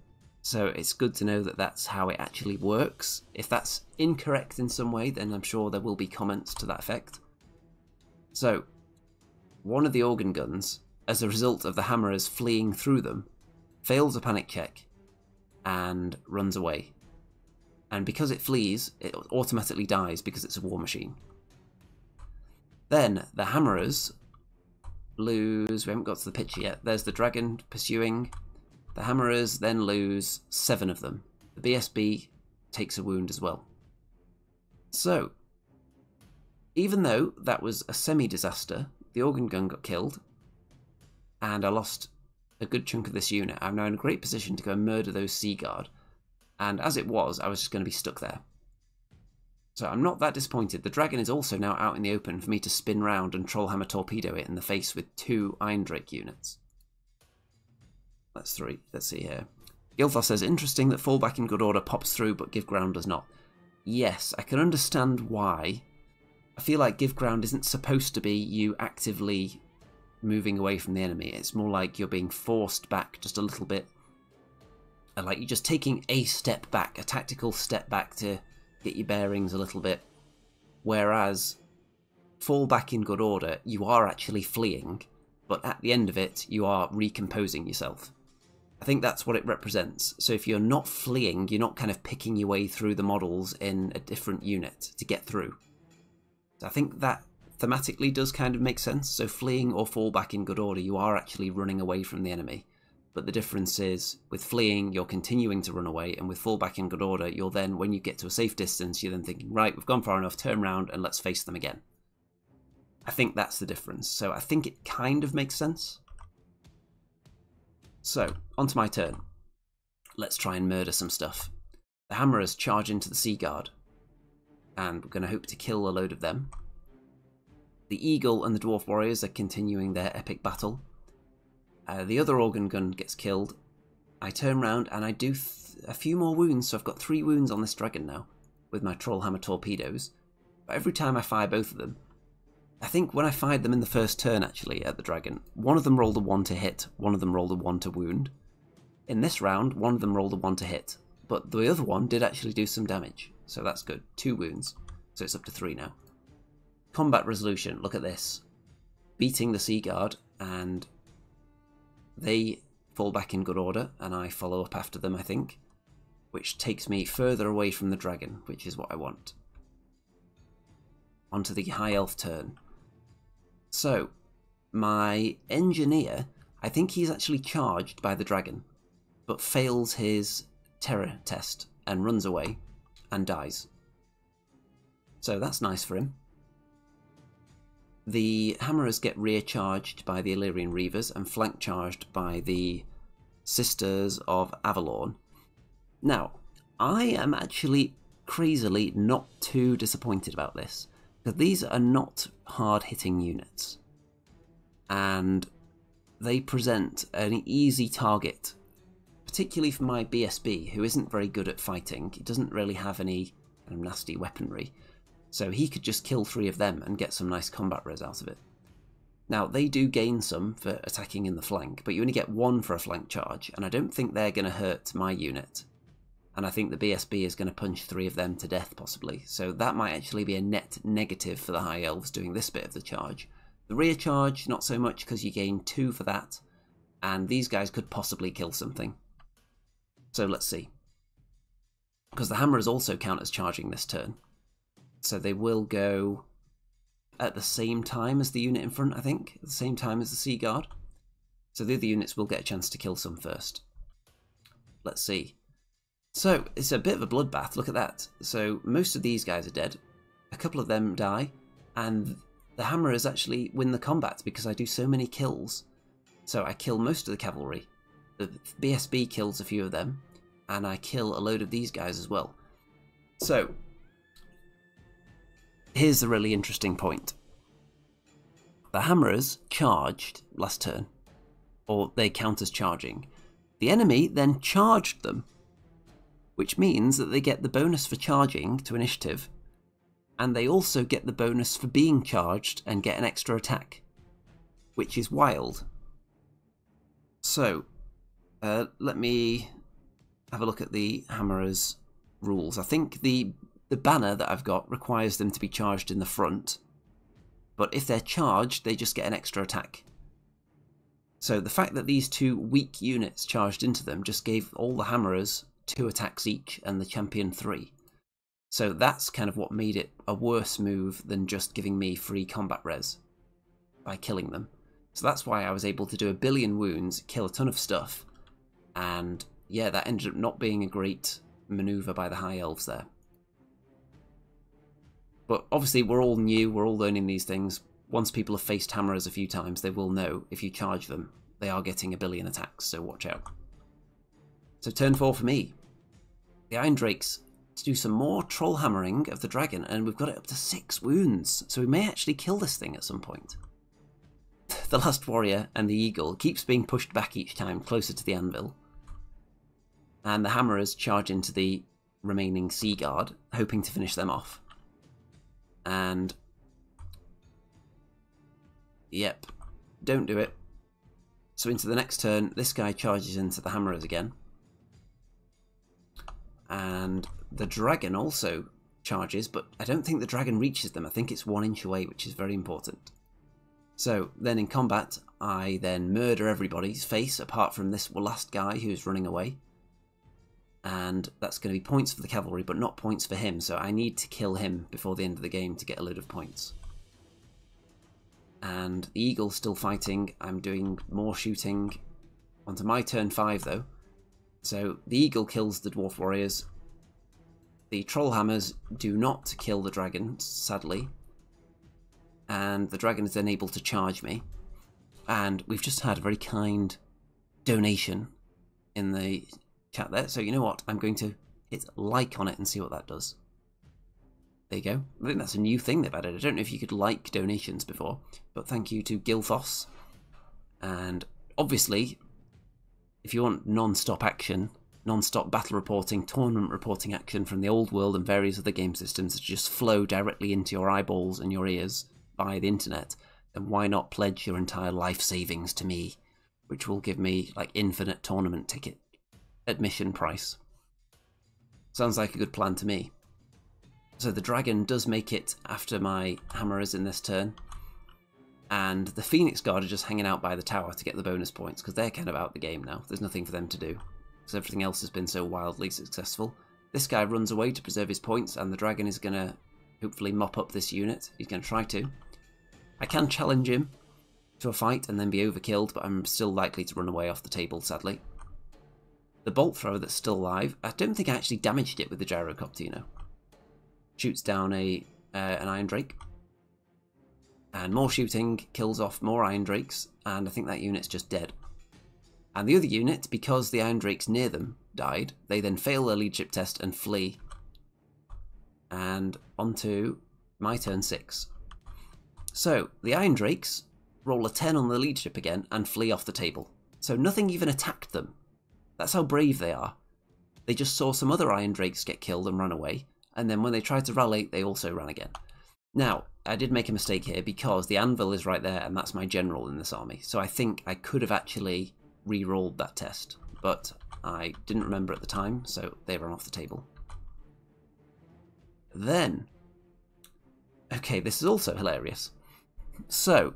Speaker 1: So it's good to know that that's how it actually works. If that's incorrect in some way, then I'm sure there will be comments to that effect. So, one of the organ guns, as a result of the hammerers fleeing through them, fails a panic check and runs away. And because it flees, it automatically dies because it's a war machine. Then the hammerers lose. We haven't got to the picture yet. There's the dragon pursuing. The Hammerers then lose seven of them. The BSB takes a wound as well. So, even though that was a semi-disaster, the organ gun got killed, and I lost a good chunk of this unit. I'm now in a great position to go and murder those Sea Guard, and as it was, I was just going to be stuck there. So I'm not that disappointed. The dragon is also now out in the open for me to spin round and trollhammer torpedo it in the face with two Iron Drake units. That's three. Let's see here. Gilthos says, interesting that fallback in good order pops through, but give ground does not. Yes, I can understand why. I feel like give ground isn't supposed to be you actively moving away from the enemy. It's more like you're being forced back just a little bit. Like you're just taking a step back, a tactical step back to get your bearings a little bit. Whereas fall back in good order, you are actually fleeing, but at the end of it, you are recomposing yourself. Think that's what it represents. So if you're not fleeing, you're not kind of picking your way through the models in a different unit to get through. So I think that thematically does kind of make sense. So fleeing or fall back in good order, you are actually running away from the enemy. But the difference is, with fleeing, you're continuing to run away, and with fall back in good order, you're then, when you get to a safe distance, you're then thinking, right, we've gone far enough, turn around and let's face them again. I think that's the difference. So I think it kind of makes sense. So, onto my turn. Let's try and murder some stuff. The Hammerers charge into the Sea Guard, and we're going to hope to kill a load of them. The Eagle and the Dwarf Warriors are continuing their epic battle. Uh, the other organ gun gets killed. I turn round and I do a few more wounds, so I've got three wounds on this dragon now with my Trollhammer torpedoes. But every time I fire both of them, I think when I fired them in the first turn, actually, at the dragon, one of them rolled a 1 to hit, one of them rolled a 1 to wound. In this round, one of them rolled a 1 to hit, but the other one did actually do some damage, so that's good. Two wounds, so it's up to three now. Combat resolution, look at this. Beating the Sea Guard, and they fall back in good order, and I follow up after them, I think, which takes me further away from the dragon, which is what I want. Onto the High Elf turn. So, my engineer, I think he's actually charged by the dragon, but fails his terror test and runs away and dies. So that's nice for him. The Hammerers get rear charged by the Ellyrian Reavers and flank charged by the Sisters of Avelorn. Now, I am actually crazily not too disappointed about this. Because these are not hard hitting units. And they present an easy target, particularly for my BSB, who isn't very good at fighting. He doesn't really have any kind of nasty weaponry. So he could just kill three of them and get some nice combat res out of it. Now, they do gain some for attacking in the flank, but you only get one for a flank charge, and I don't think they're going to hurt my unit and I think the BSB is going to punch three of them to death, possibly. So that might actually be a net negative for the High Elves doing this bit of the charge. The rear charge, not so much, because you gain two for that, and these guys could possibly kill something. So let's see. Because the Hammerers also count as charging this turn. So they will go at the same time as the unit in front, I think. At the same time as the Sea Guard. So the other units will get a chance to kill some first. Let's see. So, it's a bit of a bloodbath, look at that. So, most of these guys are dead, a couple of them die, and the Hammerers actually win the combat because I do so many kills. So I kill most of the cavalry, the BSB kills a few of them, and I kill a load of these guys as well. So, here's a really interesting point. the hammerers charged last turn, or they count as charging. The enemy then charged them, which means that they get the bonus for charging to initiative, and they also get the bonus for being charged and get an extra attack, which is wild. So, uh, let me have a look at the hammerers rules. I think the the banner that I've got requires them to be charged in the front, but if they're charged, they just get an extra attack. So the fact that these two weak units charged into them just gave all the hammerers two attacks each and the champion three. So that's kind of what made it a worse move than just giving me free combat res by killing them. So that's why I was able to do a billion wounds, kill a ton of stuff, and yeah, that ended up not being a great maneuver by the High Elves there. But obviously, we're all new, we're all learning these things. Once people have faced hammerers a few times, they will know if you charge them, they are getting a billion attacks, so watch out. So turn 4 for me. The Iron Drakes to do some more troll hammering of the dragon, and we've got it up to 6 wounds, so we may actually kill this thing at some point. (laughs) the last warrior and the eagle keeps being pushed back each time, closer to the anvil. And the hammerers charge into the remaining sea guard, hoping to finish them off and yep, don't do it. So into the next turn, this guy charges into the hammerers again. And the dragon also charges, but I don't think the dragon reaches them. I think it's one inch away, which is very important. So then in combat, I then murder everybody's face, apart from this last guy who's running away and that's going to be points for the cavalry, but not points for him, so I need to kill him before the end of the game to get a load of points. And the eagle's still fighting, I'm doing more shooting. Onto my turn 5 though. So the eagle kills the dwarf warriors. The troll hammers do not kill the dragon, sadly. And the dragon is then able to charge me. And we've just had a very kind donation in the chat there. So you know what? I'm going to hit like on it and see what that does. There you go. I think that's a new thing they've added. I don't know if you could like donations before, but thank you to Gilthos. And obviously, if you want non-stop action, non-stop battle reporting, tournament reporting action from the old world and various other game systems that just flow directly into your eyeballs and your ears via the internet, then why not pledge your entire life savings to me, which will give me like infinite tournament ticket admission price. Sounds like a good plan to me. So the dragon does make it after my hammerers in this turn. And the Phoenix Guard are just hanging out by the tower to get the bonus points, because they're kind of out the game now. There's nothing for them to do, because everything else has been so wildly successful. This guy runs away to preserve his points, and the dragon is going to hopefully mop up this unit. He's going to try to. I can challenge him to a fight and then be overkilled, but I'm still likely to run away off the table, sadly. The bolt thrower that's still alive, I don't think I actually damaged it with the gyrocopter, you know. Shoots down a uh, an Iron Drake. And more shooting kills off more Iron Drakes, and I think that unit's just dead. And the other unit, because the Iron Drakes near them died, they then fail their leadership test and flee. And onto my turn 6. So, the Iron Drakes roll a 10 on the leadership again and flee off the table. So nothing even attacked them. That's how brave they are. They just saw some other Iron Drakes get killed and run away, and then when they tried to rally, they also ran again. Now, I did make a mistake here because the anvil is right there, and that's my general in this army. So I think I could have actually re-rolled that test, but I didn't remember at the time, so they ran off the table. Then, okay, this is also hilarious. So,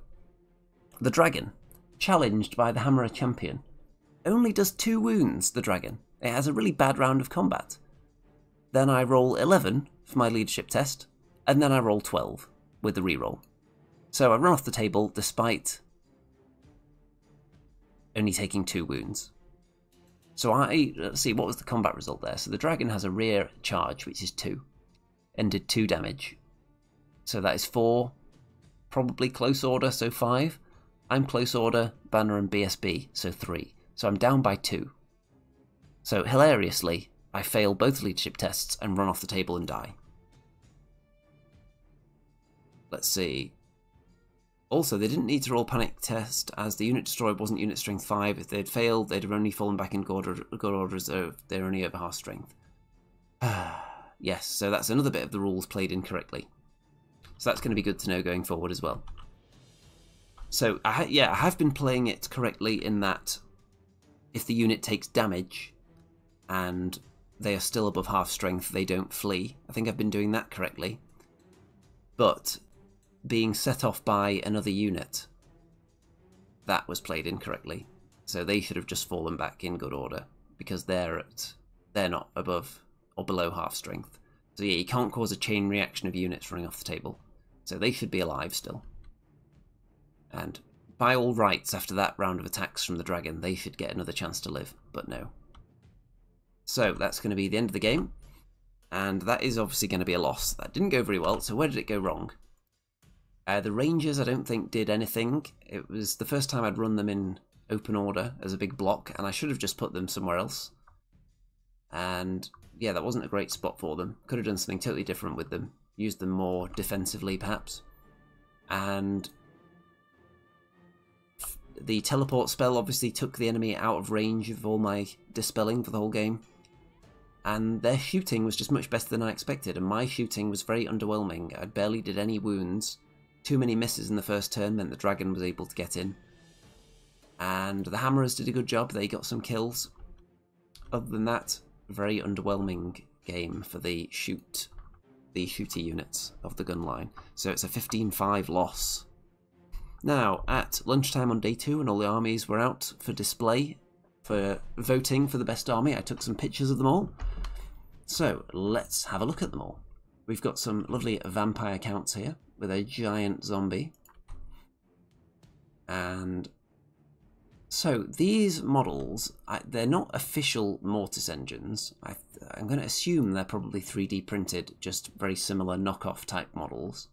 Speaker 1: the dragon, challenged by the Hammerer champion, only does two wounds, the dragon. It has a really bad round of combat. Then I roll 11 for my leadership test, and then I roll 12 with the reroll. So I run off the table despite only taking two wounds. So I, let's see, what was the combat result there? So the dragon has a rear charge, which is 2, and did 2 damage. So that is 4, probably close order, so 5. I'm close order, banner and BSB, so 3. So I'm down by two. So hilariously, I fail both leadership tests and run off the table and die. Let's see. Also, they didn't need to roll panic test as the unit destroyed wasn't unit strength 5. If they'd failed, they'd have only fallen back in good order, reserve. They're only over half strength. (sighs) yes, so that's another bit of the rules played incorrectly. So that's going to be good to know going forward as well. So, I yeah, I have been playing it correctly in that if the unit takes damage and they are still above half strength, they don't flee. I think I've been doing that correctly. But being set off by another unit, that was played incorrectly. So they should have just fallen back in good order because they're at they're not above or below half strength. So yeah, you can't cause a chain reaction of units running off the table. So they should be alive still. And by all rights, after that round of attacks from the dragon, they should get another chance to live, but no. So that's going to be the end of the game, and that is obviously going to be a loss. That didn't go very well, so where did it go wrong? Uh, the Rangers, I don't think, did anything. It was the first time I'd run them in open order as a big block, and I should have just put them somewhere else. And yeah, that wasn't a great spot for them. Could have done something totally different with them. Used them more defensively, perhaps. And the teleport spell obviously took the enemy out of range of all my dispelling for the whole game. And their shooting was just much better than I expected, and my shooting was very underwhelming. I barely did any wounds, too many misses in the first turn meant the dragon was able to get in. And the hammerers did a good job, they got some kills. Other than that, very underwhelming game for the shoot, the shooty units of the gun line. So it's a 15-5 loss. Now, at lunchtime on day two, and all the armies were out for display, for voting for the best army, I took some pictures of them all. So, let's have a look at them all. We've got some lovely vampire counts here with a giant zombie. And so these models, I, they're not official Mortis engines. I, am going to assume they're probably 3D printed, just very similar knockoff type models.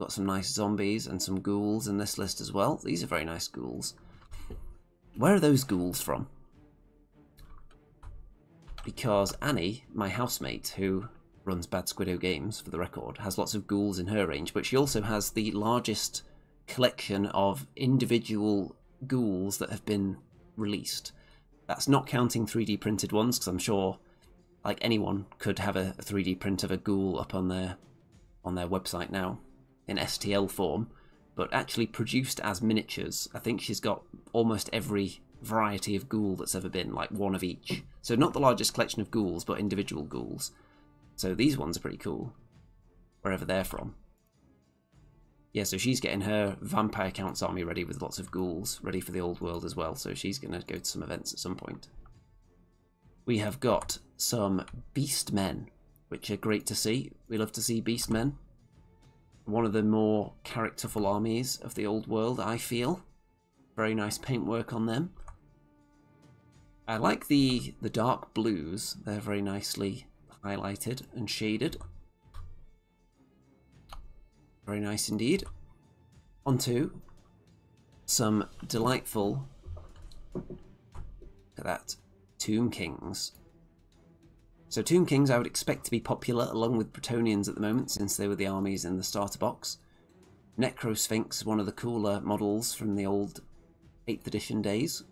Speaker 1: Got some nice zombies and some ghouls in this list as well. These are very nice ghouls. Where are those ghouls from? Because Annie, my housemate, who runs Bad Squiddo Games, for the record, has lots of ghouls in her range, but she also has the largest collection of individual ghouls that have been released. That's not counting 3D printed ones, because I'm sure like anyone could have a 3D print of a ghoul up on their on their website now in STL form, but actually produced as miniatures. I think she's got almost every variety of ghoul that's ever been, like one of each. So not the largest collection of ghouls, but individual ghouls. So these ones are pretty cool, wherever they're from. Yeah, so she's getting her Vampire Counts army ready with lots of ghouls, ready for the old world as well, so she's going to go to some events at some point. We have got some Beast Men, which are great to see. We love to see Beast Men. One of the more characterful armies of the old world, I feel. Very nice paintwork on them. I like the, the dark blues. They're very nicely highlighted and shaded. Very nice indeed. Onto some delightful, look at that, Tomb Kings. So Tomb Kings I would expect to be popular along with Bretonnians at the moment since they were the armies in the starter box. Necro Sphinx, one of the cooler models from the old 8th edition days.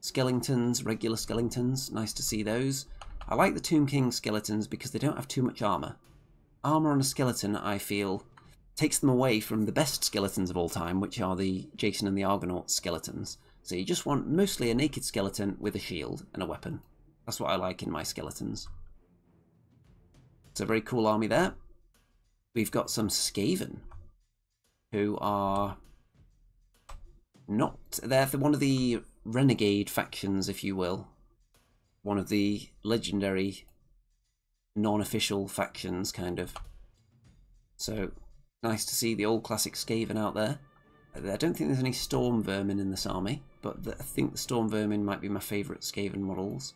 Speaker 1: Skeletons, regular skeletons, nice to see those. I like the Tomb King skeletons because they don't have too much armour. Armour on a skeleton, I feel, takes them away from the best skeletons of all time, which are the Jason and the Argonaut skeletons. So you just want mostly a naked skeleton with a shield and a weapon. That's what I like in my skeletons. It's a very cool army there. We've got some Skaven, who are not... They're one of the renegade factions, if you will, one of the legendary non-official factions, kind of. So, nice to see the old classic Skaven out there. I don't think there's any Storm Vermin in this army, but I think the Storm Vermin might be my favourite Skaven models.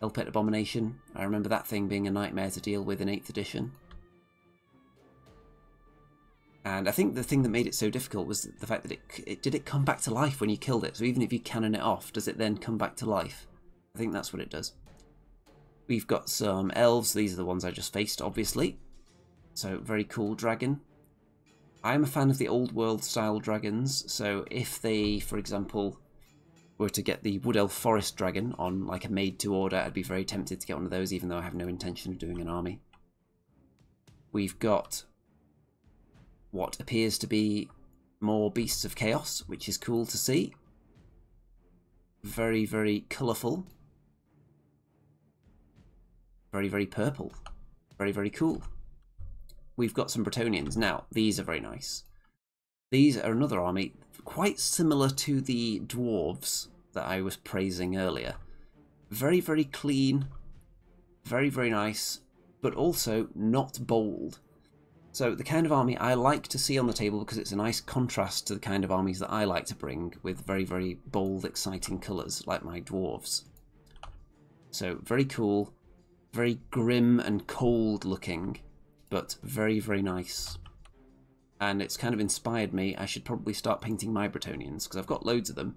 Speaker 1: Hell Pit Abomination, I remember that thing being a nightmare to deal with in 8th edition. And I think the thing that made it so difficult was the fact that it, it did it come back to life when you killed it. So even if you cannon it off, does it then come back to life? I think that's what it does. We've got some elves. These are the ones I just faced, obviously. So very cool dragon. I'm a fan of the old world style dragons, so if they, for example, were to get the Wood Elf Forest Dragon on like a made to order, I'd be very tempted to get one of those, even though I have no intention of doing an army. We've got what appears to be more Beasts of Chaos, which is cool to see. Very, very colourful. Very, very purple. Very, very cool we've got some Bretonnians. Now, these are very nice. These are another army quite similar to the dwarves that I was praising earlier. Very, very clean, very, very nice, but also not bold. So the kind of army I like to see on the table because it's a nice contrast to the kind of armies that I like to bring with very, very bold, exciting colours like my dwarves. So very cool, very grim and cold looking, but very, very nice. And it's kind of inspired me. I should probably start painting my Bretonnians, because I've got loads of them.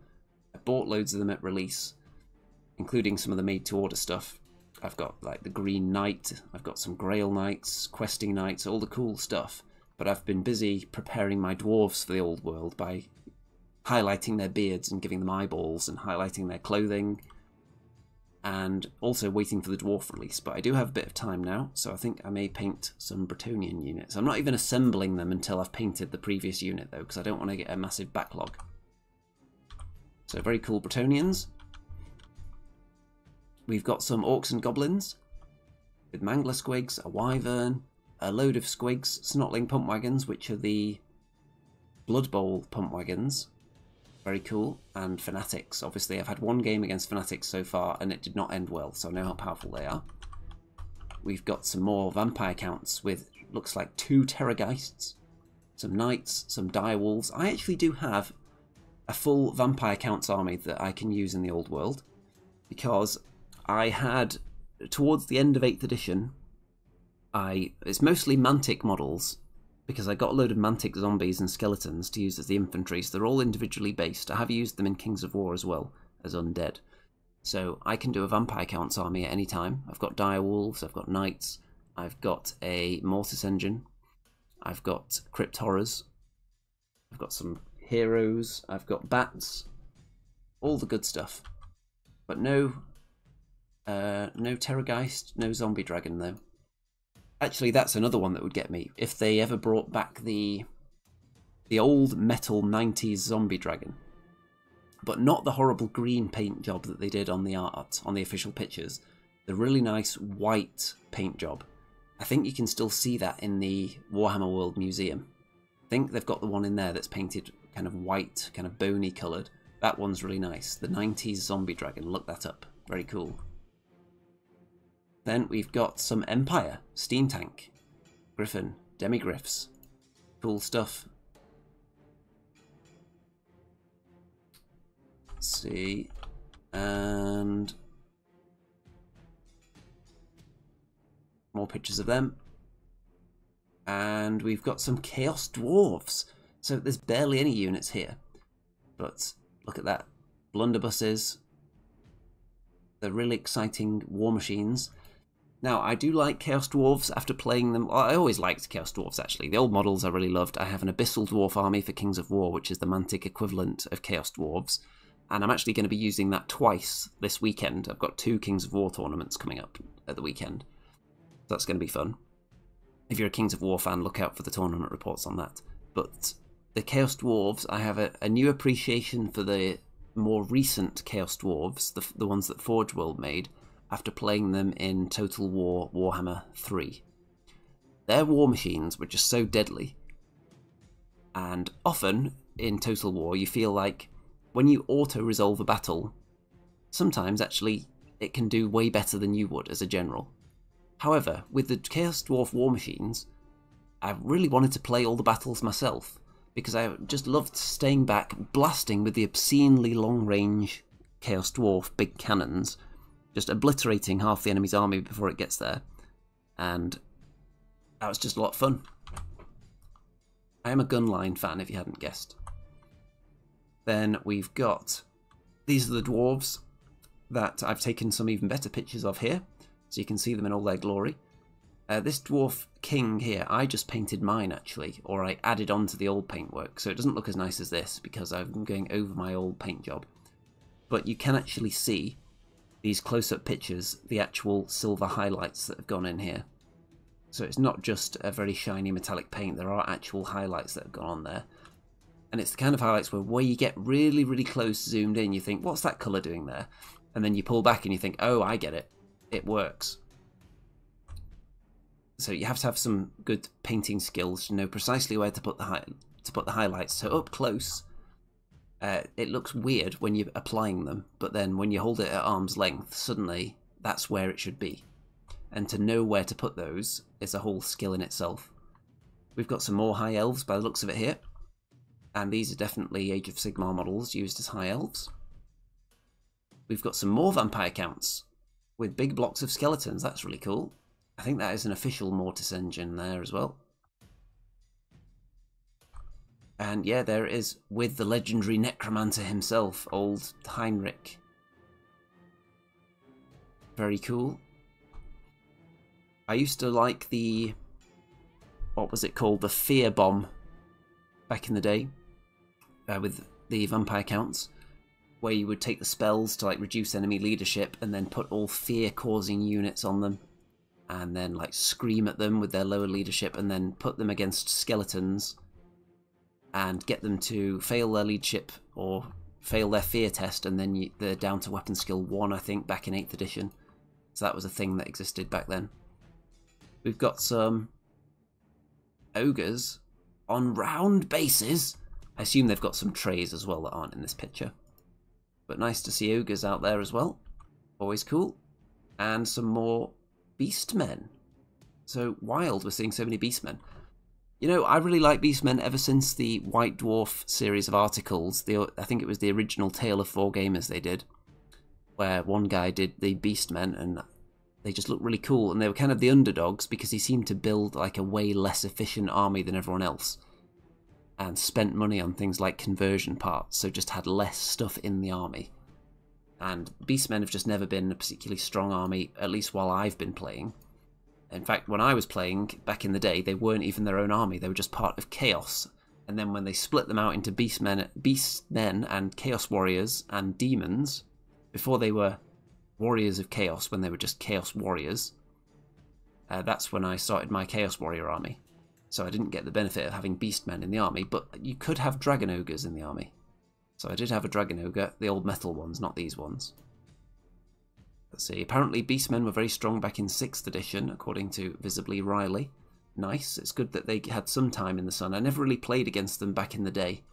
Speaker 1: I bought loads of them at release, including some of the made-to-order stuff. I've got like the Green Knight, I've got some Grail Knights, Questing Knights, all the cool stuff. But I've been busy preparing my dwarves for the old world by highlighting their beards and giving them eyeballs and highlighting their clothing and also waiting for the dwarf release. But I do have a bit of time now, so I think I may paint some Bretonnian units. I'm not even assembling them until I've painted the previous unit though, because I don't want to get a massive backlog. So very cool Bretonnians. We've got some orcs and goblins with mangler squigs, a wyvern, a load of squigs, snotling pump wagons, which are the Blood Bowl pump wagons, very cool. And Fanatics. Obviously, I've had one game against Fanatics so far, and it did not end well, so I know how powerful they are. We've got some more vampire counts with, looks like, two Terrorgheists, some Knights, some Direwolves. I actually do have a full vampire counts army that I can use in the old world, because I had, towards the end of 8th edition, I it's mostly Mantic models because I got a load of Mantic zombies and skeletons to use as the infantry, so they're all individually based. I have used them in Kings of War as well, as undead. So I can do a Vampire Counts army at any time. I've got Dire Wolves, I've got Knights, I've got a Mortis Engine, I've got Crypt Horrors, I've got some Heroes, I've got Bats, all the good stuff. But no, uh, no Terrorgheist, no Zombie Dragon though. Actually, that's another one that would get me. If they ever brought back the the old metal 90s zombie dragon. But not the horrible green paint job that they did on the art, on the official pictures. The really nice white paint job. I think you can still see that in the Warhammer World Museum. I think they've got the one in there that's painted kind of white, kind of bony coloured. That one's really nice. The 90s zombie dragon, look that up. Very cool. Then we've got some Empire, Steam Tank, Griffin, Demigryphs. Cool stuff. Let's see. And more pictures of them. And we've got some Chaos Dwarves. So there's barely any units here. But look at that. Blunderbusses. They're really exciting war machines. Now, I do like Chaos Dwarves after playing them. I always liked Chaos Dwarves, actually. The old models I really loved. I have an Abyssal Dwarf army for Kings of War, which is the Mantic equivalent of Chaos Dwarves. And I'm actually going to be using that twice this weekend. I've got two Kings of War tournaments coming up at the weekend. That's going to be fun. If you're a Kings of War fan, look out for the tournament reports on that. But the Chaos Dwarves, I have a, a new appreciation for the more recent Chaos Dwarves, the, the ones that Forge World made after playing them in Total War Warhammer 3. Their war machines were just so deadly. And often in Total War, you feel like when you auto resolve a battle, sometimes actually it can do way better than you would as a general. However, with the Chaos Dwarf war machines, I really wanted to play all the battles myself because I just loved staying back, blasting with the obscenely long range Chaos Dwarf big cannons just obliterating half the enemy's army before it gets there. And that was just a lot of fun. I am a Gunline fan, if you hadn't guessed. Then we've got these are the dwarves that I've taken some even better pictures of here, so you can see them in all their glory. Uh, this dwarf king here, I just painted mine actually, or I added on to the old paintwork, so it doesn't look as nice as this because I'm going over my old paint job. But you can actually see these close-up pictures, the actual silver highlights that have gone in here. So it's not just a very shiny metallic paint, there are actual highlights that have gone on there. And it's the kind of highlights where, where you get really, really close zoomed in, you think, what's that colour doing there? And then you pull back and you think, oh, I get it. It works. So you have to have some good painting skills to know precisely where to put the to put the highlights. So up close, uh, it looks weird when you're applying them, but then when you hold it at arm's length, suddenly that's where it should be. And to know where to put those is a whole skill in itself. We've got some more high elves by the looks of it here. And these are definitely Age of Sigmar models used as high elves. We've got some more vampire counts with big blocks of skeletons. That's really cool. I think that is an official Mortis engine there as well. And yeah, there it is with the legendary necromancer himself, old Heinrich. Very cool. I used to like the what was it called? The fear bomb back in the day uh, with the vampire counts where you would take the spells to like reduce enemy leadership and then put all fear causing units on them and then like scream at them with their lower leadership and then put them against skeletons and get them to fail their leadership or fail their fear test and then you, they're down to weapon skill 1 I think back in 8th edition. So that was a thing that existed back then. We've got some ogres on round bases. I assume they've got some trays as well that aren't in this picture. But nice to see ogres out there as well. Always cool. And some more Beastmen. So wild we're seeing so many Beastmen. You know, I really like Beastmen ever since the White Dwarf series of articles. The I think it was the original Tale of Four Gamers they did, where one guy did the Beastmen and they just looked really cool and they were kind of the underdogs because he seemed to build like a way less efficient army than everyone else and spent money on things like conversion parts, so just had less stuff in the army and Beastmen have just never been a particularly strong army, at least while I've been playing. In fact, when I was playing back in the day, they weren't even their own army, they were just part of Chaos. And then when they split them out into Beastmen, Beastmen and Chaos Warriors and Demons, before they were Warriors of Chaos, when they were just Chaos Warriors, uh, that's when I started my Chaos Warrior army. So I didn't get the benefit of having Beastmen in the army, but you could have Dragon Ogres in the army. So I did have a Dragon Ogre, the old metal ones, not these ones. Let's see, apparently Beastmen were very strong back in 6th edition, according to Visibly Riley. Nice, it's good that they had some time in the sun. I never really played against them back in the day.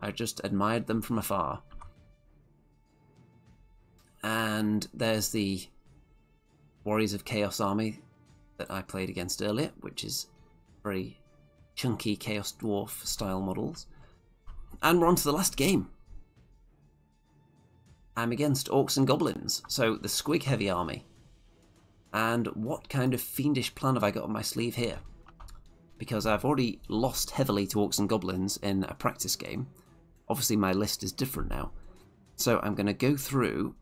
Speaker 1: I just admired them from afar. And there's the Warriors of Chaos army that I played against earlier, which is very chunky Chaos Dwarf style models. And we're on to the last game. I'm against Orcs and Goblins, so the Squig Heavy army. And what kind of fiendish plan have I got on my sleeve here? Because I've already lost heavily to Orcs and Goblins in a practice game. Obviously my list is different now. So I'm going to go through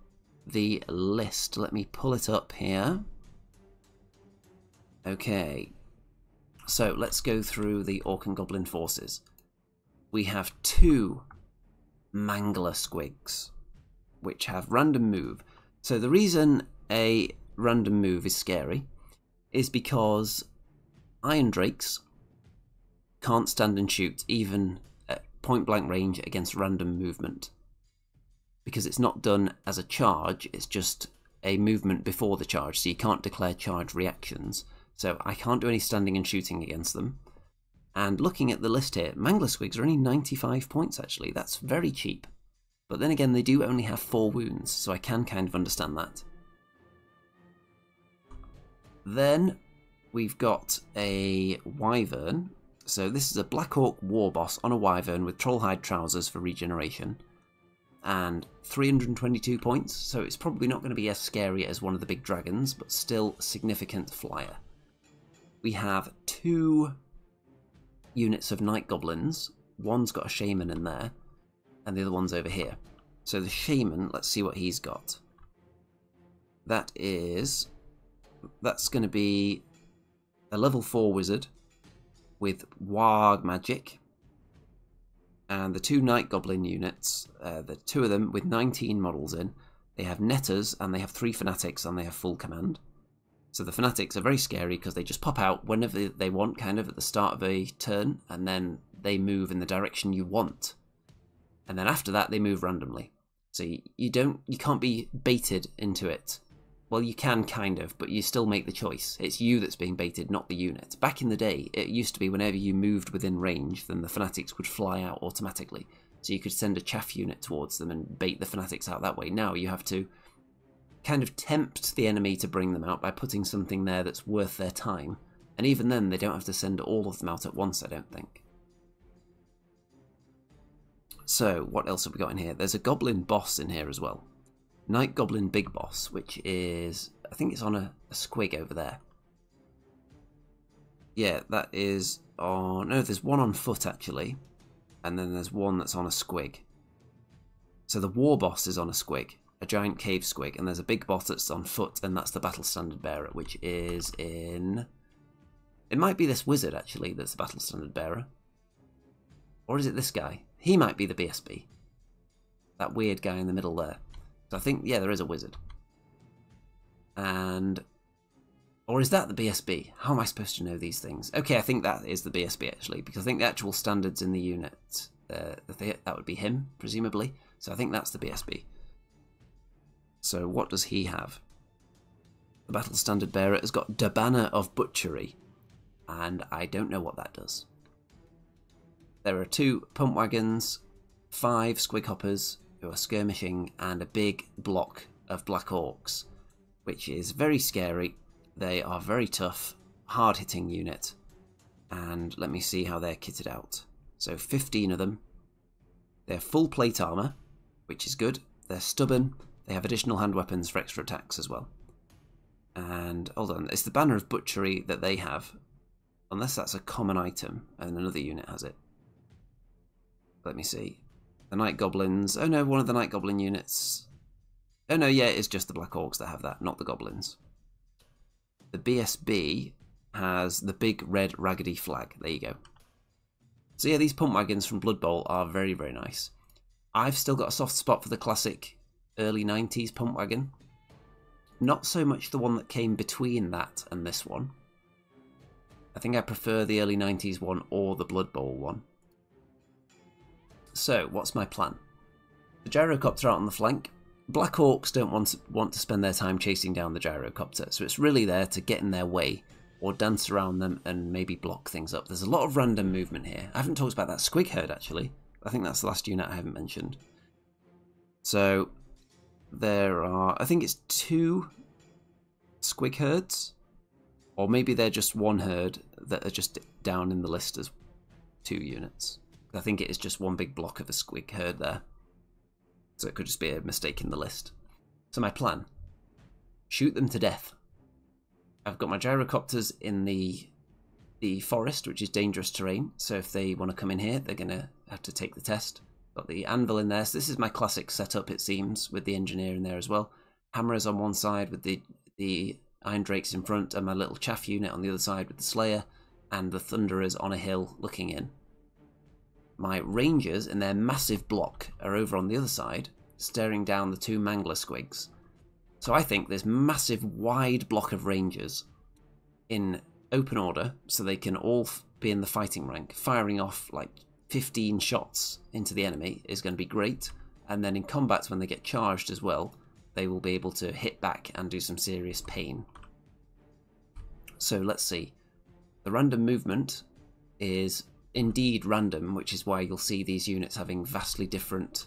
Speaker 1: the list. Let me pull it up here. Okay. So let's go through the Orc and Goblin forces we have two Mangler Squigs, which have random move. So the reason a random move is scary is because Iron Drakes can't stand and shoot even at point blank range against random movement. Because it's not done as a charge, it's just a movement before the charge, so you can't declare charge reactions. So I can't do any standing and shooting against them. And looking at the list here, Mangler Squigs are only 95 points actually. That's very cheap. But then again, they do only have 4 wounds, so I can kind of understand that. Then we've got a Wyvern. So this is a Black Orc War Boss on a Wyvern with Trollhide Trousers for regeneration. And 322 points, so it's probably not going to be as scary as one of the big dragons, but still significant flyer. We have two units of night goblins. One's got a shaman in there, and the other one's over here. So the shaman, let's see what he's got. That is, that's going to be a level 4 wizard with Waaagh magic, and the two Night Goblin units, uh, the two of them with 19 models in, they have Netters and they have three Fanatics and they have full command. So the Fanatics are very scary because they just pop out whenever they want, kind of at the start of a turn, and then they move in the direction you want. And then after that, they move randomly. So you, don't, you can't be baited into it. Well, you can kind of, but you still make the choice. It's you that's being baited, not the unit. Back in the day, it used to be whenever you moved within range, then the Fanatics would fly out automatically. So you could send a chaff unit towards them and bait the Fanatics out that way. Now you have to kind of tempt the enemy to bring them out by putting something there that's worth their time. And even then, they don't have to send all of them out at once, I don't think. So, what else have we got in here? There's a Goblin Boss in here as well. Night Goblin Big Boss, which is... I think it's on a, a squig over there. Yeah, that is on... No, there's one on foot, actually. And then there's one that's on a squig. So the War Boss is on a squig a giant cave squig, and there's a big boss that's on foot, and that's the battle standard bearer, which is in. It might be this wizard actually that's the battle standard bearer, or is it this guy? He might be the BSB. That weird guy in the middle there. So I think yeah, there is a wizard, and or is that the BSB? How am I supposed to know these things? Okay, I think that is the BSB actually, because I think the actual standards in the unit, uh, that would be him, presumably. So I think that's the BSB. So what does he have? The Battle Standard Bearer has got Banner of Butchery, and I don't know what that does. There are two pump wagons, five squig hoppers who are skirmishing, and a big block of Black Orcs, which is very scary. They are very tough, hard hitting unit, and let me see how they're kitted out. So 15 of them. They're full plate armour, which is good. They're stubborn, they have additional hand weapons for extra attacks as well. And hold on, it's the banner of butchery that they have, unless that's a common item and another unit has it. Let me see. The Night Goblins. Oh no, one of the Night Goblin units. Oh no, yeah, it's just the Black Orcs that have that, not the Goblins. The BSB has the big red raggedy flag. There you go. So yeah, these pump wagons from Blood Bowl are very, very nice. I've still got a soft spot for the classic early 90s pump wagon. Not so much the one that came between that and this one. I think I prefer the early 90s one or the Blood Bowl one. So, what's my plan? The gyrocopter out on the flank. Black Orcs don't want to, want to spend their time chasing down the gyrocopter, so it's really there to get in their way or dance around them and maybe block things up. There's a lot of random movement here. I haven't talked about that squig herd actually. I think that's the last unit I haven't mentioned. So there are, I think it's two squig herds, or maybe they're just one herd that are just down in the list as two units. I think it is just one big block of a squig herd there. So it could just be a mistake in the list. So my plan, shoot them to death. I've got my gyrocopters in the the forest, which is dangerous terrain. So if they want to come in here, they're going to have to take the test. Got the anvil in there. So this is my classic setup, it seems, with the engineer in there as well. Hammers on one side with the, the Iron Drakes in front and my little chaff unit on the other side with the Slayer and the Thunderers on a hill looking in. My Rangers and their massive block are over on the other side, staring down the two Mangler squigs. So I think this massive wide block of Rangers in open order, so they can all be in the fighting rank, firing off like 15 shots into the enemy is going to be great. And then in combat, when they get charged as well, they will be able to hit back and do some serious pain. So let's see. The random movement is indeed random, which is why you'll see these units having vastly different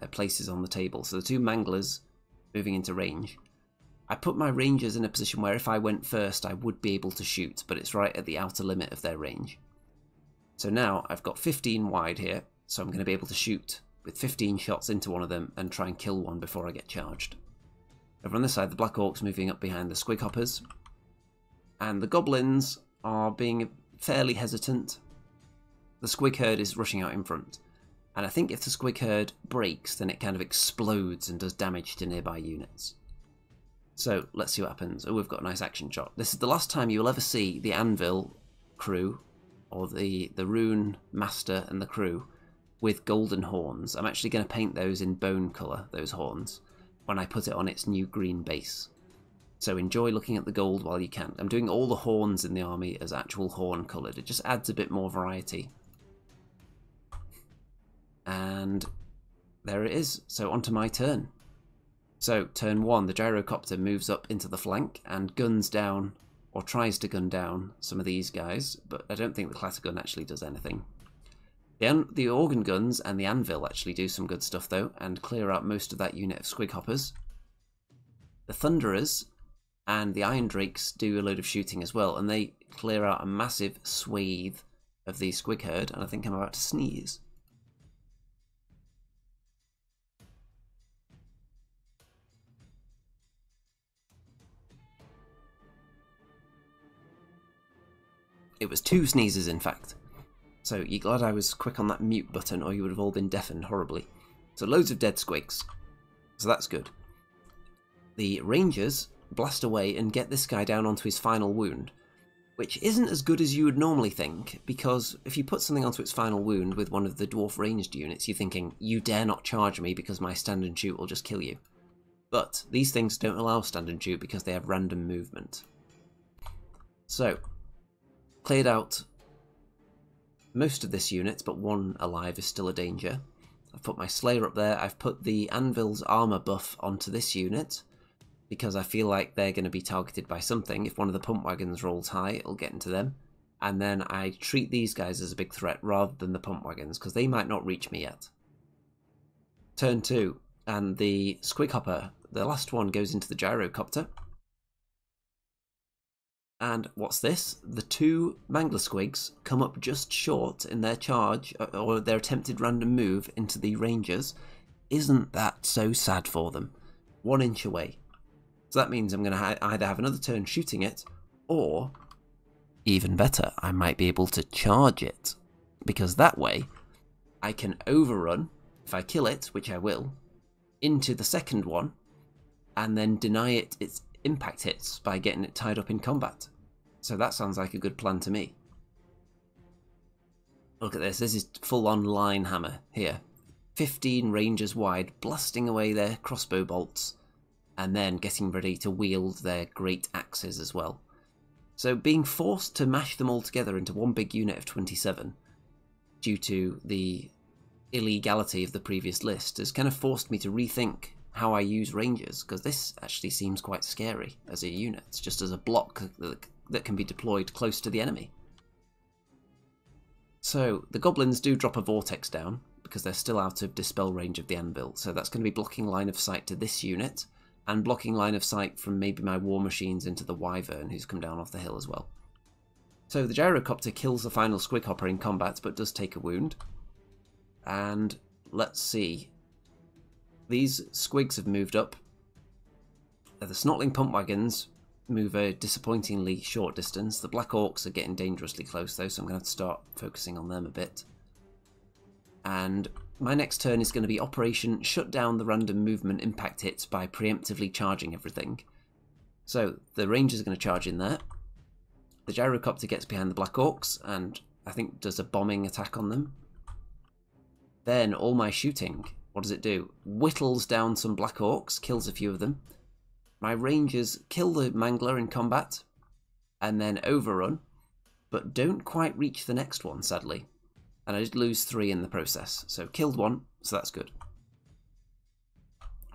Speaker 1: uh, places on the table. So the two manglers moving into range. I put my rangers in a position where if I went first, I would be able to shoot, but it's right at the outer limit of their range. So now I've got 15 wide here, so I'm going to be able to shoot with 15 shots into one of them and try and kill one before I get charged. Over on this side, the Black Orcs moving up behind the Squig Hoppers, and the Goblins are being fairly hesitant. The Squig Herd is rushing out in front, and I think if the Squig Herd breaks, then it kind of explodes and does damage to nearby units. So let's see what happens. Oh, we've got a nice action shot. This is the last time you'll ever see the Anvil crew, or the, the Rune Master and the crew, with golden horns. I'm actually going to paint those in bone colour, those horns, when I put it on its new green base. So enjoy looking at the gold while you can. I'm doing all the horns in the army as actual horn coloured. It just adds a bit more variety. And there it is. So onto my turn. So turn one, the gyrocopter moves up into the flank and guns down, or tries to gun down some of these guys, but I don't think the clatter gun actually does anything. The, the organ guns and the anvil actually do some good stuff though, and clear out most of that unit of squig hoppers. The thunderers and the iron drakes do a load of shooting as well, and they clear out a massive swathe of the squig herd, and I think I'm about to sneeze. It was two sneezes, in fact. So you're glad I was quick on that mute button, or you would have all been deafened horribly. So loads of dead squigs. So that's good. The rangers blast away and get this guy down onto his final wound, which isn't as good as you would normally think, because if you put something onto its final wound with one of the dwarf ranged units, you're thinking, you dare not charge me because my stand and shoot will just kill you. But these things don't allow stand and shoot because they have random movement. So, Cleared out most of this unit, but one alive is still a danger. I've put my Slayer up there. I've put the Anvil's armor buff onto this unit because I feel like they're going to be targeted by something. If one of the pump wagons rolls high, it'll get into them. And then I treat these guys as a big threat rather than the pump wagons because they might not reach me yet. Turn 2, and the Squig Hopper, the last one, goes into the gyrocopter. And what's this? The two Mangler Squigs come up just short in their charge, uh, or their attempted random move into the Rangers. Isn't that so sad for them? One inch away. So that means I'm going to ha either have another turn shooting it, or, even better, I might be able to charge it. Because that way, I can overrun, if I kill it, which I will, into the second one, and then deny it its impact hits by getting it tied up in combat. So that sounds like a good plan to me. Look at this, this is full on line hammer here. 15 rangers wide, blasting away their crossbow bolts, and then getting ready to wield their great axes as well. So being forced to mash them all together into one big unit of 27, due to the illegality of the previous list, has kind of forced me to rethink how I use rangers, because this actually seems quite scary as a unit, just as a block that can be deployed close to the enemy. So the goblins do drop a vortex down, because they're still out of dispel range of the anvil, so that's going to be blocking line of sight to this unit, and blocking line of sight from maybe my war machines into the wyvern who's come down off the hill as well. So the gyrocopter kills the final squig hopper in combat, but does take a wound. And let's see, these squigs have moved up. They're The snotling pump wagons move a disappointingly short distance. The Black Orcs are getting dangerously close though, so I'm going to, have to start focusing on them a bit. And my next turn is going to be Operation Shut Down the Random Movement Impact Hits by preemptively charging everything. So the Rangers are going to charge in there. The Gyrocopter gets behind the Black Orcs and I think does a bombing attack on them. Then all my shooting what does it do? Whittles down some Black Orcs, kills a few of them. My Rangers kill the Mangler in combat, and then overrun, but don't quite reach the next one, sadly. And I did lose three in the process, so killed one, so that's good.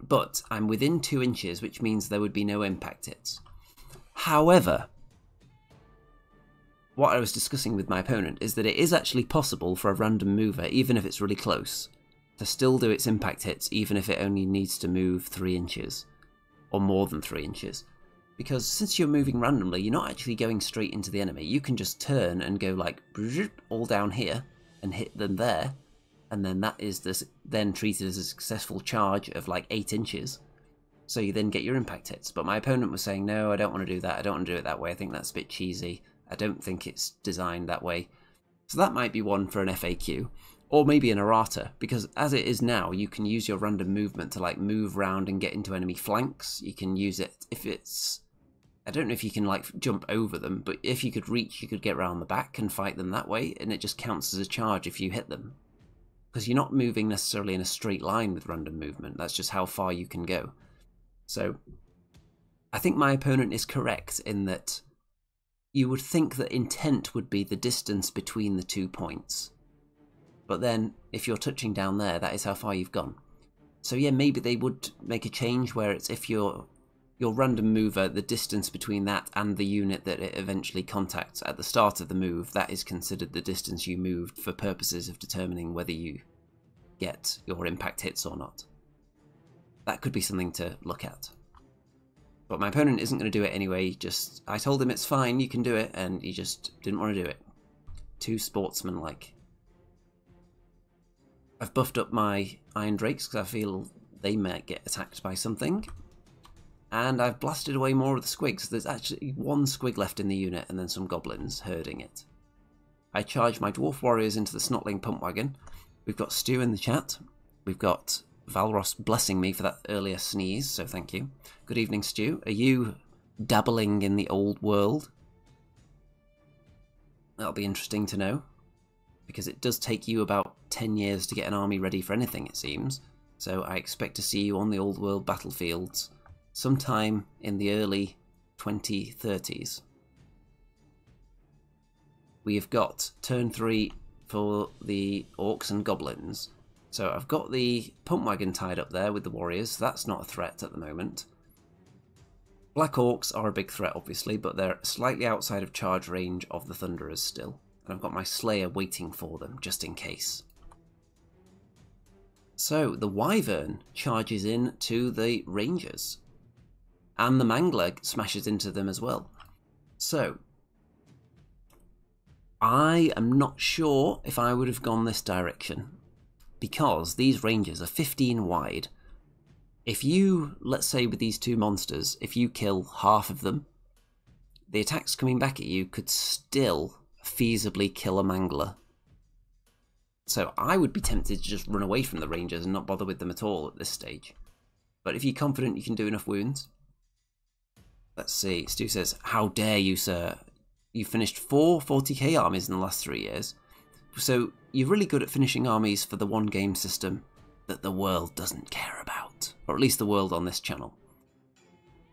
Speaker 1: But I'm within two inches, which means there would be no impact hits. However, what I was discussing with my opponent is that it is actually possible for a random mover, even if it's really close, to still do its impact hits even if it only needs to move 3 inches, or more than 3 inches. Because since you're moving randomly, you're not actually going straight into the enemy. You can just turn and go like all down here and hit them there, and then that is this, then treated as a successful charge of like 8 inches. So you then get your impact hits. But my opponent was saying, no, I don't want to do that. I don't want to do it that way. I think that's a bit cheesy. I don't think it's designed that way. So that might be one for an FAQ. Or maybe an errata, because as it is now, you can use your random movement to like move around and get into enemy flanks. You can use it if it's I don't know if you can like jump over them, but if you could reach, you could get around the back and fight them that way, and it just counts as a charge if you hit them. Because you're not moving necessarily in a straight line with random movement, that's just how far you can go. So, I think my opponent is correct in that you would think that intent would be the distance between the two points. But then, if you're touching down there, that is how far you've gone. So yeah, maybe they would make a change where it's if you're your random mover, the distance between that and the unit that it eventually contacts at the start of the move, that is considered the distance you moved for purposes of determining whether you get your impact hits or not. That could be something to look at. But my opponent isn't going to do it anyway, just I told him it's fine, you can do it, and he just didn't want to do it. Too sportsmanlike. I've buffed up my Iron Drakes because I feel they might get attacked by something, and I've blasted away more of the squigs. There's actually one squig left in the unit and then some goblins herding it. I charge my dwarf warriors into the snotling pump wagon. We've got Stu in the chat. We've got Valros blessing me for that earlier sneeze, so thank you. Good evening, Stu. Are you dabbling in the old world? That'll be interesting to know, because it does take you about 10 years to get an army ready for anything, it seems. So I expect to see you on the old world battlefields sometime in the early 2030s. We have got turn 3 for the orcs and goblins. So I've got the pump wagon tied up there with the warriors, so that's not a threat at the moment. Black orcs are a big threat obviously, but they're slightly outside of charge range of the thunderers still. And I've got my slayer waiting for them, just in case. So the wyvern charges in to the rangers and the Mangler smashes into them as well. So, I am not sure if I would have gone this direction because these rangers are 15 wide. If you, let's say with these two monsters, if you kill half of them, the attacks coming back at you could still feasibly kill a Mangler. So I would be tempted to just run away from the Rangers and not bother with them at all at this stage. But if you're confident you can do enough wounds, Let's see. Stu says, How dare you, sir? You finished four 40k armies in the last three years. So you're really good at finishing armies for the one game system that the world doesn't care about. Or at least the world on this channel.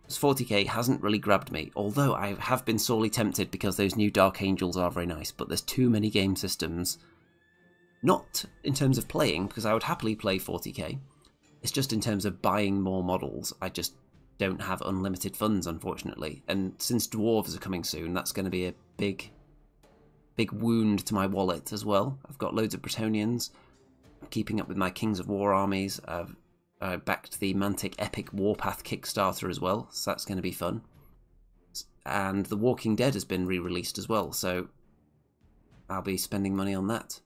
Speaker 1: 40k hasn't really grabbed me, although I have been sorely tempted because those new Dark Angels are very nice, but there's too many game systems. Not in terms of playing, because I would happily play 40k. It's just in terms of buying more models. I just don't have unlimited funds, unfortunately. And since dwarves are coming soon, that's going to be a big, big wound to my wallet as well. I've got loads of Bretonnians, I'm keeping up with my Kings of War armies. I've uh, backed the Mantic Epic Warpath Kickstarter as well, so that's going to be fun. And The Walking Dead has been re-released as well, so I'll be spending money on that.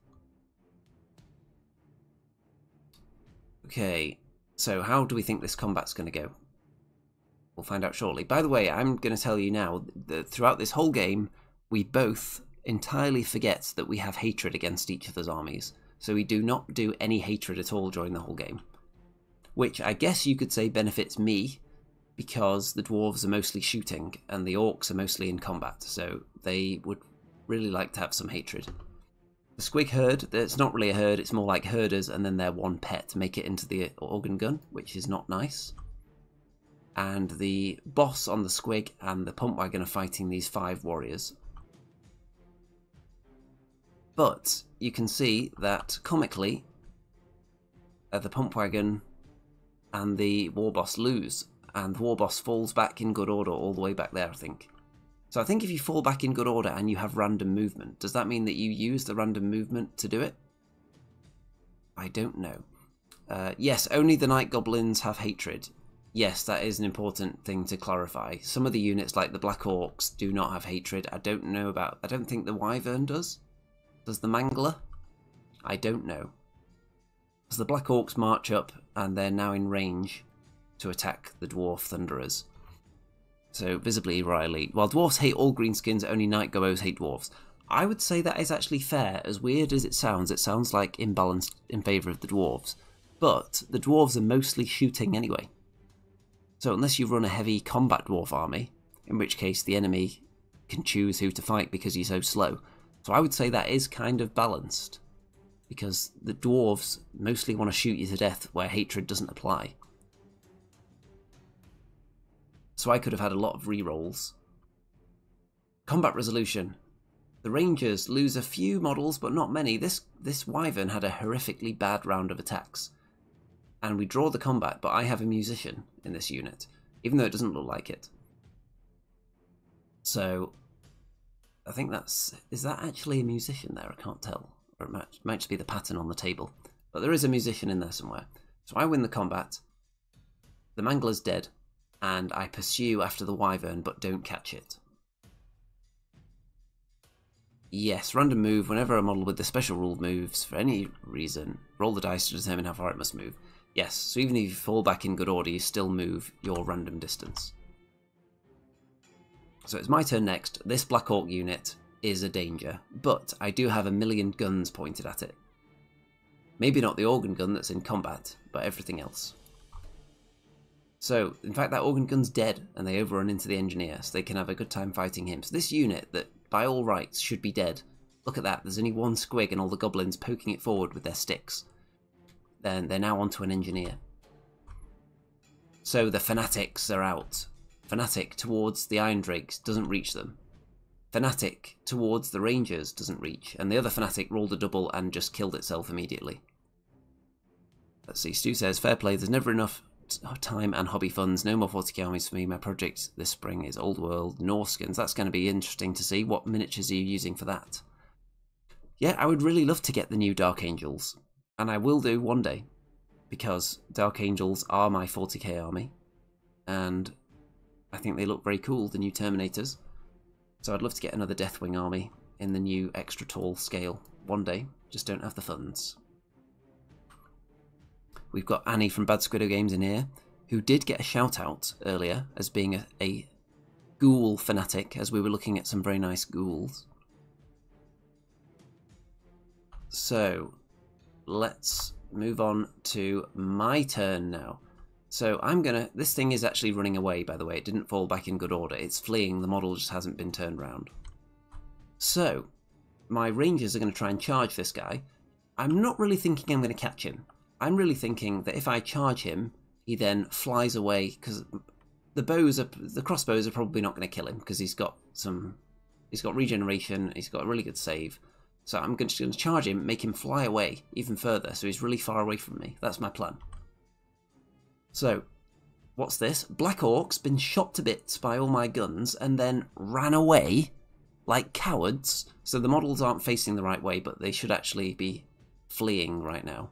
Speaker 1: Okay, so how do we think this combat's going to go? We'll find out shortly. By the way, I'm going to tell you now that throughout this whole game, we both entirely forget that we have hatred against each other's armies. So we do not do any hatred at all during the whole game. Which I guess you could say benefits me, because the dwarves are mostly shooting and the orcs are mostly in combat, so they would really like to have some hatred. The squig herd, it's not really a herd, it's more like herders and then their one pet make it into the organ gun, which is not nice and the boss on the squig and the pump wagon are fighting these five warriors. But you can see that comically, uh, the pump wagon and the war boss lose, and the war boss falls back in good order all the way back there, I think. So I think if you fall back in good order and you have random movement, does that mean that you use the random movement to do it? I don't know. Uh, yes, only the Night Goblins have hatred yes, that is an important thing to clarify. Some of the units, like the Black Orcs, do not have hatred. I don't know about. I don't think the Wyvern does. Does the Mangler? I don't know. As the Black Orcs march up, and they're now in range to attack the Dwarf Thunderers. So visibly Riley. While dwarfs hate all greenskins, only night gobos hate dwarves. I would say that is actually fair. As weird as it sounds, it sounds like imbalanced in favour of the dwarves. But the dwarves are mostly shooting anyway. So unless you run a heavy combat dwarf army, in which case the enemy can choose who to fight because he's so slow. So I would say that is kind of balanced. Because the dwarves mostly want to shoot you to death where hatred doesn't apply. So I could have had a lot of rerolls. Combat resolution. The Rangers lose a few models, but not many. This this Wyvern had a horrifically bad round of attacks. And we draw the combat, but I have a musician in this unit, even though it doesn't look like it. So, I think that's... Is that actually a musician there? I can't tell. Or it might, might just be the pattern on the table. But there is a musician in there somewhere. So I win the combat. The Mangler's dead. And I pursue after the Wyvern, but don't catch it. Yes, random move. Whenever a model with the special rule moves for any reason, roll the dice to determine how far it must move. Yes, so even if you fall back in good order, you still move your random distance. So it's my turn next. This Black Orc unit is a danger, but I do have a million guns pointed at it. Maybe not the organ gun that's in combat, but everything else. So, in fact, that organ gun's dead, and they overrun into the engineer, so they can have a good time fighting him. So this unit that by all rights, should be dead. Look at that, there's only one squig and all the goblins poking it forward with their sticks. Then they're now onto an engineer. So the fanatics are out. Fanatic towards the Iron Drakes doesn't reach them. Fanatic towards the Rangers doesn't reach, and the other Fanatic rolled a double and just killed itself immediately. Let's see, Stu says, fair play, there's never enough time and hobby funds. No more 40k armies for me. My project this spring is Old World Norskins. That's going to be interesting to see. What miniatures are you using for that? Yeah, I would really love to get the new Dark Angels. And I will do one day. Because Dark Angels are my 40k army. And I think they look very cool, the new Terminators. So I'd love to get another Deathwing army in the new extra tall scale one day. Just don't have the funds. We've got Annie from Bad Squiddo Games in here, who did get a shout out earlier as being a, a ghoul fanatic, as we were looking at some very nice ghouls. So, let's move on to my turn now. So I'm gonna, this thing is actually running away by the way, it didn't fall back in good order, it's fleeing, the model just hasn't been turned round. So, my rangers are to try and charge this guy. I'm not really thinking I'm to catch him. I'm really thinking that if I charge him, he then flies away because the bows are the crossbows are probably not to kill him because he's got some he's got regeneration, he's got a really good save. So I'm just to charge him, make him fly away even further, so he's really far away from me. That's my plan. So, what's this? Black Orc's been shot to bits by all my guns and then ran away like cowards. So the models aren't facing the right way, but they should actually be fleeing right now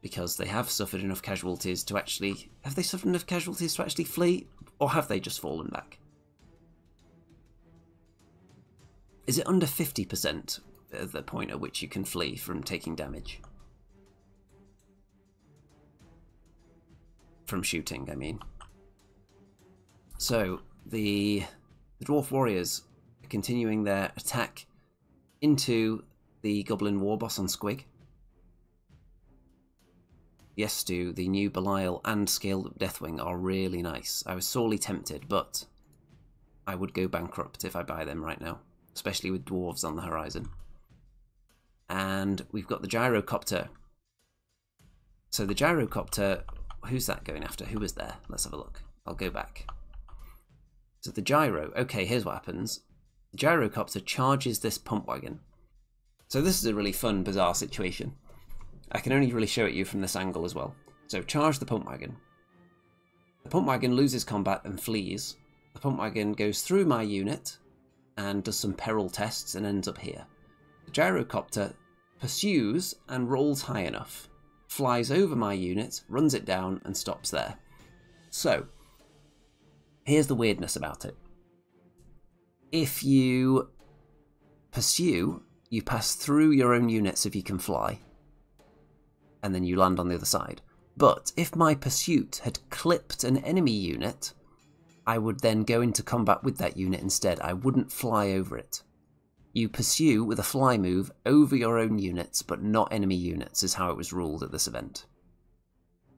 Speaker 1: because they have suffered enough casualties to actually... Have they suffered enough casualties to actually flee? Or have they just fallen back? Is it under 50% at the point at which you can flee from taking damage? From shooting, I mean. So, the, the Dwarf Warriors are continuing their attack into the Goblin War Boss on Squig. Yes, Stu, the new Belial and scaled up Deathwing are really nice. I was sorely tempted, but I would go bankrupt if I buy them right now, especially with dwarves on the horizon. And we've got the gyrocopter. So the gyrocopter, who's that going after? Who was there? Let's have a look. I'll go back. So the gyro, okay, here's what happens. The gyrocopter charges this pump wagon. So this is a really fun, bizarre situation. I can only really show it you from this angle as well. So charge the pump wagon. The pump wagon loses combat and flees. The pump wagon goes through my unit and does some peril tests and ends up here. The gyrocopter pursues and rolls high enough, flies over my unit, runs it down and stops there. So, here's the weirdness about it. If you pursue, you pass through your own units if you can fly, and then you land on the other side. But if my pursuit had clipped an enemy unit, I would then go into combat with that unit instead. I wouldn't fly over it. You pursue with a fly move over your own units, but not enemy units, is how it was ruled at this event.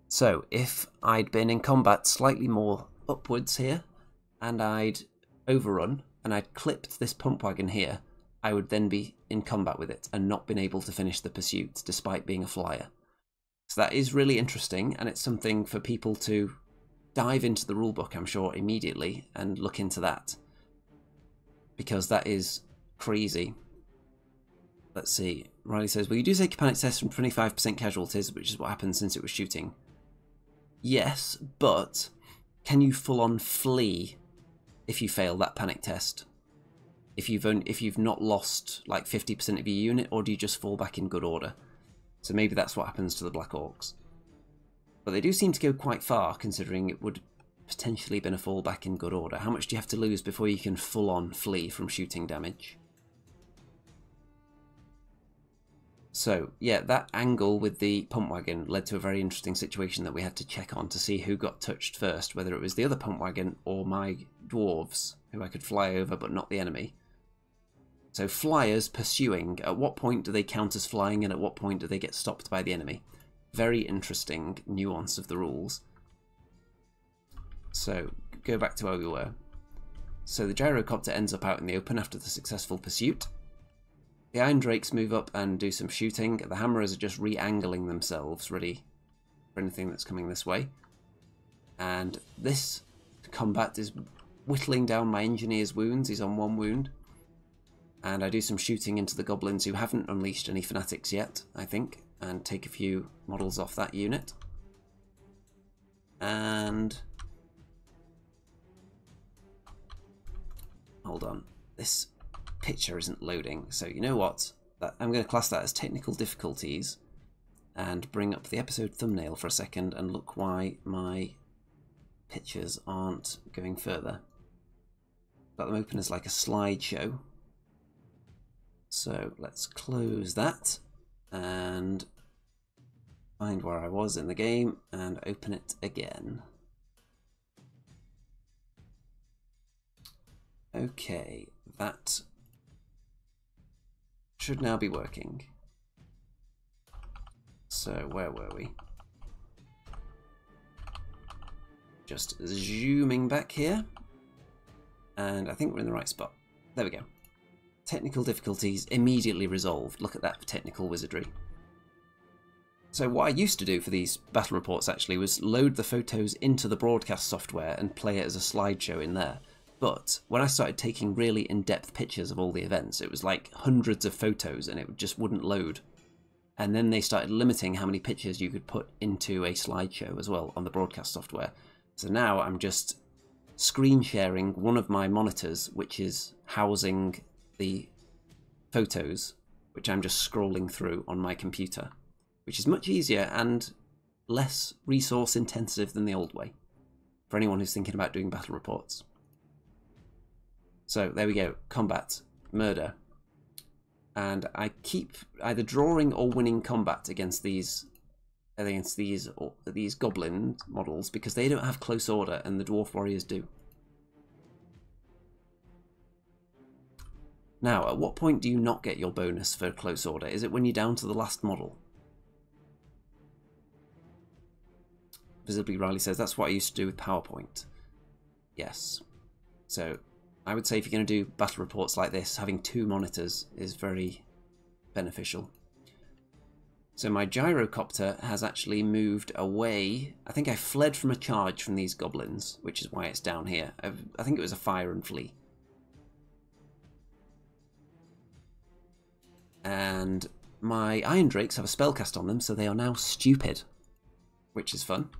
Speaker 1: So, if I'd been in combat slightly more upwards here, and I'd overrun, and I'd clipped this pump wagon here, I would then be in combat with it and not been able to finish the pursuit despite being a flyer. So that is really interesting, and it's something for people to dive into the rulebook, I'm sure, immediately and look into that. Because that is crazy. Let's see. Riley says, Well, you do take panic test from 25% casualties, which is what happened since it was shooting. Yes, but can you full on flee if you fail that panic test? If you've only, if you've not lost like 50% of your unit, or do you just fall back in good order? So maybe that's what happens to the Black Orcs. But they do seem to go quite far, considering it would potentially been a fall back in good order. How much do you have to lose before you can full on flee from shooting damage? So, yeah, that angle with the pump wagon led to a very interesting situation that we had to check on to see who got touched first, whether it was the other pump wagon or my dwarves, who I could fly over but not the enemy. So flyers pursuing, at what point do they count as flying and at what point do they get stopped by the enemy? Very interesting nuance of the rules. So, go back to where we were. So the gyrocopter ends up out in the open after the successful pursuit. The Iron Drakes move up and do some shooting. The Hammerers are just re-angling themselves, ready for anything that's coming this way. And this combat is whittling down my Engineer's wounds. He's on one wound. And I do some shooting into the Goblins who haven't unleashed any Fanatics yet, I think. And take a few models off that unit. And... Hold on. This picture isn't loading. So you know what? I'm going to class that as technical difficulties and bring up the episode thumbnail for a second and look why my pictures aren't going further. Got them open as like a slideshow. So let's close that and find where I was in the game and open it again. Okay, that should now be working. So where were we? Just zooming back here. And I think we're in the right spot. There we go. Technical difficulties immediately resolved. Look at that technical wizardry. So what I used to do for these battle reports actually was load the photos into the broadcast software and play it as a slideshow in there. But when I started taking really in-depth pictures of all the events, it was like hundreds of photos and it just wouldn't load. And then they started limiting how many pictures you could put into a slideshow as well on the broadcast software. So now I'm just screen sharing one of my monitors, which is housing the photos, which I'm just scrolling through on my computer, which is much easier and less resource intensive than the old way for anyone who's thinking about doing battle reports. So there we go, combat, murder. And I keep either drawing or winning combat against these against these these goblin models because they don't have close order and the dwarf warriors do. Now, at what point do you not get your bonus for close order? Is it when you're down to the last model? Visibly Riley says, that's what I used to do with PowerPoint. Yes. So I would say if you're going to do battle reports like this, having two monitors is very beneficial. So my gyrocopter has actually moved away. I think I fled from a charge from these goblins, which is why it's down here. I think it was a fire and flee. And my Iron Drakes have a spell cast on them, so they are now stupid, which is fun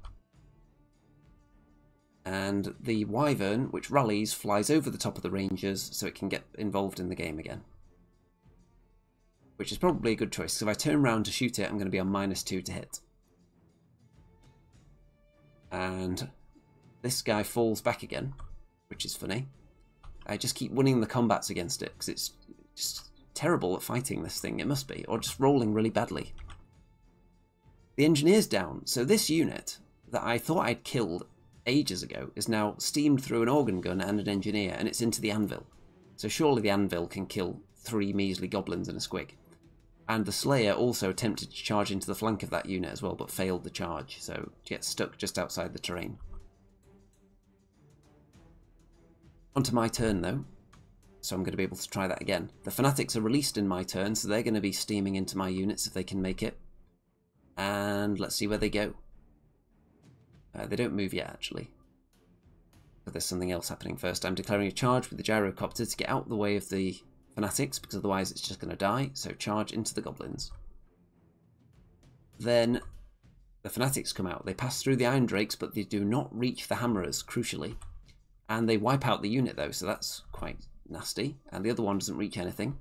Speaker 1: and the wyvern, which rallies, flies over the top of the rangers so it can get involved in the game again. Which is probably a good choice, because if I turn around to shoot it, I'm going to be on minus two to hit. And this guy falls back again, which is funny. I just keep winning the combats against it, because it's just terrible at fighting this thing, it must be, or just rolling really badly. The engineer's down, so this unit that I thought I'd killed ages ago is now steamed through an organ gun and an engineer, and it's into the anvil. So surely the anvil can kill three measly goblins and a squig. And the Slayer also attempted to charge into the flank of that unit as well, but failed the charge, so gets stuck just outside the terrain. Onto my turn though, so I'm going to be able to try that again. The Fanatics are released in my turn, so they're going to be steaming into my units if they can make it. And let's see where they go. Uh, they don't move yet, actually. But there's something else happening first. I'm declaring a charge with the gyrocopter to get out the way of the fanatics, because otherwise it's just going to die. So charge into the goblins. Then the fanatics come out. They pass through the iron drakes, but they do not reach the hammerers, crucially. And they wipe out the unit, though, so that's quite nasty. And the other one doesn't reach anything.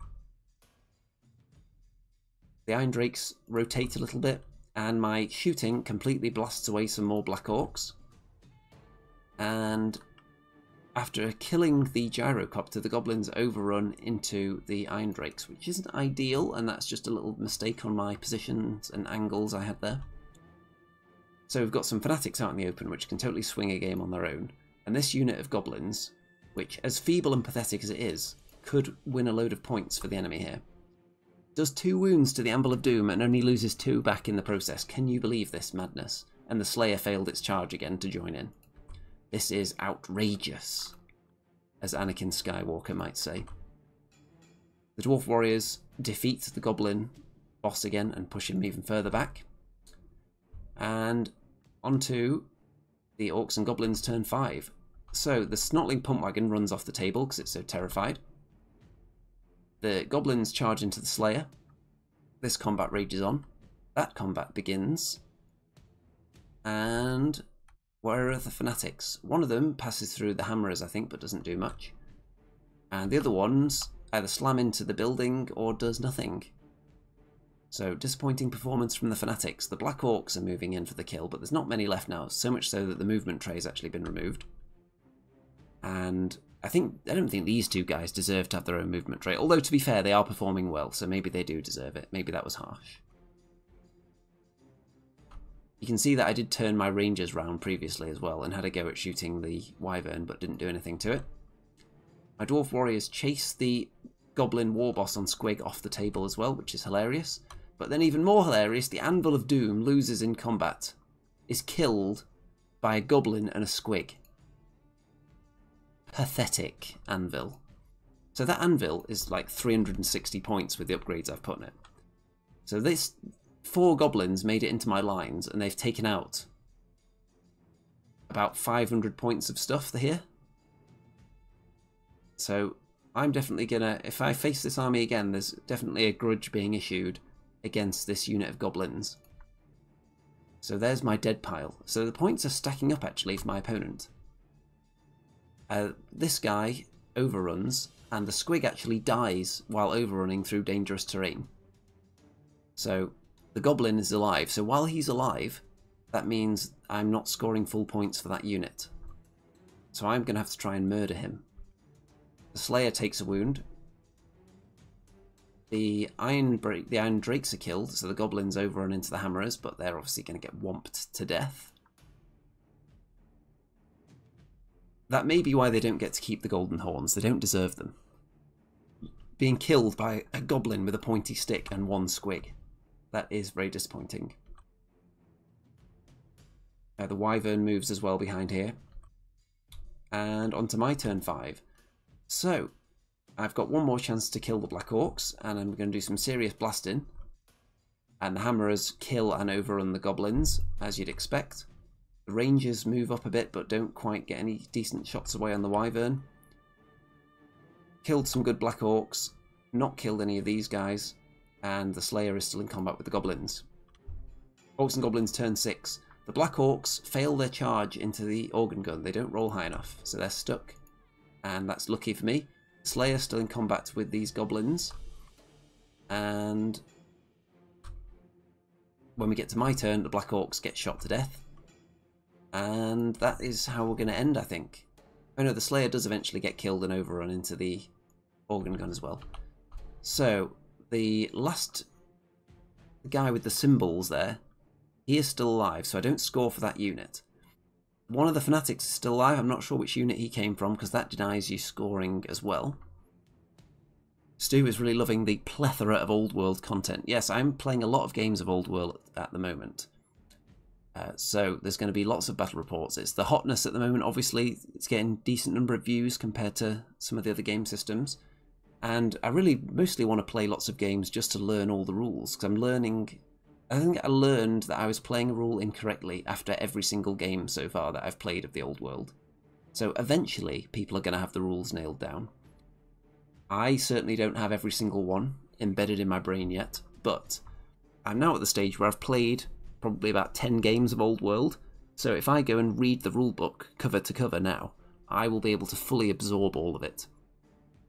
Speaker 1: The iron drakes rotate a little bit, and my shooting completely blasts away some more black orcs. And after killing the gyrocopter, the goblins overrun into the iron drakes, which isn't ideal, and that's just a little mistake on my positions and angles I had there. So we've got some fanatics out in the open, which can totally swing a game on their own, and this unit of goblins, which, as feeble and pathetic as it is, could win a load of points for the enemy here. Does two wounds to the Anvil of Doom and only loses two back in the process. Can you believe this madness? And the Slayer failed its charge again to join in. This is outrageous, as Anakin Skywalker might say. The Dwarf Warriors defeat the Goblin boss again and push him even further back. And onto the Orcs and Goblins turn 5. So the Snotling Pump Wagon runs off the table because it's so terrified. The Goblins charge into the Slayer. This combat rages on. That combat begins. And where are the fanatics? One of them passes through the hammerers, I think, but doesn't do much. And the other ones either slam into the building or does nothing. So, disappointing performance from the fanatics. The Black Orcs are moving in for the kill, but there's not many left now, so much so that the movement tray has actually been removed. And I think I don't think these two guys deserve to have their own movement tray. Although, to be fair, they are performing well, so maybe they do deserve it. Maybe that was harsh. You can see that I did turn my rangers round previously as well and had a go at shooting the wyvern but didn't do anything to it. My dwarf warriors chase the goblin war boss on Squig off the table as well, which is hilarious. But then even more hilarious, the Anvil of Doom loses in combat, is killed by a goblin and a Squig. Pathetic Anvil. So that Anvil is like 360 points with the upgrades I've put in it. So this four goblins made it into my lines and they've taken out about 500 points of stuff here. So I'm definitely gonna, if I face this army again, there's definitely a grudge being issued against this unit of goblins. So there's my dead pile. So the points are stacking up actually for my opponent. Uh, this guy overruns, and the squig actually dies while overrunning through dangerous terrain. So the goblin is alive, so while he's alive, that means I'm not scoring full points for that unit. So I'm going to have to try and murder him. The Slayer takes a wound. The Iron, the Iron Drakes are killed, so the goblins overrun into the Hammerers, but they're obviously going to get whomped to death. That may be why they don't get to keep the Golden Horns. They don't deserve them. Being killed by a goblin with a pointy stick and one squig. That is very disappointing. Uh, the Wyvern moves as well behind here. And onto my turn 5. So, I've got one more chance to kill the Black Orcs, and I'm going to do some serious blasting. And the Hammerers kill and overrun the Goblins, as you'd expect. Rangers move up a bit, but don't quite get any decent shots away on the Wyvern. Killed some good Black Orcs, not killed any of these guys, and the Slayer is still in combat with the Goblins. Orcs and Goblins turn 6. The Black Orcs fail their charge into the organ gun. They don't roll high enough, so they're stuck. And that's lucky for me. Slayer still in combat with these Goblins. And when we get to my turn, the Black Orcs get shot to death. And that is how we're going to end, I think. Oh no, the Slayer does eventually get killed and overrun into the organ gun as well. So, the last guy with the symbols there, he is still alive, so I don't score for that unit. One of the fanatics is still alive. I'm not sure which unit he came from because that denies you scoring as well. Stu is really loving the plethora of old world content. Yes, I'm playing a lot of games of old world at the moment. Uh, so there's going to be lots of battle reports. It's the hotness at the moment. Obviously, it's getting decent number of views compared to some of the other game systems. And I really mostly want to play lots of games just to learn all the rules because I'm learning. I think I learned that I was playing a rule incorrectly after every single game so far that I've played of the old world. So eventually, people are going to have the rules nailed down. I certainly don't have every single one embedded in my brain yet, but I'm now at the stage where I've played probably about 10 games of Old World, so if I go and read the rulebook cover to cover now, I will be able to fully absorb all of it.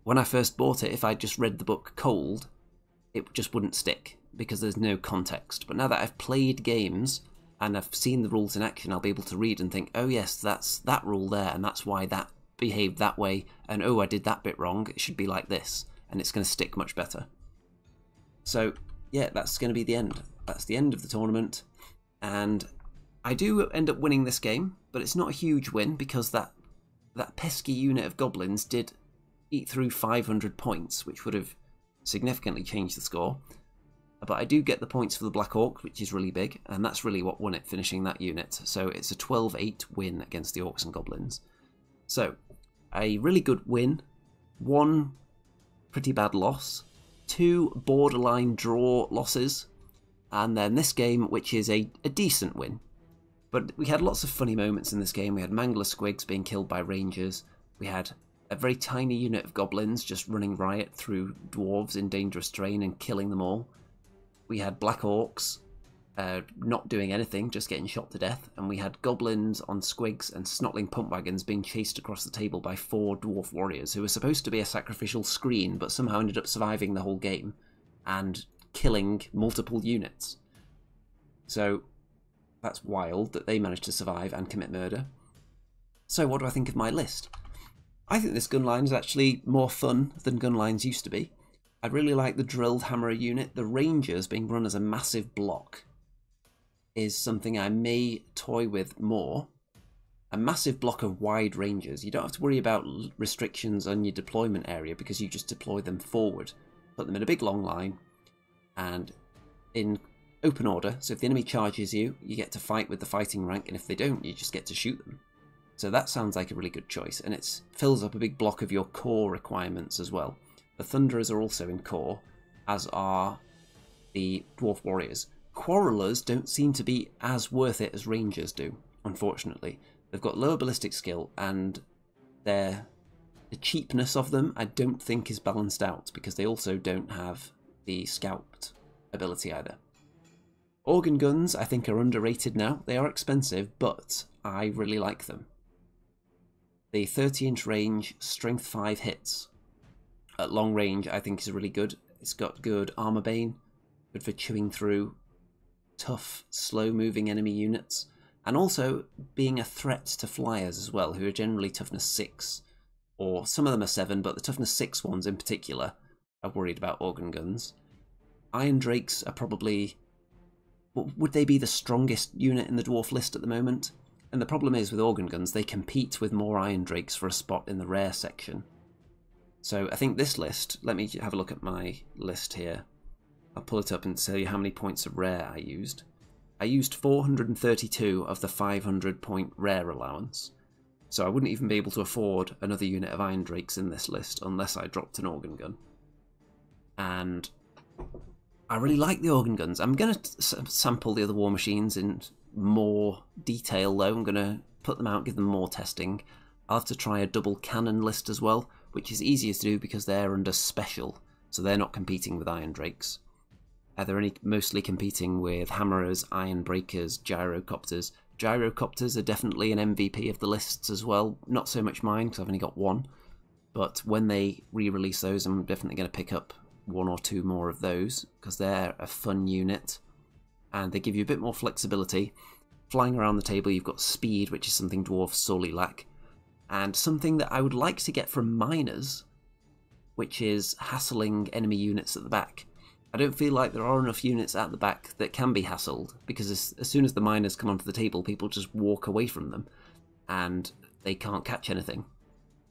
Speaker 1: When I first bought it, if I just read the book cold, it just wouldn't stick because there's no context. But now that I've played games and I've seen the rules in action, I'll be able to read and think, oh yes, that's that rule there, and that's why that behaved that way, and oh, I did that bit wrong, it should be like this, and it's going to stick much better. So, yeah, that's going to be the end. That's the end of the tournament, and I do end up winning this game, but it's not a huge win because that that pesky unit of goblins did eat through 500 points, which would have significantly changed the score. But I do get the points for the Black Orc, which is really big, and that's really what won it, finishing that unit. So it's a 12-8 win against the Orcs and Goblins. So, a really good win, one pretty bad loss, two borderline draw losses, and then this game, which is a, a decent win. But we had lots of funny moments in this game. We had Mangler Squigs being killed by rangers. We had a very tiny unit of goblins just running riot through dwarves in dangerous terrain and killing them all. We had black orcs uh, not doing anything, just getting shot to death, and we had goblins on squigs and snotling pump wagons being chased across the table by four dwarf warriors who were supposed to be a sacrificial screen, but somehow ended up surviving the whole game and killing multiple units. So that's wild that they managed to survive and commit murder. So what do I think of my list? I think this gun line is actually more fun than gun lines used to be. I really like the drilled hammer unit, the rangers being run as a massive block is something I may toy with more. A massive block of wide rangers. You don't have to worry about restrictions on your deployment area because you just deploy them forward. Put them in a big long line and in open order. So if the enemy charges you, you get to fight with the fighting rank, and if they don't, you just get to shoot them. So that sounds like a really good choice, and it fills up a big block of your core requirements as well. The Thunderers are also in core, as are the Dwarf Warriors. Quarrelers don't seem to be as worth it as Rangers do, unfortunately. They've got lower ballistic skill, and their the cheapness of them I don't think is balanced out because they also don't have the scalped ability either. Organ guns I think are underrated now. They are expensive, but I really like them. The 30 inch range, strength 5 hits. At long range I think is really good. It's got good armor bane, good for chewing through tough, slow moving enemy units, and also being a threat to flyers as well, who are generally toughness 6, or some of them are 7, but the toughness 6 ones in particular are worried about organ guns. Iron Drakes are probably. Would they be the strongest unit in the dwarf list at the moment? And the problem is with organ guns, they compete with more Iron Drakes for a spot in the rare section. So I think this list, let me have a look at my list here. I'll pull it up and tell you how many points of rare I used. I used 432 of the 500 point rare allowance, so I wouldn't even be able to afford another unit of Iron Drakes in this list unless I dropped an organ gun. And I really like the organ guns. I'm going to sample the other war machines in more detail though. I'm going to put them out, give them more testing. I'll have to try a double cannon list as well, which is easier to do because they're under special, so they're not competing with Iron Drakes. Uh, they're only mostly competing with hammerers, iron breakers, gyrocopters. Gyrocopters are definitely an MVP of the lists as well. Not so much mine because I've only got one. But when they re-release those, I'm definitely going to pick up one or two more of those because they're a fun unit and they give you a bit more flexibility. Flying around the table, you've got speed, which is something dwarves sorely lack, and something that I would like to get from miners, which is hassling enemy units at the back. I don't feel like there are enough units at the back that can be hassled because as, as soon as the miners come onto the table, people just walk away from them and they can't catch anything.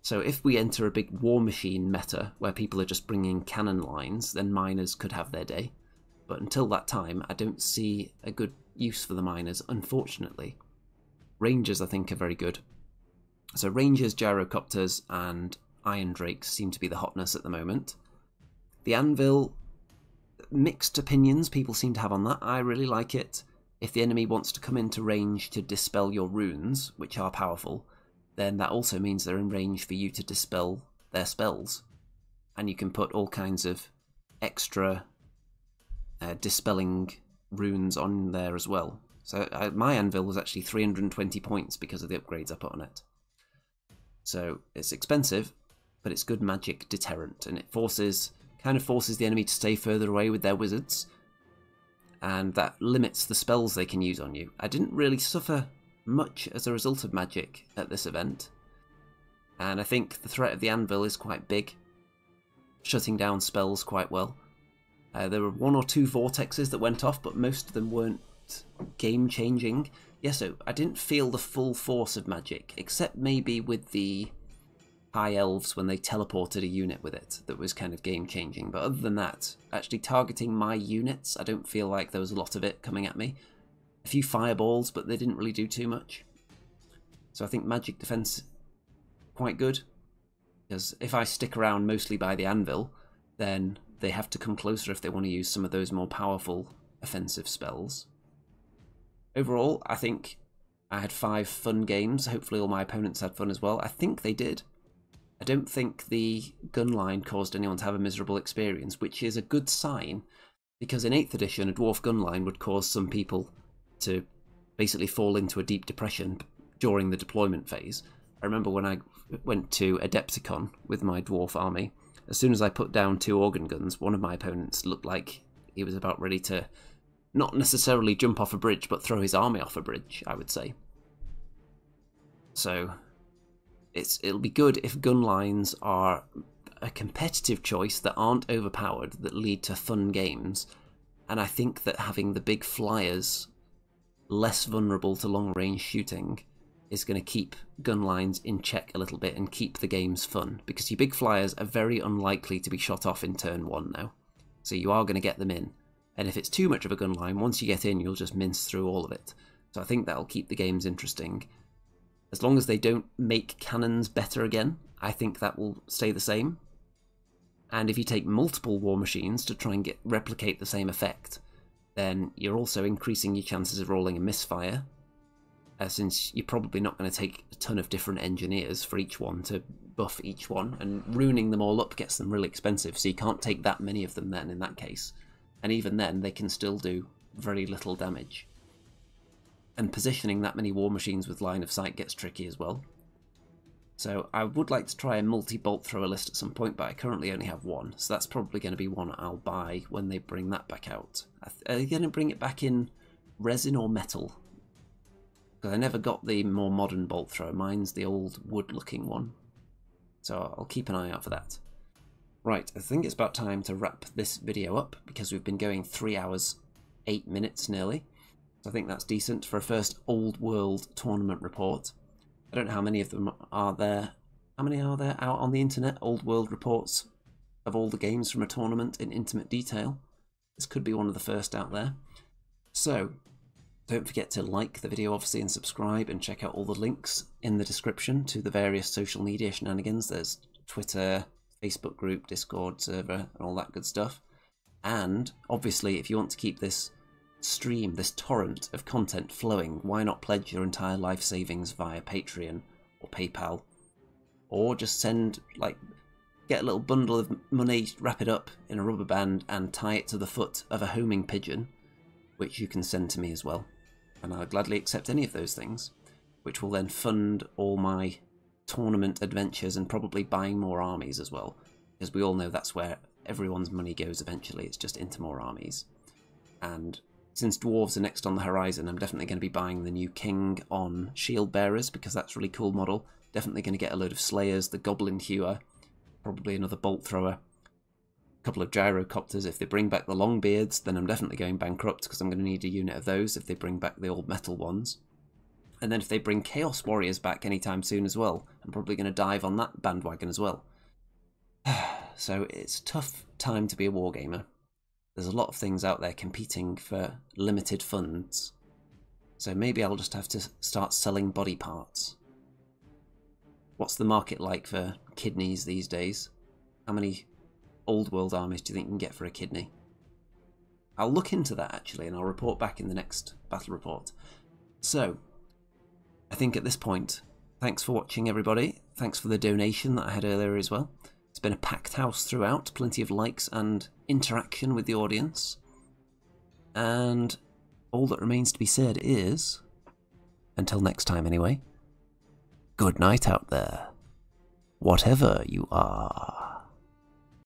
Speaker 1: So if we enter a big war machine meta where people are just bringing cannon lines, then miners could have their day. But until that time, I don't see a good use for the miners, unfortunately. Rangers, I think, are very good. So Rangers, Gyrocopters, and Iron Drakes seem to be the hotness at the moment. The Anvil, mixed opinions people seem to have on that. I really like it. If the enemy wants to come into range to dispel your runes, which are powerful, then that also means they're in range for you to dispel their spells. And you can put all kinds of extra uh, dispelling runes on there as well. So uh, my anvil was actually 320 points because of the upgrades I put on it. So it's expensive, but it's good magic deterrent, and it forces kind of forces the enemy to stay further away with their wizards, and that limits the spells they can use on you. I didn't really suffer much as a result of magic at this event, and I think the threat of the anvil is quite big, shutting down spells quite well. Uh, there were one or two vortexes that went off, but most of them weren't game changing. Yeah, so I didn't feel the full force of magic, except maybe with the high elves when they teleported a unit with it that was kind of game changing. But other than that, actually targeting my units, I don't feel like there was a lot of it coming at me. A few fireballs, but they didn't really do too much. So I think magic defense quite good. Because if I stick around mostly by the anvil, then they have to come closer if they want to use some of those more powerful offensive spells. Overall, I think I had five fun games. Hopefully all my opponents had fun as well. I think they did. I don't think the gun line caused anyone to have a miserable experience, which is a good sign, because in 8th edition, a dwarf gun line would cause some people to basically fall into a deep depression during the deployment phase. I remember when I went to Adepticon with my dwarf army, as soon as I put down two organ guns, one of my opponents looked like he was about ready to not necessarily jump off a bridge, but throw his army off a bridge, I would say. So it's it'll be good if gun lines are a competitive choice that aren't overpowered, that lead to fun games. And I think that having the big flyers less vulnerable to long range shooting is going to keep gun lines in check a little bit and keep the games fun because your big flyers are very unlikely to be shot off in turn one now. So you are going to get them in. And if it's too much of a gun line, once you get in, you'll just mince through all of it. So I think that'll keep the games interesting. As long as they don't make cannons better again, I think that will stay the same. And if you take multiple war machines to try and get replicate the same effect, then you're also increasing your chances of rolling a misfire, uh, since you're probably not going to take a ton of different engineers for each one to buff each one, and ruining them all up gets them really expensive, so you can't take that many of them then in that case. And even then, they can still do very little damage. And positioning that many war machines with line of sight gets tricky as well. So I would like to try a multi-bolt thrower list at some point, but I currently only have one, so that's probably going to be one I'll buy when they bring that back out. Are they going to bring it back in resin or metal? Because I never got the more modern bolt thrower. Mine's the old wood-looking one. So I'll keep an eye out for that. Right, I think it's about time to wrap this video up because we've been going 3 hours 8 minutes nearly. So I think that's decent for a first Old World tournament report. I don't know how many of them are there. How many are there out on the internet? Old World reports of all the games from a tournament in intimate detail. This could be one of the first out there. So, don't forget to like the video, obviously, and subscribe, and check out all the links in the description to the various social media shenanigans. There's Twitter, Facebook group, Discord server, and all that good stuff. And, obviously, if you want to keep this stream, this torrent of content flowing, why not pledge your entire life savings via Patreon or PayPal? Or just send, like, get a little bundle of money, wrap it up in a rubber band, and tie it to the foot of a homing pigeon, which you can send to me as well and I'll gladly accept any of those things, which will then fund all my tournament adventures and probably buying more armies as well, because we all know that's where everyone's money goes eventually, it's just into more armies. And since dwarves are next on the horizon, I'm definitely going to be buying the new king on shield bearers because that's really cool model. Definitely going to get a load of slayers, the goblin hewer, probably another bolt thrower, a couple of gyrocopters. If they bring back the longbeards, then I'm definitely going bankrupt because I'm going to need a unit of those if they bring back the old metal ones. And then if they bring Chaos Warriors back anytime soon as well, I'm probably going to dive on that bandwagon as well. (sighs) so it's tough time to be a wargamer. There's a lot of things out there competing for limited funds. So maybe I'll just have to start selling body parts. What's the market like for kidneys these days? How many old world armies do you think you can get for a kidney? I'll look into that actually and I'll report back in the next battle report. So, I think at this point, thanks for watching everybody. Thanks for the donation that I had earlier as well. It's been a packed house throughout, plenty of likes and interaction with the audience. And all that remains to be said is, until next time anyway, good night out there, whatever you are.